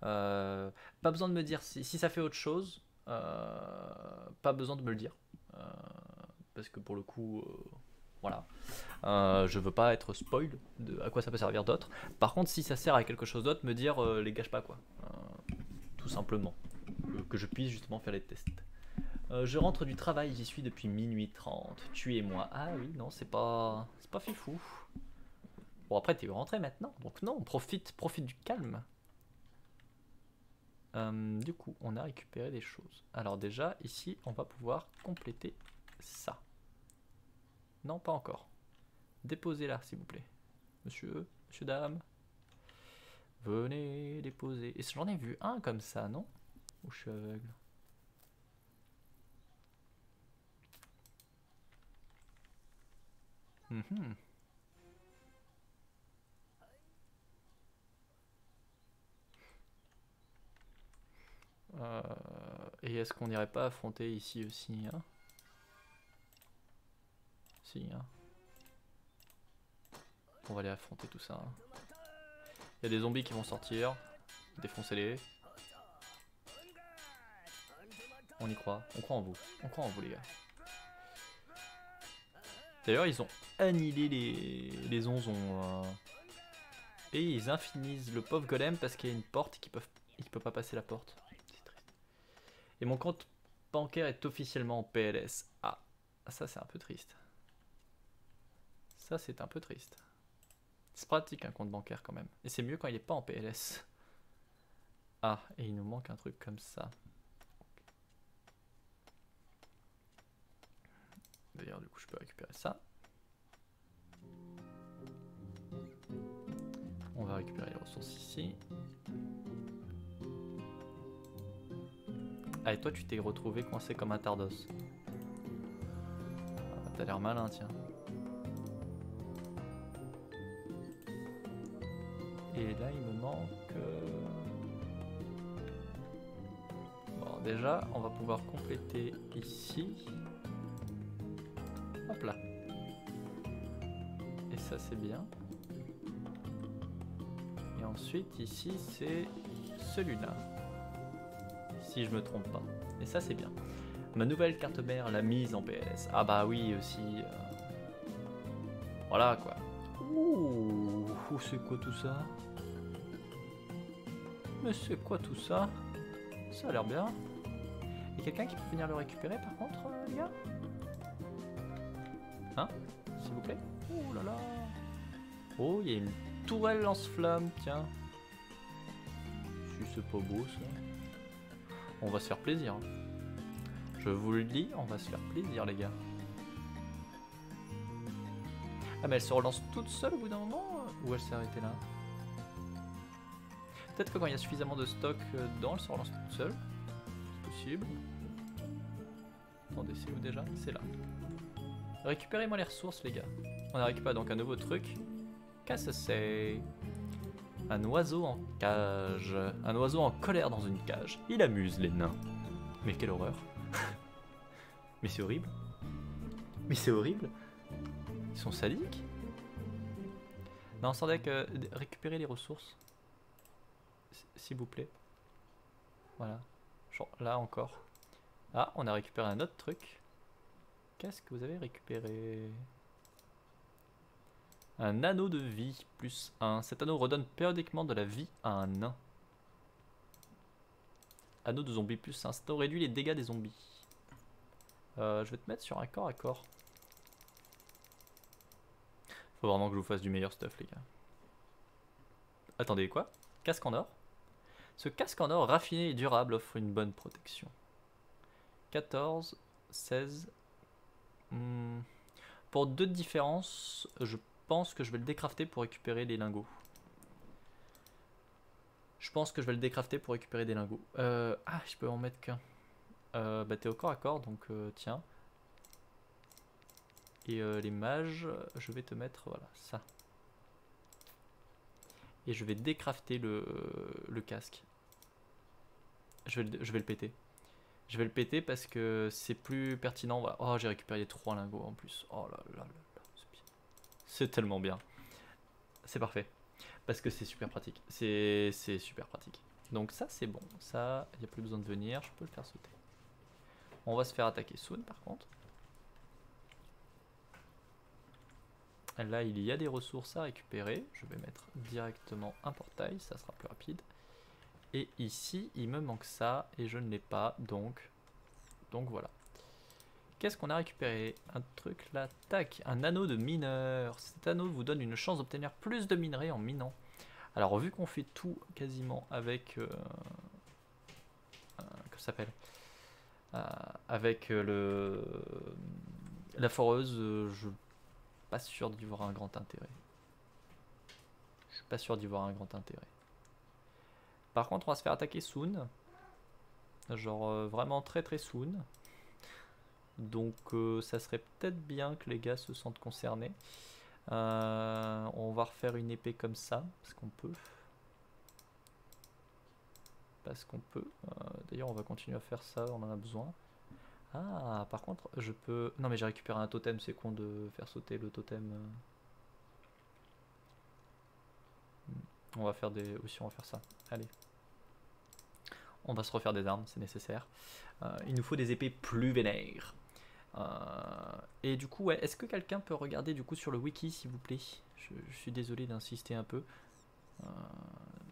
pas besoin de me dire si ça fait autre chose. pas besoin de me le dire parce que pour le coup, euh, voilà. Euh, je veux pas être spoil de à quoi ça peut servir d'autre. Par contre, si ça sert à quelque chose d'autre, me dire euh, les gâche pas quoi. tout simplement. que je puisse justement faire les tests. je rentre du travail, j'y suis depuis minuit 30. Tu et moi. Ah oui, non, c'est pas. C'est pas fifou. Bon après t'es rentré maintenant, donc non, profite, profite du calme. du coup, on a récupéré des choses. Alors déjà, ici, on va pouvoir compléter ça. Non, pas encore. Déposez là, s'il vous plaît. Monsieur, monsieur, dame. Venez déposer. Et j'en ai vu un comme ça, non? Ou je suis aveugle mhm. euh, et est-ce qu'on n'irait pas affronter ici aussi hein? Hein. On va aller affronter tout ça. Hein. Il y a des zombies qui vont sortir. Défoncez-les. On y croit. On croit en vous. On croit en vous, les gars. D'ailleurs, ils ont annihilé les, les onzons. Euh. Et ils infinisent le pauvre golem parce qu'il y a une porte et qu'il ne peut pas passer la porte. Et mon compte bancaire est officiellement en PLS. Ah, ça c'est un peu triste. Ça, c'est un peu triste. C'est pratique un compte bancaire quand même. Et c'est mieux quand il n'est pas en PLS. Ah, et il nous manque un truc comme ça. D'ailleurs, du coup, je peux récupérer ça. On va récupérer les ressources ici. Ah, et toi, tu t'es retrouvé coincé comme un tardos. Ah, T'as l'air malin, tiens. Et là, il me manque... Euh, bon, déjà, on va pouvoir compléter ici. Hop là. Et ça, c'est bien. Et ensuite, ici, c'est celui-là. Si je me trompe pas. Et ça, c'est bien. Ma nouvelle carte mère, la mise en PLS. Ah bah oui, aussi. Euh, voilà, quoi. Ouh, c'est quoi tout ça mais c'est quoi tout ça Ça a l'air bien. Il y a quelqu'un qui peut venir le récupérer par contre, euh, les gars? Hein? S'il vous plaît? Oh là là Oh, il y a une tourelle lance-flamme, tiens. Si c'est pas beau ça. On va se faire plaisir. Hein. Je vous le dis, on va se faire plaisir les gars. Ah mais elle se relance toute seule au bout d'un moment Ou elle s'est arrêtée là Peut-être que quand il y a suffisamment de stock euh, dedans, elle se relance toute seule. C'est possible. Attendez, c'est où déjà? C'est là. Récupérez-moi les ressources, les gars. On a récupéré donc un nouveau truc. Qu'est-ce que c'est? Un oiseau en cage. Un oiseau en colère dans une cage. Il amuse les nains. Mais quelle horreur. Mais c'est horrible. Mais c'est horrible. Ils sont sadiques. Non, sans deck, récupérer les ressources s'il vous plaît. Voilà. là encore. Ah, on a récupéré un autre truc. Qu'est-ce que vous avez récupéré? Un anneau de vie, plus 1. Cet anneau redonne périodiquement de la vie à un nain. Anneau de zombie plus instant réduit les dégâts des zombies. Euh, je vais te mettre sur un corps à corps. Faut vraiment que je vous fasse du meilleur stuff, les gars. Attendez, quoi? Casque en or? Ce casque en or raffiné et durable offre une bonne protection. 14, 16. Hmm. Pour deux différences, je pense que je vais le décrafter pour récupérer les lingots. Je pense que je vais le décrafter pour récupérer des lingots. Euh, ah, je peux en mettre qu'un. Euh, bah t'es au corps à corps, donc euh, tiens. Et les mages, je vais te mettre, voilà, ça. Et je vais décrafter le, casque. Je vais, le, péter. Je vais le péter parce que c'est plus pertinent. Oh, j'ai récupéré trois lingots en plus. Oh là là là là, c'est tellement bien. C'est parfait. Parce que c'est super pratique. C'est super pratique. Donc ça, c'est bon. Ça, il n'y a plus besoin de venir. Je peux le faire sauter. On va se faire attaquer soon, par contre. Là, il y a des ressources à récupérer. Je vais mettre directement un portail, ça sera plus rapide. Et ici, il me manque ça et je ne l'ai pas, donc, donc voilà. Qu'est-ce qu'on a récupéré? Un truc là, tac, un anneau de mineur. Cet anneau vous donne une chance d'obtenir plus de minerais en minant. Alors vu qu'on fait tout quasiment avec... Euh, euh ça s'appelle? Euh, Avec euh, le la foreuse, je suis pas sûr d'y voir un grand intérêt. Je suis pas sûr d'y voir un grand intérêt. Par contre, on va se faire attaquer soon. Genre vraiment très très soon. Donc euh, ça serait peut-être bien que les gars se sentent concernés. Euh, on va refaire une épée comme ça, parce qu'on peut. Parce qu'on peut. Euh, d'ailleurs on va continuer à faire ça, on en a besoin. Ah, par contre, je peux... Non mais j'ai récupéré un totem, c'est con de faire sauter le totem. Hmm. On va faire des... Aussi on va faire ça. Allez. On va se refaire des armes, c'est nécessaire. il nous faut des épées plus vénères. Euh, et du coup, est-ce que quelqu'un peut regarder du coup sur le wiki, s'il vous plaît? Je, suis désolé d'insister un peu. Euh,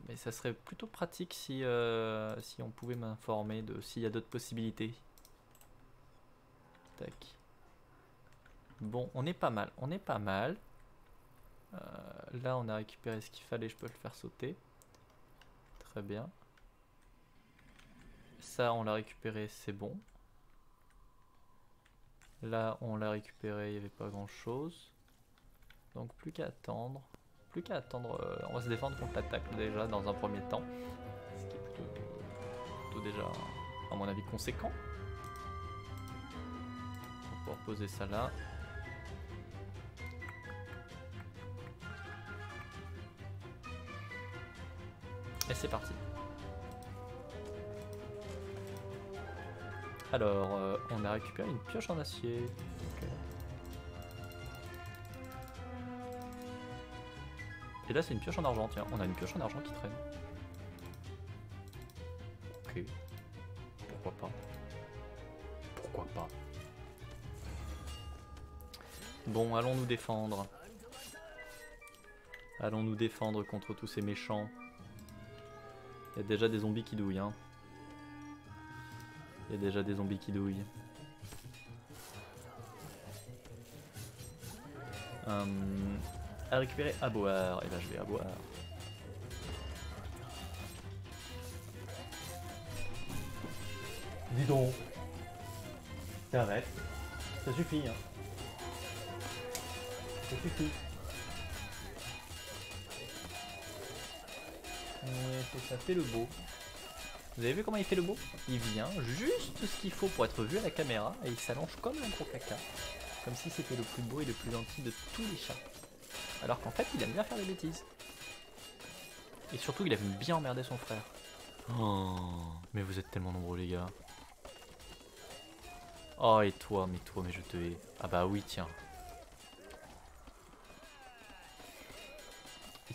mais ça serait plutôt pratique si, euh, si on pouvait m'informer de s'il y a d'autres possibilités. Bon, on est pas mal, on est pas mal. là, on a récupéré ce qu'il fallait, je peux le faire sauter. Très bien. Ça, on l'a récupéré, c'est bon. Là, on l'a récupéré, il n'y avait pas grand chose. Donc plus qu'à attendre. Plus qu'à attendre, euh, on va se défendre contre l'attaque déjà dans un premier temps. Ce qui est plutôt, déjà, à mon avis, conséquent. Pouvoir poser ça là. Et c'est parti. Alors, euh, on a récupéré une pioche en acier. Et là, c'est une pioche en argent, tiens. On a une pioche en argent qui traîne. Bon, allons nous défendre. Allons nous défendre contre tous ces méchants. Il y a déjà des zombies qui douillent, hein. Il y a déjà des zombies qui douillent. Hum, à récupérer à boire. Et là je vais à boire. Dis donc. T'arrêtes. Ça suffit hein. Ça suffit. Ouais, ça fait le beau. Vous avez vu comment il fait le beau? Il vient juste ce qu'il faut pour être vu à la caméra et il s'allonge comme un gros caca. Comme si c'était le plus beau et le plus gentil de tous les chats. Alors qu'en fait, il aime bien faire des bêtises. Et surtout, il aime bien emmerder son frère. Oh, mais vous êtes tellement nombreux, les gars. Oh, et toi, mais toi, mais je te hais. Ah bah oui, tiens.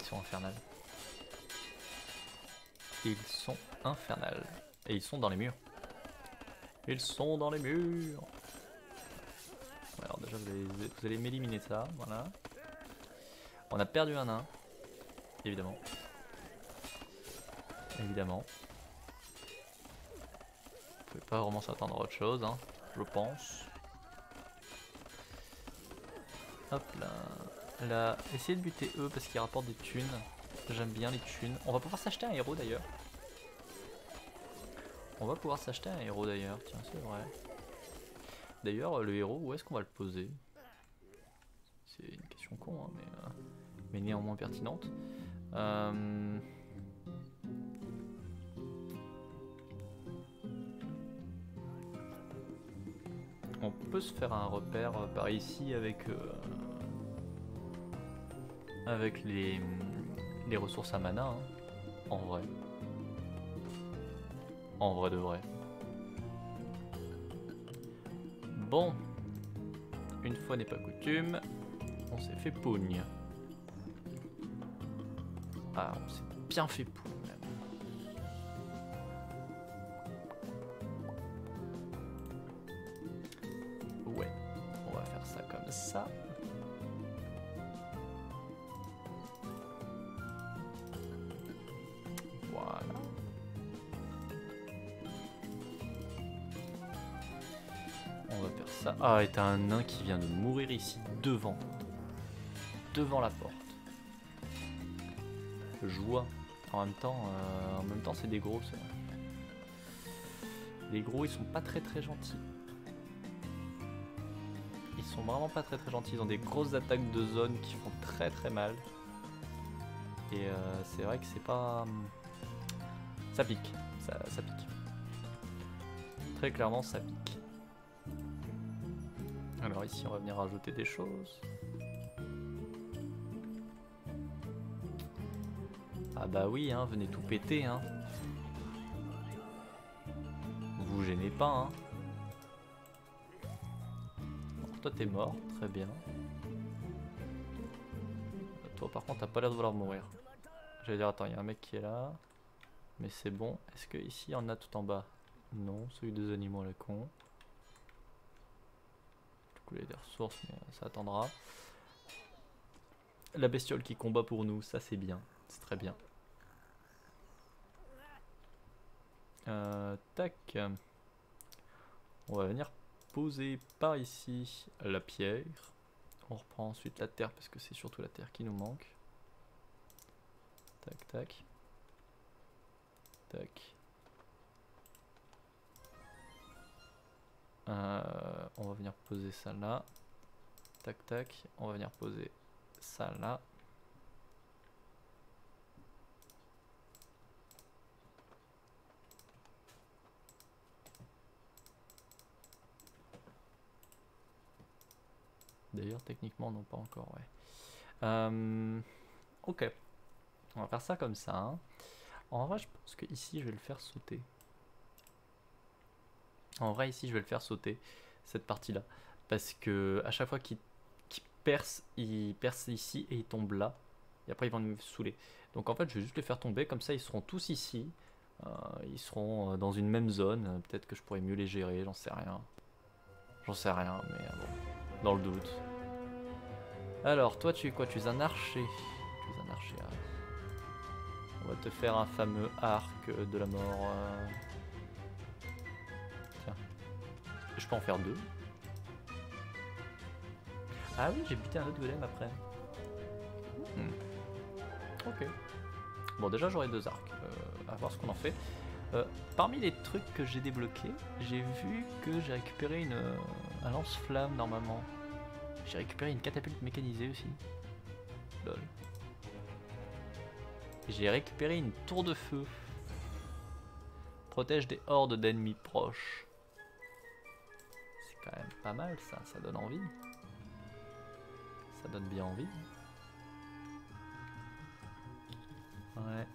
Ils sont infernales. Ils sont infernales. Et ils sont dans les murs. Ils sont dans les murs. Alors déjà vous allez, m'éliminer ça, voilà. On a perdu un nain, évidemment. Évidemment. pas vraiment s'attendre à autre chose, hein, je pense. Hop là. Là, essayez de buter eux parce qu'ils rapportent des thunes. J'aime bien les thunes. On va pouvoir s'acheter un héros d'ailleurs. On va pouvoir s'acheter un héros d'ailleurs, tiens c'est vrai. D'ailleurs le héros où est-ce qu'on va le poser? C'est une question con hein, mais, euh, mais néanmoins pertinente. Euh, on peut se faire un repère par ici avec euh, avec les, ressources à mana, hein, en vrai. En vrai de vrai. Bon. Une fois n'est pas coutume, on s'est fait pougne. Ah, on s'est bien fait pougne qui vient de mourir ici, devant. Devant la porte. Joie. En même temps, euh, en même temps c'est des gros. Les gros, ils sont pas très très gentils. Ils sont vraiment pas très très gentils. Ils ont des grosses attaques de zone qui font très très mal. Et euh, c'est vrai que c'est pas... Hum, ça pique. Ça, ça pique. Très clairement, ça pique. Alors ici on va venir rajouter des choses. Ah bah oui, hein, venez tout péter. Hein. Vous gênez pas. Hein. toi t'es mort, très bien. Toi par contre t'as pas l'air de vouloir mourir. J'allais dire attends, il y a un mec qui est là. Mais c'est bon. Est-ce que ici on a tout en bas? Non, celui des animaux la con couler des ressources, mais ça attendra. La bestiole qui combat pour nous, ça c'est bien, c'est très bien. Euh, tac. On va venir poser par ici la pierre. On reprend ensuite la terre parce que c'est surtout la terre qui nous manque. Tac, tac. Tac. Euh, on va venir poser ça là. Tac tac. On va venir poser ça là. D'ailleurs, techniquement, non, pas encore, ouais. Euh, ok. On va faire ça comme ça. Hein. En vrai, je pense que ici, je vais le faire sauter. En vrai, ici, je vais le faire sauter, cette partie-là. Parce que à chaque fois qu'il perce, il perce ici et il tombe là. Et après, ils vont me saouler. Donc en fait, je vais juste les faire tomber. Comme ça, ils seront tous ici. Euh, ils seront euh, dans une même zone. Peut-être que je pourrais mieux les gérer, j'en sais rien. J'en sais rien, mais euh, bon, dans le doute. Alors, toi, tu es quoi? Tu es un archer. Tu es un archer. On va te faire un fameux arc de la mort. Je peux en faire deux. Ah oui, j'ai buté un autre golem après. Hmm. Ok. Bon, déjà j'aurai deux arcs. Euh, à voir ce qu'on en fait. Euh, parmi les trucs que j'ai débloqués, j'ai vu que j'ai récupéré une, euh, un lance-flamme normalement. J'ai récupéré une catapulte mécanisée aussi. Lol. J'ai récupéré une tour de feu. Protège des hordes d'ennemis proches quand même pas mal ça, ça donne envie. Ça donne bien envie. Ouais.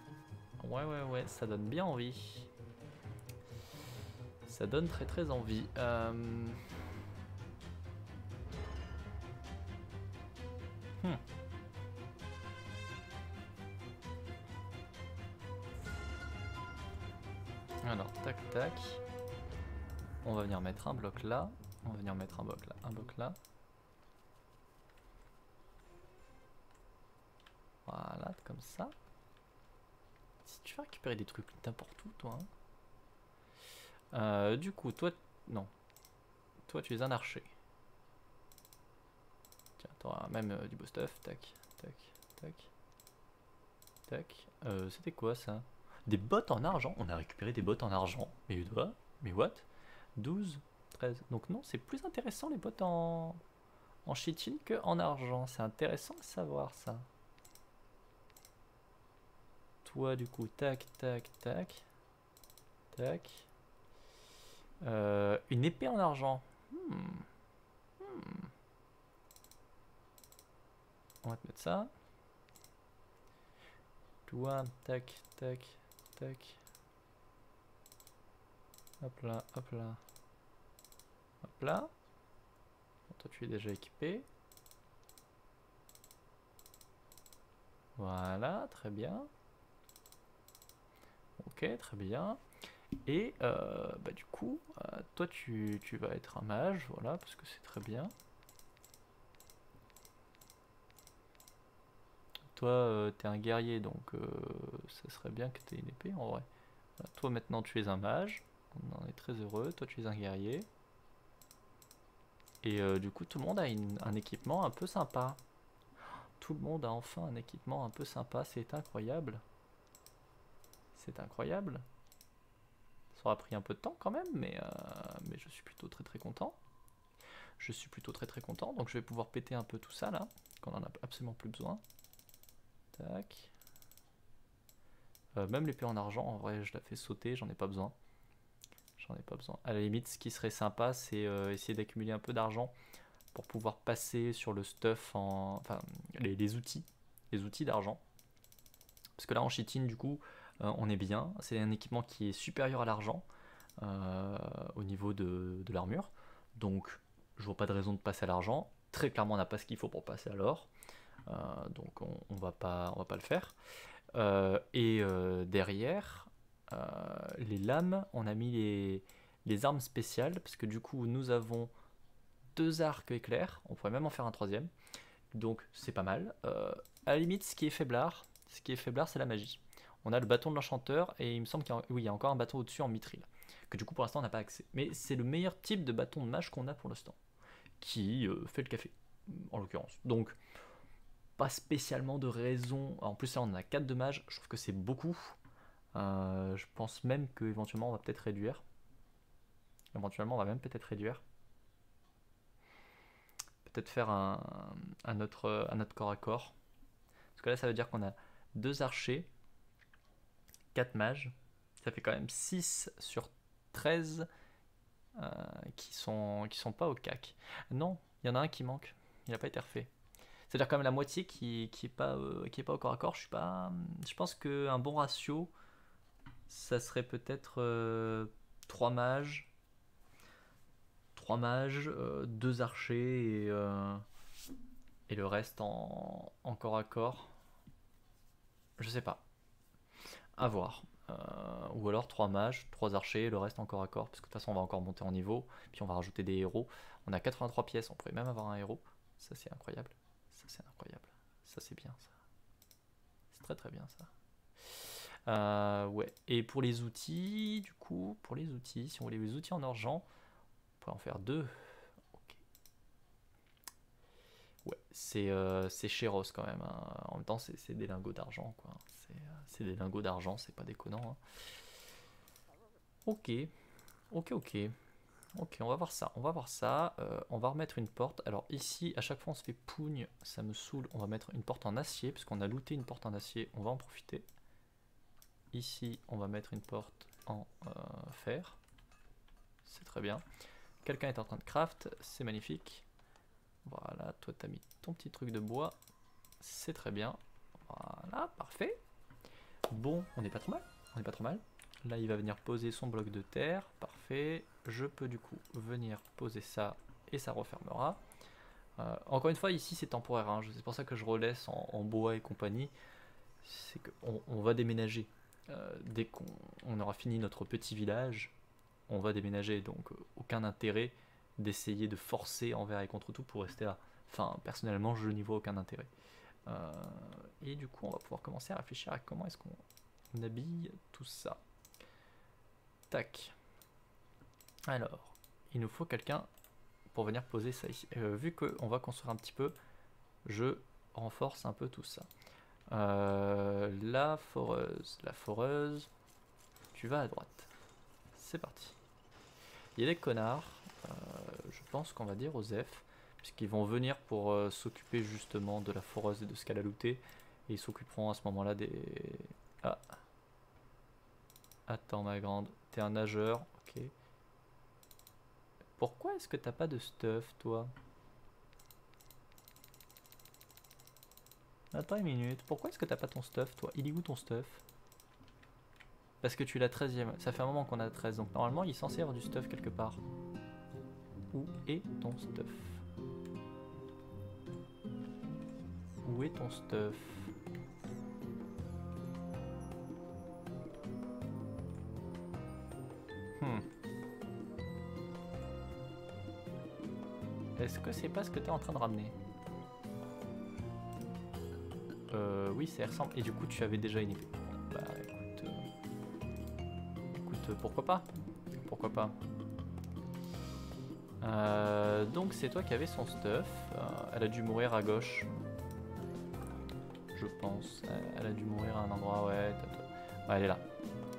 Ouais, ouais, ouais, ça donne bien envie. Ça donne très très envie. Euh... Hmm. Alors, tac tac. On va venir mettre un bloc là. On va venir mettre un bloc là, un bloc là. Voilà, comme ça. Si tu vas récupérer des trucs n'importe où, toi. Hein. Euh, du coup, toi... Non. Toi, tu es un archer. Tiens, t'auras même euh, du beau stuff. Tac, tac, tac. Tac. Euh, C'était quoi ça? Des bottes en argent On a récupéré des bottes en argent. Mais Mais what? 12 13. Donc non, c'est plus intéressant les bottes en, en chitin que en argent. C'est intéressant de savoir ça. Toi du coup, tac, tac, tac. Tac. Euh, une épée en argent. Hmm. Hmm. On va te mettre ça. Toi, tac, tac, tac. Hop là, hop là. Là. toi, tu es déjà équipé. Voilà, très bien. Ok, très bien. Et euh, bah, du coup, euh, toi tu, vas être un mage, voilà, parce que c'est très bien. Toi, euh, t'es un guerrier, donc ça serait bien que tu aies une épée en vrai. toi maintenant tu es un mage, on en est très heureux. Toi tu es un guerrier. Et du coup tout le monde a un équipement un peu sympa. Tout le monde a enfin un équipement un peu sympa, c'est incroyable. C'est incroyable. Ça aura pris un peu de temps quand même, mais, euh, mais je suis plutôt très très content. Je suis plutôt très très content, donc je vais pouvoir péter un peu tout ça là, qu'on en a absolument plus besoin. Tac. Euh, même l'épée en argent, en vrai, je la fais sauter, j'en ai pas besoin. J'en ai pas besoin. À la limite, ce qui serait sympa, c'est euh, essayer d'accumuler un peu d'argent pour pouvoir passer sur le stuff en. Enfin, les, outils. Les outils d'argent. Parce que là, en cheating, du coup, euh, on est bien. C'est un équipement qui est supérieur à l'argent euh, au niveau de, l'armure. Donc je vois pas de raison de passer à l'argent. Très clairement, on n'a pas ce qu'il faut pour passer à l'or. Donc on, on, va pas, on va pas le faire. et derrière, les lames, on a mis les, armes spéciales parce que du coup nous avons deux arcs éclairs. On pourrait même en faire un troisième. Donc c'est pas mal. à la limite, ce qui est faiblard, ce qui est faiblard, c'est la magie on a le bâton de l'enchanteur et il me semble qu'il y, a encore un bâton au-dessus en mithril, que du coup pour l'instant on n'a pas accès. Mais c'est le meilleur type de bâton de mage qu'on a pour l'instant, qui euh, fait le café, en l'occurrence. Donc pas spécialement de raison, en plus là on a 4 de mage, je trouve que c'est beaucoup. Euh, je pense même qu'éventuellement on va peut-être réduire. Éventuellement on va même peut-être réduire. Peut-être faire un, autre, un autre corps à corps. Parce que là ça veut dire qu'on a deux archers 4 mages. Ça fait quand même 6 sur 13 euh, qui, sont, qui sont pas au CAC. Non, il y en a un qui manque. Il n'a pas été refait. C'est-à-dire quand même la moitié qui, qui pas euh, pas au corps à corps. Je suis pas. Je pense qu'un bon ratio, ça serait peut-être 3 euh, mages, 3 mages, 2 archers et, et le reste en, en corps à corps. Je sais pas. À voir. Euh, ou alors 3 mages, 3 archers, le reste encore à corps, parce que de toute façon on va encore monter en niveau, puis on va rajouter des héros. On a 83 pièces, on pourrait même avoir un héros. Ça c'est incroyable. Ça c'est incroyable. Ça c'est bien ça. C'est très très bien ça. Euh, ouais. Et pour les outils, du coup, pour les outils, si on voulait les outils en argent, on pourrait en faire deux. Ouais, c'est euh, Chéros quand même. Hein. En même temps, c'est des lingots d'argent, quoi. C'est des lingots d'argent, c'est pas déconnant. Hein. Ok, ok, ok. Ok, on va voir ça. On va voir ça. Euh, on va remettre une porte. Alors ici, à chaque fois on se fait pougne, ça me saoule. On va mettre une porte en acier, puisqu'on a looté une porte en acier. On va en profiter. Ici, on va mettre une porte en euh, fer. C'est très bien. Quelqu'un est en train de craft, c'est magnifique. Voilà, toi t'as mis ton petit truc de bois. C'est très bien. Voilà, parfait. Bon, on n'est pas trop mal. On n'est pas trop mal. Là, il va venir poser son bloc de terre. Parfait. Je peux du coup venir poser ça et ça refermera. Euh, encore une fois, ici c'est temporaire. Hein. C'est pour ça que je relaisse en, bois et compagnie. C'est qu'on on va déménager. Euh, dès qu'on aura fini notre petit village, on va déménager. Donc, aucun intérêt d'essayer de forcer envers et contre tout pour rester là. Enfin, personnellement, je n'y vois aucun intérêt. Euh, et du coup, on va pouvoir commencer à réfléchir à comment est-ce qu'on habille tout ça. Tac. Alors, il nous faut quelqu'un pour venir poser ça ici. Euh, vu qu'on va construire un petit peu, je renforce un peu tout ça. Euh, la foreuse, la foreuse, tu vas à droite. C'est parti. Il y a des connards, euh, je pense qu'on va dire aux F, puisqu'ils vont venir pour s'occuper justement de la foreuse et de ce qu'elle a looté. Et ils s'occuperont à ce moment-là des... Ah. Attends ma grande, t'es un nageur, ok. Pourquoi est-ce que t'as pas de stuff, toi? Attends une minute, pourquoi est-ce que t'as pas ton stuff, toi? Il est où ton stuff? Parce que tu l'as 13 e Ça fait un moment qu'on a 13, donc normalement il est censé avoir du stuff quelque part. Où est ton stuff? Où est ton stuff? Est-ce que c'est pas ce que tu es en train de ramener? Euh, oui, ça ressemble. Et du coup, tu avais déjà une épée. Bah, écoute... Euh, écoute, pourquoi pas? Pourquoi pas? Euh, donc c'est toi qui avais son stuff. Euh, elle a dû mourir à gauche. Je pense. Elle a dû mourir à un endroit, ouais. ouais elle est là.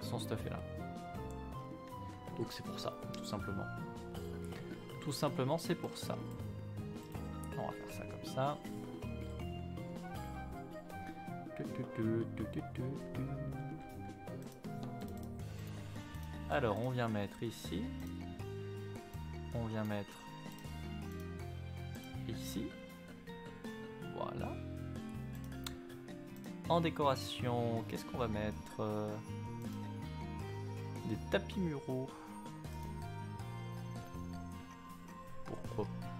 Son stuff est là. Donc c'est pour ça, tout simplement. Tout simplement, c'est pour ça. On va faire ça comme ça. Alors, on vient mettre ici. On vient mettre ici. Voilà. En décoration, qu'est-ce qu'on va mettre? Des tapis muraux.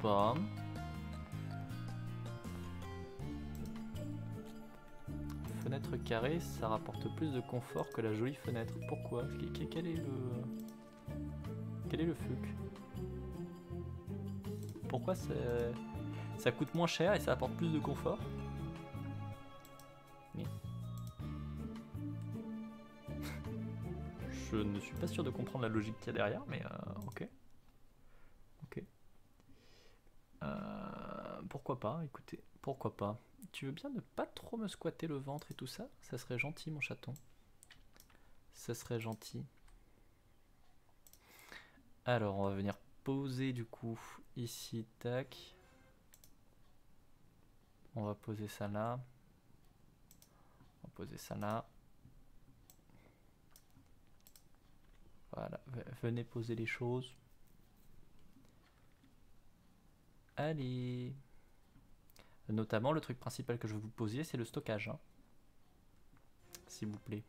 pas? Fenêtre carrée, ça rapporte plus de confort que la jolie fenêtre. Pourquoi? Quel est le... Quel est le fuc? Pourquoi ça... ça coûte moins cher et ça apporte plus de confort? Je ne suis pas sûr de comprendre la logique qu'il y a derrière, mais euh, ok. Pas, écoutez, pourquoi pas. Tu veux bien ne pas trop me squatter le ventre et tout ça? Ça serait gentil, mon chaton. Ça serait gentil. Alors, on va venir poser du coup ici, tac. On va poser ça là. On va poser ça là. Voilà, venez poser les choses. Allez Notamment, le truc principal que je veux vous poser, c'est le stockage. Hein. S'il vous plaît.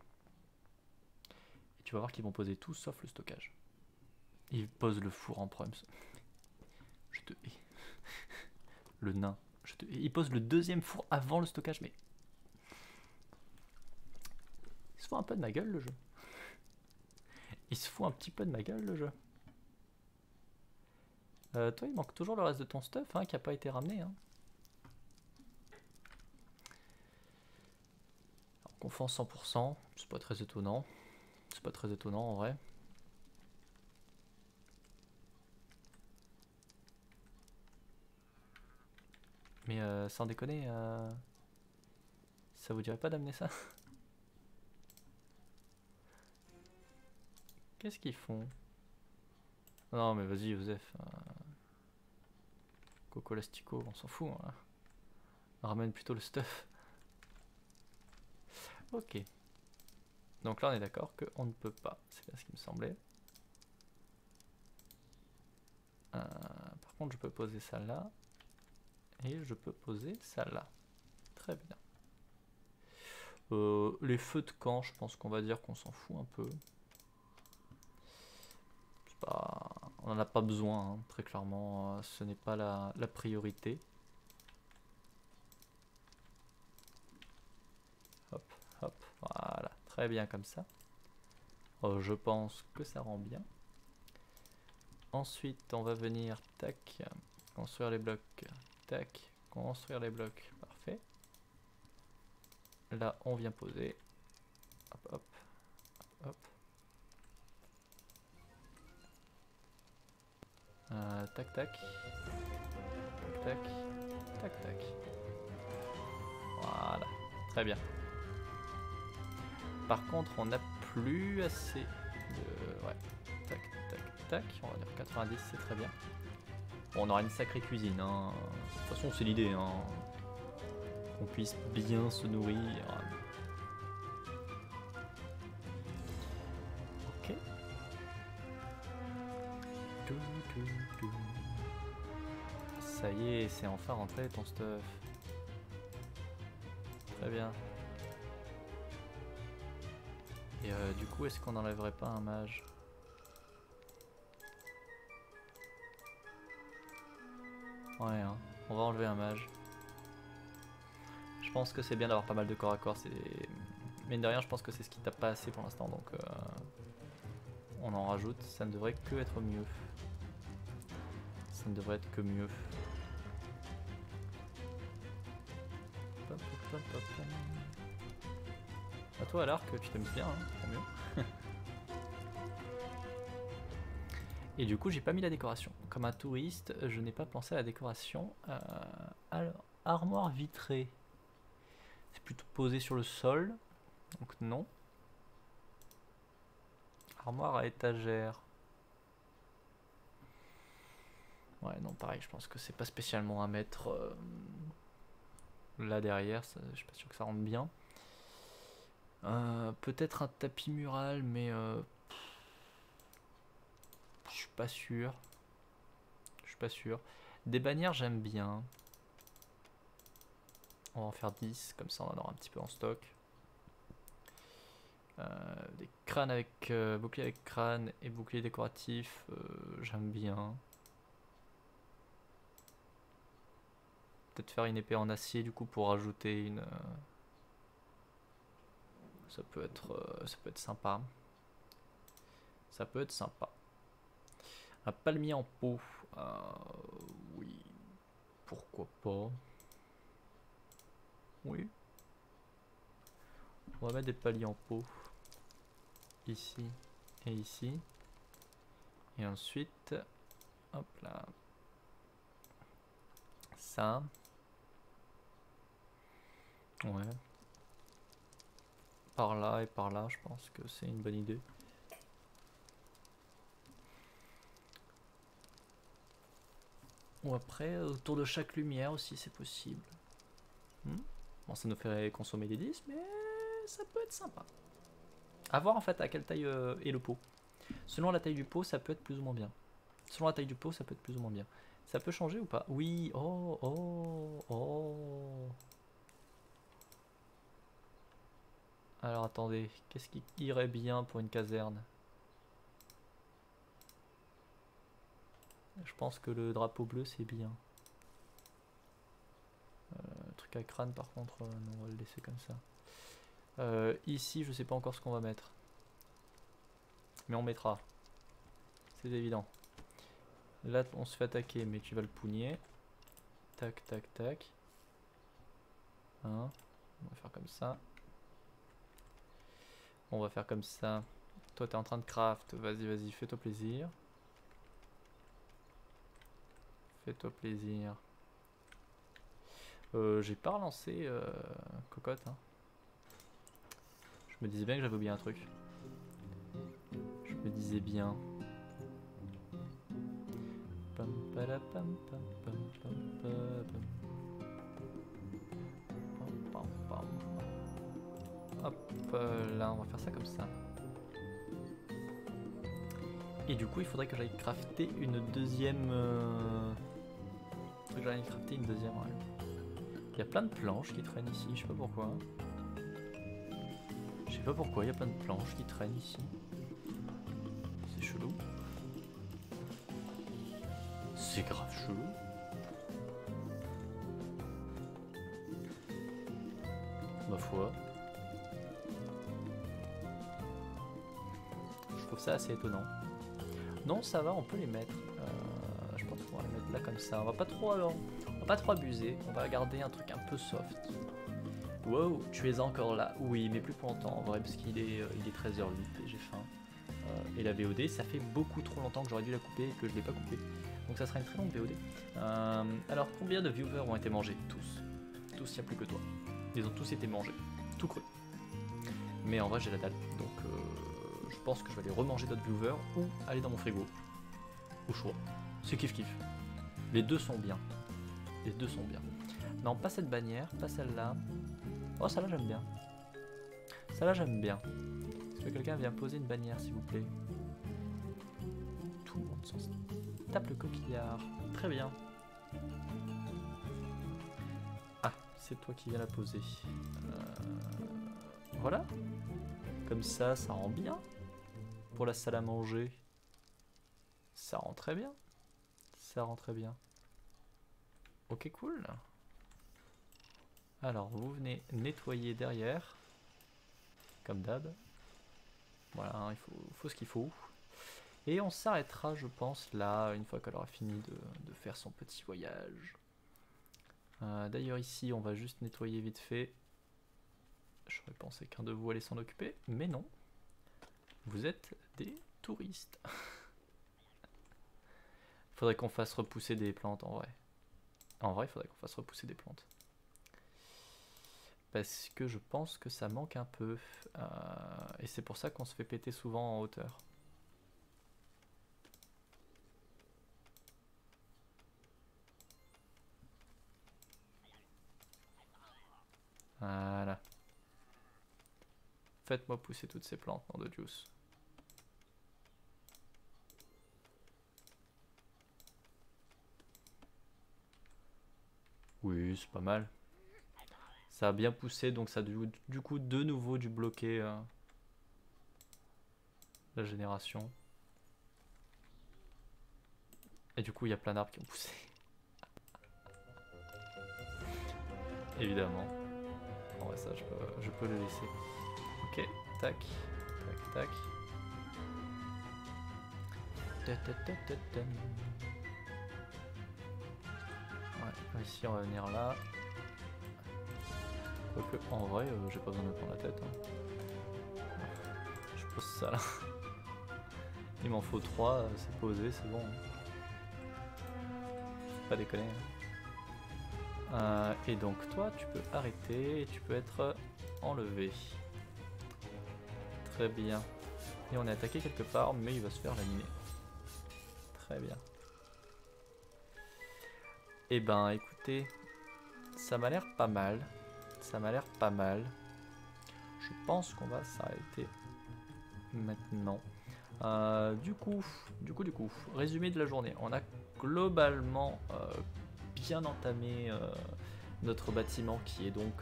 Et tu vas voir qu'ils vont poser tout sauf le stockage. Ils posent le four en proms. Je te hais. Le nain. Je te Ils posent le deuxième four avant le stockage, mais... Il se fout un peu de ma gueule, le jeu. Il se fout un petit peu de ma gueule, le jeu. Euh, toi, il manque toujours le reste de ton stuff hein, qui n'a pas été ramené. Hein. Confond 100%, c'est pas très étonnant. C'est pas très étonnant en vrai. Mais euh, sans déconner, euh, ça vous dirait pas d'amener ça? Qu'est-ce qu'ils font? Non mais vas-y Joseph. Euh, Coco Lastico, on s'en fout. Hein. Ramène plutôt le stuff. Ok. Donc là, on est d'accord qu'on ne peut pas. C'est bien ce qui me semblait. Euh, par contre, je peux poser ça là. Et je peux poser ça là. Très bien. Euh, les feux de camp, je pense qu'on va dire qu'on s'en fout un peu. On n'en a pas besoin, hein, très clairement. Euh, ce n'est pas la priorité. Voilà, très bien comme ça. Oh, je pense que ça rend bien. Ensuite, on va venir, tac, construire les blocs, tac, construire les blocs, parfait. Là, on vient poser. Hop, hop, hop. Euh, tac tac. Tac tac. Tac tac. Voilà. Très bien. Par contre, on n'a plus assez de... Ouais. Tac tac tac. On va dire 90, c'est très bien. Bon, on aura une sacrée cuisine. Hein. De toute façon, c'est l'idée. Hein. Qu'on puisse bien se nourrir. Ok. Ça y est, c'est enfin rentré ton stuff. Très bien. Et euh, du coup, est-ce qu'on n'enlèverait pas un mage? Ouais, hein. on va enlever un mage. Je pense que c'est bien d'avoir pas mal de corps à corps. Mine de rien, je pense que c'est ce qui tape pas assez pour l'instant. Donc, euh, on en rajoute. Ça ne devrait que être mieux. Ça ne devrait être que mieux. À toi, l'arc, tu t'aimes bien, hein, tant mieux. Et du coup, j'ai pas mis la décoration. Comme un touriste, je n'ai pas pensé à la décoration. Euh, alors, armoire vitrée. C'est plutôt posé sur le sol. Donc non. Armoire à étagère. Ouais, non, pareil, je pense que c'est pas spécialement à mettre euh, là derrière. je suis pas sûr que ça rentre bien. Euh, peut-être un tapis mural, mais je suis pas sûr. Je suis pas sûr. Des bannières, j'aime bien. On va en faire 10, comme ça on en aura un petit peu en stock. Euh, des crânes avec euh, avec crâne et bouclier décoratif, euh, j'aime bien. Peut-être faire une épée en acier du coup pour rajouter une. Ça peut être, ça peut être sympa. Ça peut être sympa. Un palmier en pot. Euh, oui. Pourquoi pas? Oui. On va mettre des paliers en pot. Ici et ici. Et ensuite, hop là. Ça. Ouais. Par là et par là, je pense que c'est une bonne idée. Ou après, autour de chaque lumière aussi, c'est possible. Hmm? Bon, ça nous ferait consommer des 10, mais ça peut être sympa. A voir en fait à quelle taille euh, est le pot. Selon la taille du pot, ça peut être plus ou moins bien. Selon la taille du pot, ça peut être plus ou moins bien. Ça peut changer ou pas? Oui, oh, oh, oh. Alors attendez, qu'est-ce qui irait bien pour une caserne? Je pense que le drapeau bleu c'est bien. Euh, truc à crâne par contre, euh, on va le laisser comme ça. Euh, ici je sais pas encore ce qu'on va mettre. Mais on mettra. C'est évident. Là on se fait attaquer mais tu vas le pougner. Tac tac tac. Hein? On va faire comme ça. On va faire comme ça. Toi t'es en train de craft, vas-y vas-y fais-toi plaisir. Fais-toi plaisir. Euh, J'ai pas relancé euh, Cocotte. Hein. Je me disais bien que j'avais oublié un truc. Je me disais bien. Hop euh, là, on va faire ça comme ça. Et du coup, il faudrait que j'aille crafter une deuxième... Euh, que j'allais crafter une deuxième Il y a plein de planches qui traînent ici, je sais pas pourquoi. Je sais pas pourquoi, il y a plein de planches qui traînent ici. C'est chelou. C'est grave chelou. Ma foi. Je ça assez étonnant. Non, ça va, on peut les mettre là comme ça. On va pas trop on va pas trop abuser. On va garder un truc un peu soft. Wow, tu es encore là. Oui, mais plus pour longtemps en vrai parce qu'il est, euh, il est 13h08 et j'ai faim. Euh, et la VOD, ça fait beaucoup trop longtemps que j'aurais dû la couper et que je l'ai pas coupé. Donc ça sera une très longue VOD. Euh, alors combien de viewers ont été mangés? Tous. Tous, il n'y a plus que toi. Ils ont tous été mangés. Tout cru. Mais en vrai j'ai la dalle. Je pense que je vais aller remanger d'autres viewers ou aller dans mon frigo. Au choix. C'est kiff kiff. Les deux sont bien. Les deux sont bien. Non, pas cette bannière, pas celle-là. Oh, celle-là j'aime bien. Celle-là j'aime bien. Est-ce que quelqu'un vient poser une bannière s'il vous plaît? Tout le monde s'en tape le coquillard. Très bien. Ah, c'est toi qui viens la poser. Euh, Voilà. Comme ça, ça rend bien. Pour la salle à manger. Ça rend très bien. Ça rend très bien. Ok, cool. Alors, vous venez nettoyer derrière. Comme d'hab. Voilà, hein, il faut, ce qu'il faut. Et on s'arrêtera, je pense, là, une fois qu'elle aura fini de, de faire son petit voyage. Euh, D'ailleurs, ici, on va juste nettoyer vite fait. J'aurais pensé qu'un de vous allait s'en occuper, mais non. Vous êtes des touristes. faudrait qu'on fasse repousser des plantes, en vrai. En vrai, il faudrait qu'on fasse repousser des plantes. Parce que je pense que ça manque un peu. euh, et c'est pour ça qu'on se fait péter souvent en hauteur. Voilà. Faites-moi pousser toutes ces plantes, nom de juice. Oui, c'est pas mal. Ça a bien poussé, donc ça a du, du coup de nouveau dû bloquer euh, la génération. Et du coup, il y a plein d'arbres qui ont poussé. Évidemment. Bon, ouais, ça, je peux, je peux le laisser. Tac, tac, tac. Ta ta ta. Ouais, ici, on va venir là. Quoique, en vrai, euh, j'ai pas besoin de prendre la tête. hein. Je pose ça là. Il m'en faut 3, c'est posé, c'est bon. hein. Pas déconner. hein. Euh, et donc toi, tu peux arrêter et tu peux être enlevé. Très bien. Et on est attaqué quelque part, mais il va se faire laminer. Très bien. Eh ben, écoutez, ça m'a l'air pas mal. Ça m'a l'air pas mal. Je pense qu'on va s'arrêter maintenant. Euh, du coup, du coup, du coup, résumé de la journée. On a globalement euh, bien entamé euh, notre bâtiment qui est donc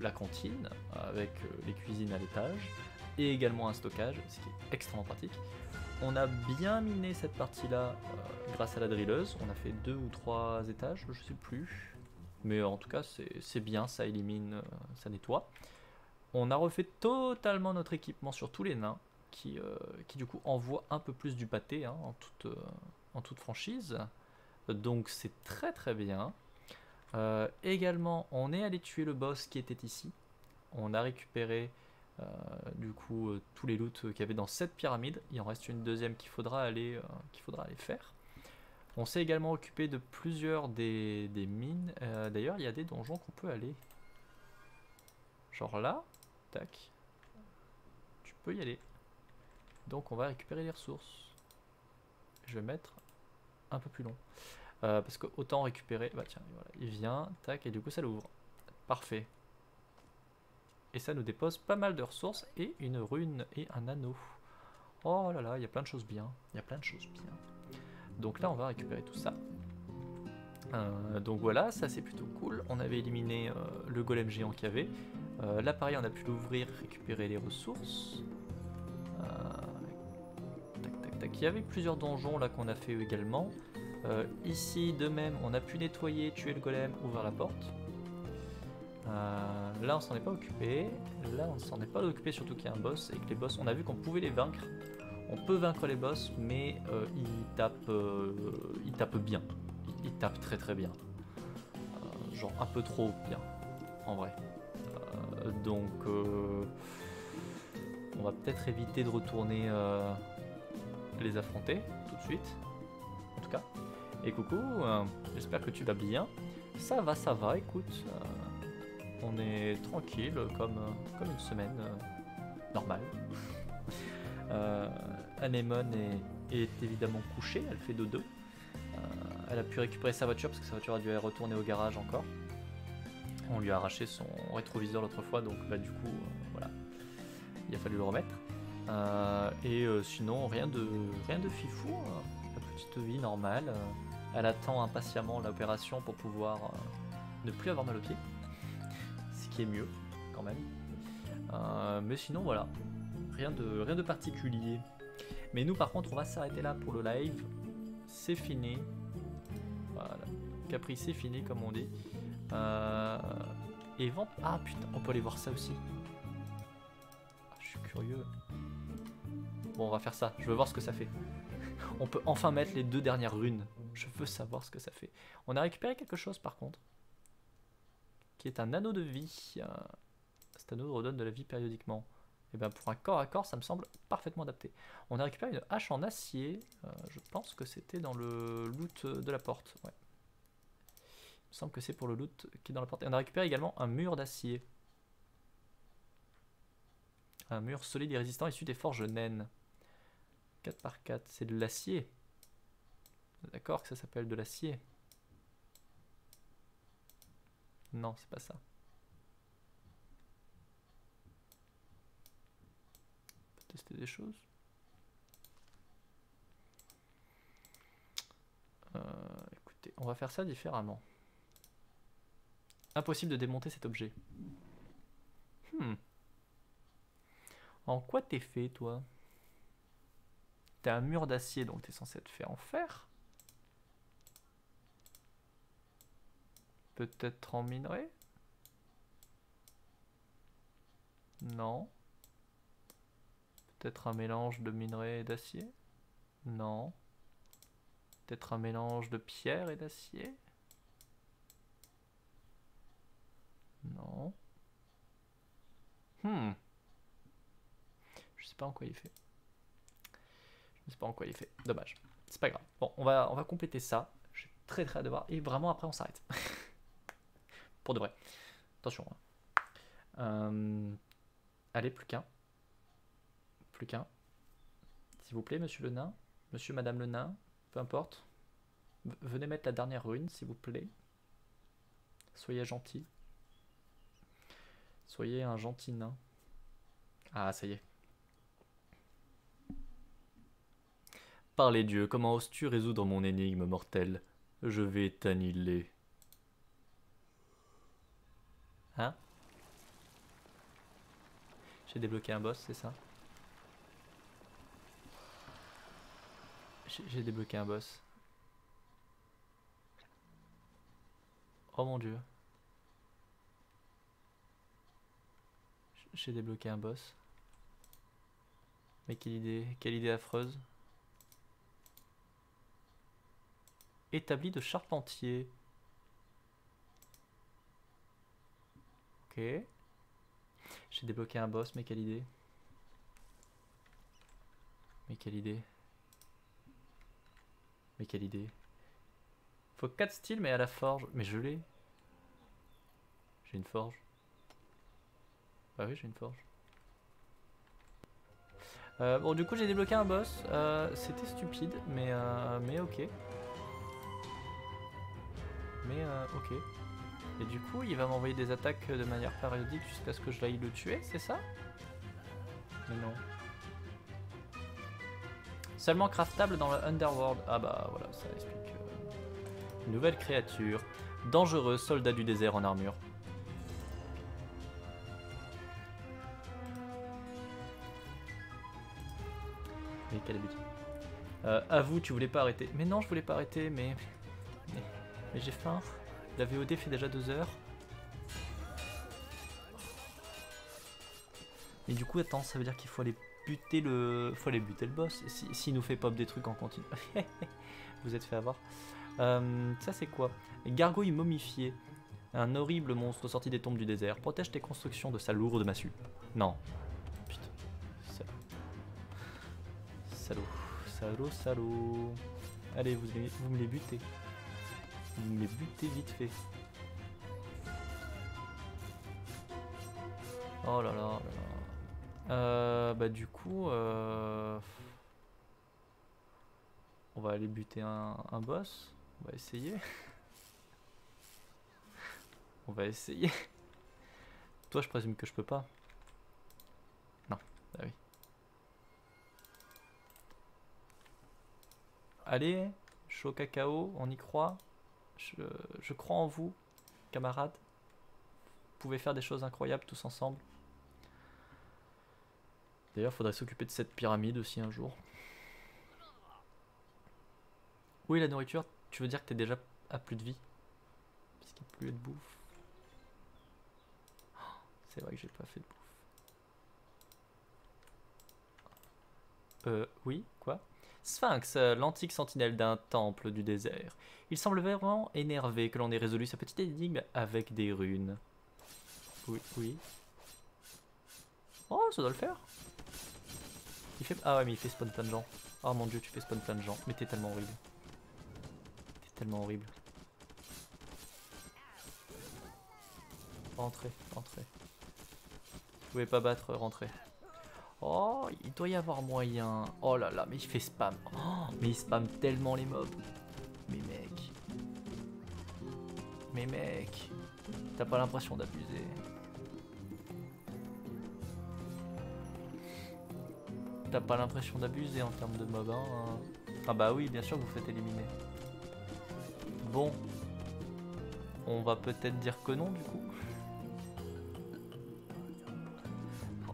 la cantine avec les cuisines à l'étage et également un stockage, ce qui est extrêmement pratique. On a bien miné cette partie-là euh, grâce à la drilleuse. On a fait deux ou trois étages, je sais plus. Mais en tout cas, c'est bien, ça élimine, euh, ça nettoie. On a refait totalement notre équipement sur tous les nains, qui, euh, qui du coup envoie un peu plus du pâté hein, en, toute, en toute franchise. Donc c'est très très bien. Également, on est allé tuer le boss qui était ici. On a récupéré du coup euh, tous les loots qu'il y avait dans cette pyramide. Il en reste une deuxième qu'il faudra aller, euh, faudra aller faire. On s'est également occupé de plusieurs des, des mines. Euh, D'ailleurs, il y a des donjons qu'on peut aller. Genre là, tac. Tu peux y aller. Donc on va récupérer les ressources. Je vais mettre un peu plus long. Euh, parce que autant récupérer. Bah tiens, voilà, il vient, tac, et du coup ça l'ouvre. Parfait. Et ça nous dépose pas mal de ressources et une rune et un anneau. Oh là là, il y a plein de choses bien. Il y a plein de choses bien. Donc là, on va récupérer tout ça. Euh, donc voilà, ça c'est plutôt cool. On avait éliminé euh, le golem géant qu'il y avait. Euh, là, on a pu l'ouvrir, récupérer les ressources. Tac, tac, tac. Il y avait plusieurs donjons là qu'on a fait également. Ici, de même, on a pu nettoyer, tuer le golem, ouvrir la porte. Euh, là, on s'en est pas occupé. Là, on s'en est pas occupé, surtout qu'il y a un boss et que les boss, on a vu qu'on pouvait les vaincre. On peut vaincre les boss, mais euh, ils tapent, euh, bien. Ils, ils tapent très très bien. Euh, genre un peu trop bien, en vrai. Donc, on va peut-être éviter de retourner les affronter tout de suite, en tout cas. Et coucou, j'espère que tu vas bien. Ça va, ça va, écoute. On est tranquille comme, comme une semaine euh, normale. Euh, Anemone est, est évidemment couchée, elle fait dodo. Euh, elle a pu récupérer sa voiture parce que sa voiture a dû retourner au garage encore. On lui a arraché son rétroviseur l'autre fois, donc bah, du coup, euh, voilà, il a fallu le remettre. Euh, et sinon, rien de, rien de fifou, hein. la petite vie normale. elle attend impatiemment l'opération pour pouvoir ne plus avoir mal aux pieds, mieux quand même. Euh, mais sinon, voilà, rien de, rien de particulier. Mais nous, par contre, on va s'arrêter là pour le live. C'est fini. Voilà. Capri, c'est fini, comme on dit. Euh, et vent. Ah putain, on peut aller voir ça aussi. Ah, je suis curieux. Bon, on va faire ça. Je veux voir ce que ça fait. On peut enfin mettre les deux dernières runes. Je veux savoir ce que ça fait. On a récupéré quelque chose par contre. Qui est un anneau de vie. Cet anneau redonne de la vie périodiquement. Et bien pour un corps à corps, ça me semble parfaitement adapté. On a récupéré une hache en acier. Euh, je pense que c'était dans le loot de la porte. Ouais. Il me semble que c'est pour le loot qui est dans la porte. Et on a récupéré également un mur d'acier. Un mur solide et résistant issu des forges naines. 4 par 4, c'est de l'acier. D'accord que ça s'appelle de l'acier. Non, c'est pas ça. On peut tester des choses. Euh, écoutez, on va faire ça différemment. Impossible de démonter cet objet. Hmm. En quoi t'es fait, toi? T'as un mur d'acier, donc t'es censé être fait en fer? Peut-être en minerai? Non. Peut-être un mélange de minerai et d'acier? Non. Peut-être un mélange de pierre et d'acier? Non. Hmm. Je sais pas en quoi il fait. Je sais pas en quoi il fait. Dommage. C'est pas grave. Bon, on va, on va compléter ça. J'ai très très hâte de voir. Et vraiment, après, on s'arrête. Pour de vrai. Attention. hein. Euh, Allez, plus qu'un. Plus qu'un. S'il vous plaît, monsieur le nain. Monsieur, madame le nain. Peu importe. Venez mettre la dernière rune, s'il vous plaît. Soyez gentil. Soyez un gentil nain. Ah, ça y est. Par les dieux, comment oses-tu résoudre mon énigme mortelle? Je vais t'annihiler. Hein? J'ai débloqué un boss, c'est ça? J'ai débloqué un boss. Oh mon dieu. J'ai débloqué un boss. Mais quelle idée, quelle idée affreuse. Établi de charpentier. Ok. J'ai débloqué un boss, mais quelle idée. Mais quelle idée. Mais quelle idée. Faut 4 styles, mais à la forge. Mais je l'ai. J'ai une forge. Bah oui, j'ai une forge. Euh, bon, du coup, j'ai débloqué un boss. Euh, C'était stupide, mais, euh, mais ok. Mais euh, ok. Et du coup, il va m'envoyer des attaques de manière périodique jusqu'à ce que je l'aille le tuer, c'est ça? Mais non. Seulement craftable dans le Underworld. Ah bah voilà, ça explique. euh, Nouvelle créature. Dangereux, soldat du désert en armure. Mais quelle habitude. Euh, avoue, tu voulais pas arrêter. Mais non, je voulais pas arrêter, mais. Mais, mais j'ai faim. La VOD fait déjà deux heures. Mais du coup, attends, ça veut dire qu'il faut aller buter le. faut aller buter le boss. S'il si, nous fait pop des trucs en continu. Vous êtes fait avoir. Euh, ça, c'est quoi? Gargouille momifiée. Un horrible monstre sorti des tombes du désert. Protège tes constructions de sa lourde massue. Non. Putain. Salaud. Salaud, salaud. Allez, vous, vous me les butez. Vous me les butez vite fait. Oh là là, là là. Euh, bah du coup, euh, on va aller buter un, un boss. On va essayer. on va essayer. Toi, je présume que je peux pas. Non, ah oui. Allez, chaud cacao, on y croit. Je, crois en vous, camarades. Vous pouvez faire des choses incroyables tous ensemble. D'ailleurs, faudrait s'occuper de cette pyramide aussi un jour. Oui, la nourriture, tu veux dire que t'es déjà à plus de vie? Parce qu'il n'y a plus de bouffe. Oh, c'est vrai que j'ai pas fait de bouffe. Euh, oui, quoi? Sphinx, euh, l'antique sentinelle d'un temple du désert. Il semble vraiment énervé que l'on ait résolu sa petite énigme avec des runes. Oui, oui. Oh, ça doit le faire. Il fait... Ah ouais, mais il fait spawn plein de gens. Oh mon dieu, tu fais spawn plein de gens. Mais t'es tellement horrible. T'es tellement horrible. Rentrez, rentrez. Vous pouvez pas battre, rentrez. Oh, il doit y avoir moyen. Oh là là, mais il fait spam. Oh, mais il spam tellement les mobs. Mais mec. Mais mec. T'as pas l'impression d'abuser. T'as pas l'impression d'abuser en termes de mob, hein Ah bah oui, bien sûr vous faites éliminer. Bon. On va peut-être dire que non, du coup.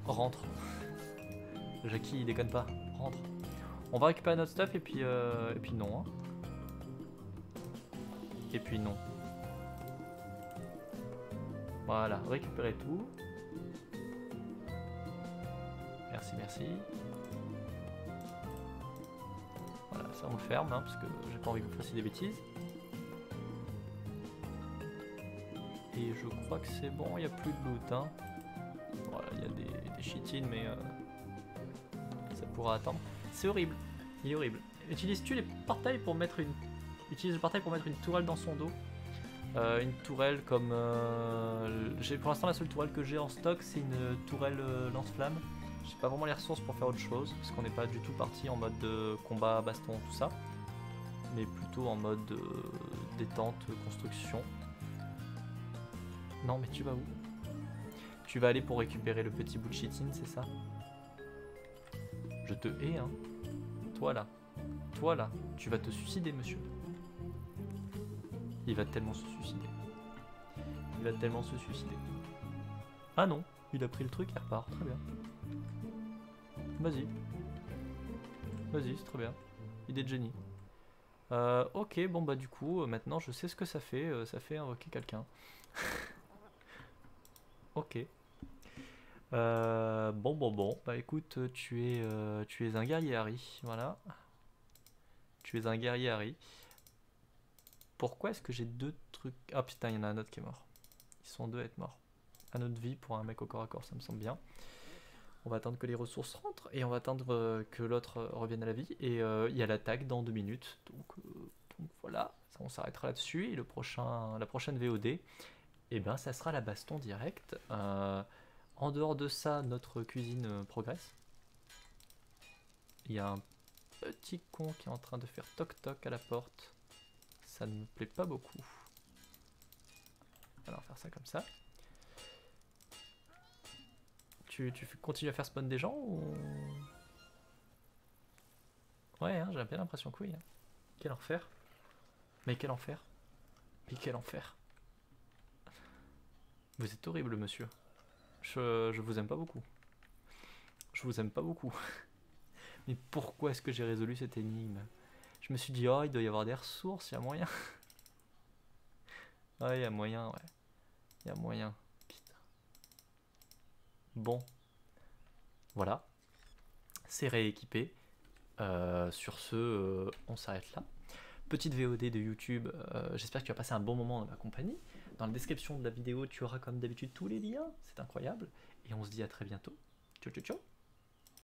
Rentre. Jackie, il déconne pas. Rentre. On va récupérer notre stuff et puis, euh, et puis non. Hein. Et puis non. Voilà, récupérer tout. Merci, merci. Voilà, ça on le ferme, hein, parce que j'ai pas envie que vous fassiez des bêtises. Et je crois que c'est bon, il n'y a plus de loot. Hein. Voilà, il y a des, des cheat mais euh, attendre. C'est horrible, il est horrible. Utilises-tu les portails pour mettre une... Utilise le portail pour mettre une tourelle dans son dos? Euh, une tourelle comme... Euh, pour l'instant la seule tourelle que j'ai en stock c'est une tourelle euh, lance-flamme. J'ai pas vraiment les ressources pour faire autre chose, parce qu'on n'est pas du tout parti en mode de combat, baston, tout ça. Mais plutôt en mode détente, construction. Non mais tu vas où? Tu vas aller pour récupérer le petit bout de chitin, c'est ça? Je te hais hein. Toi là. Toi là. Tu vas te suicider monsieur. Il va tellement se suicider. Il va tellement se suicider. Ah non, il a pris le truc et repart. Très bien. Vas-y. Vas-y, c'est très bien. Idée de génie. Euh, ok, bon bah du coup, euh, maintenant je sais ce que ça fait. Euh, ça fait invoquer quelqu'un. ok. Bon, bon, bon. Bah écoute, tu es, tu es un guerrier Harry. Voilà. Tu es un guerrier Harry. Pourquoi est-ce que j'ai deux trucs... Ah putain, il y en a un autre qui est mort. Ils sont deux à être morts. Un autre vie pour un mec au corps à corps, ça me semble bien. On va attendre que les ressources rentrent et on va attendre euh, que l'autre euh, revienne à la vie. Et euh, il y a l'attaque dans deux minutes. Donc, voilà, on s'arrêtera là-dessus. Et le prochain, la prochaine VOD, eh ben, ça sera la baston directe. En dehors de ça, notre cuisine progresse. Il y a un petit con qui est en train de faire toc toc à la porte. Ça ne me plaît pas beaucoup. Alors faire ça comme ça. Tu, tu continues à faire spawn des gens ou... Ouais, hein, j'ai bien l'impression que oui. Hein. Quel enfer. Mais quel enfer. Mais quel enfer. Vous êtes horrible, monsieur. Je, vous aime pas beaucoup. Je vous aime pas beaucoup. Mais pourquoi est-ce que j'ai résolu cette énigme? Je me suis dit, oh, il doit y avoir des ressources, il y a moyen. ouais, il y a moyen, ouais. Il y a moyen. Bon. Voilà. C'est rééquipé. Euh, sur ce, euh, on s'arrête là. Petite VOD de YouTube. Euh, j'espère que tu as passé un bon moment dans ma compagnie. Dans la description de la vidéo, tu auras comme d'habitude tous les liens. C'est incroyable. Et on se dit à très bientôt. Ciao, ciao, ciao.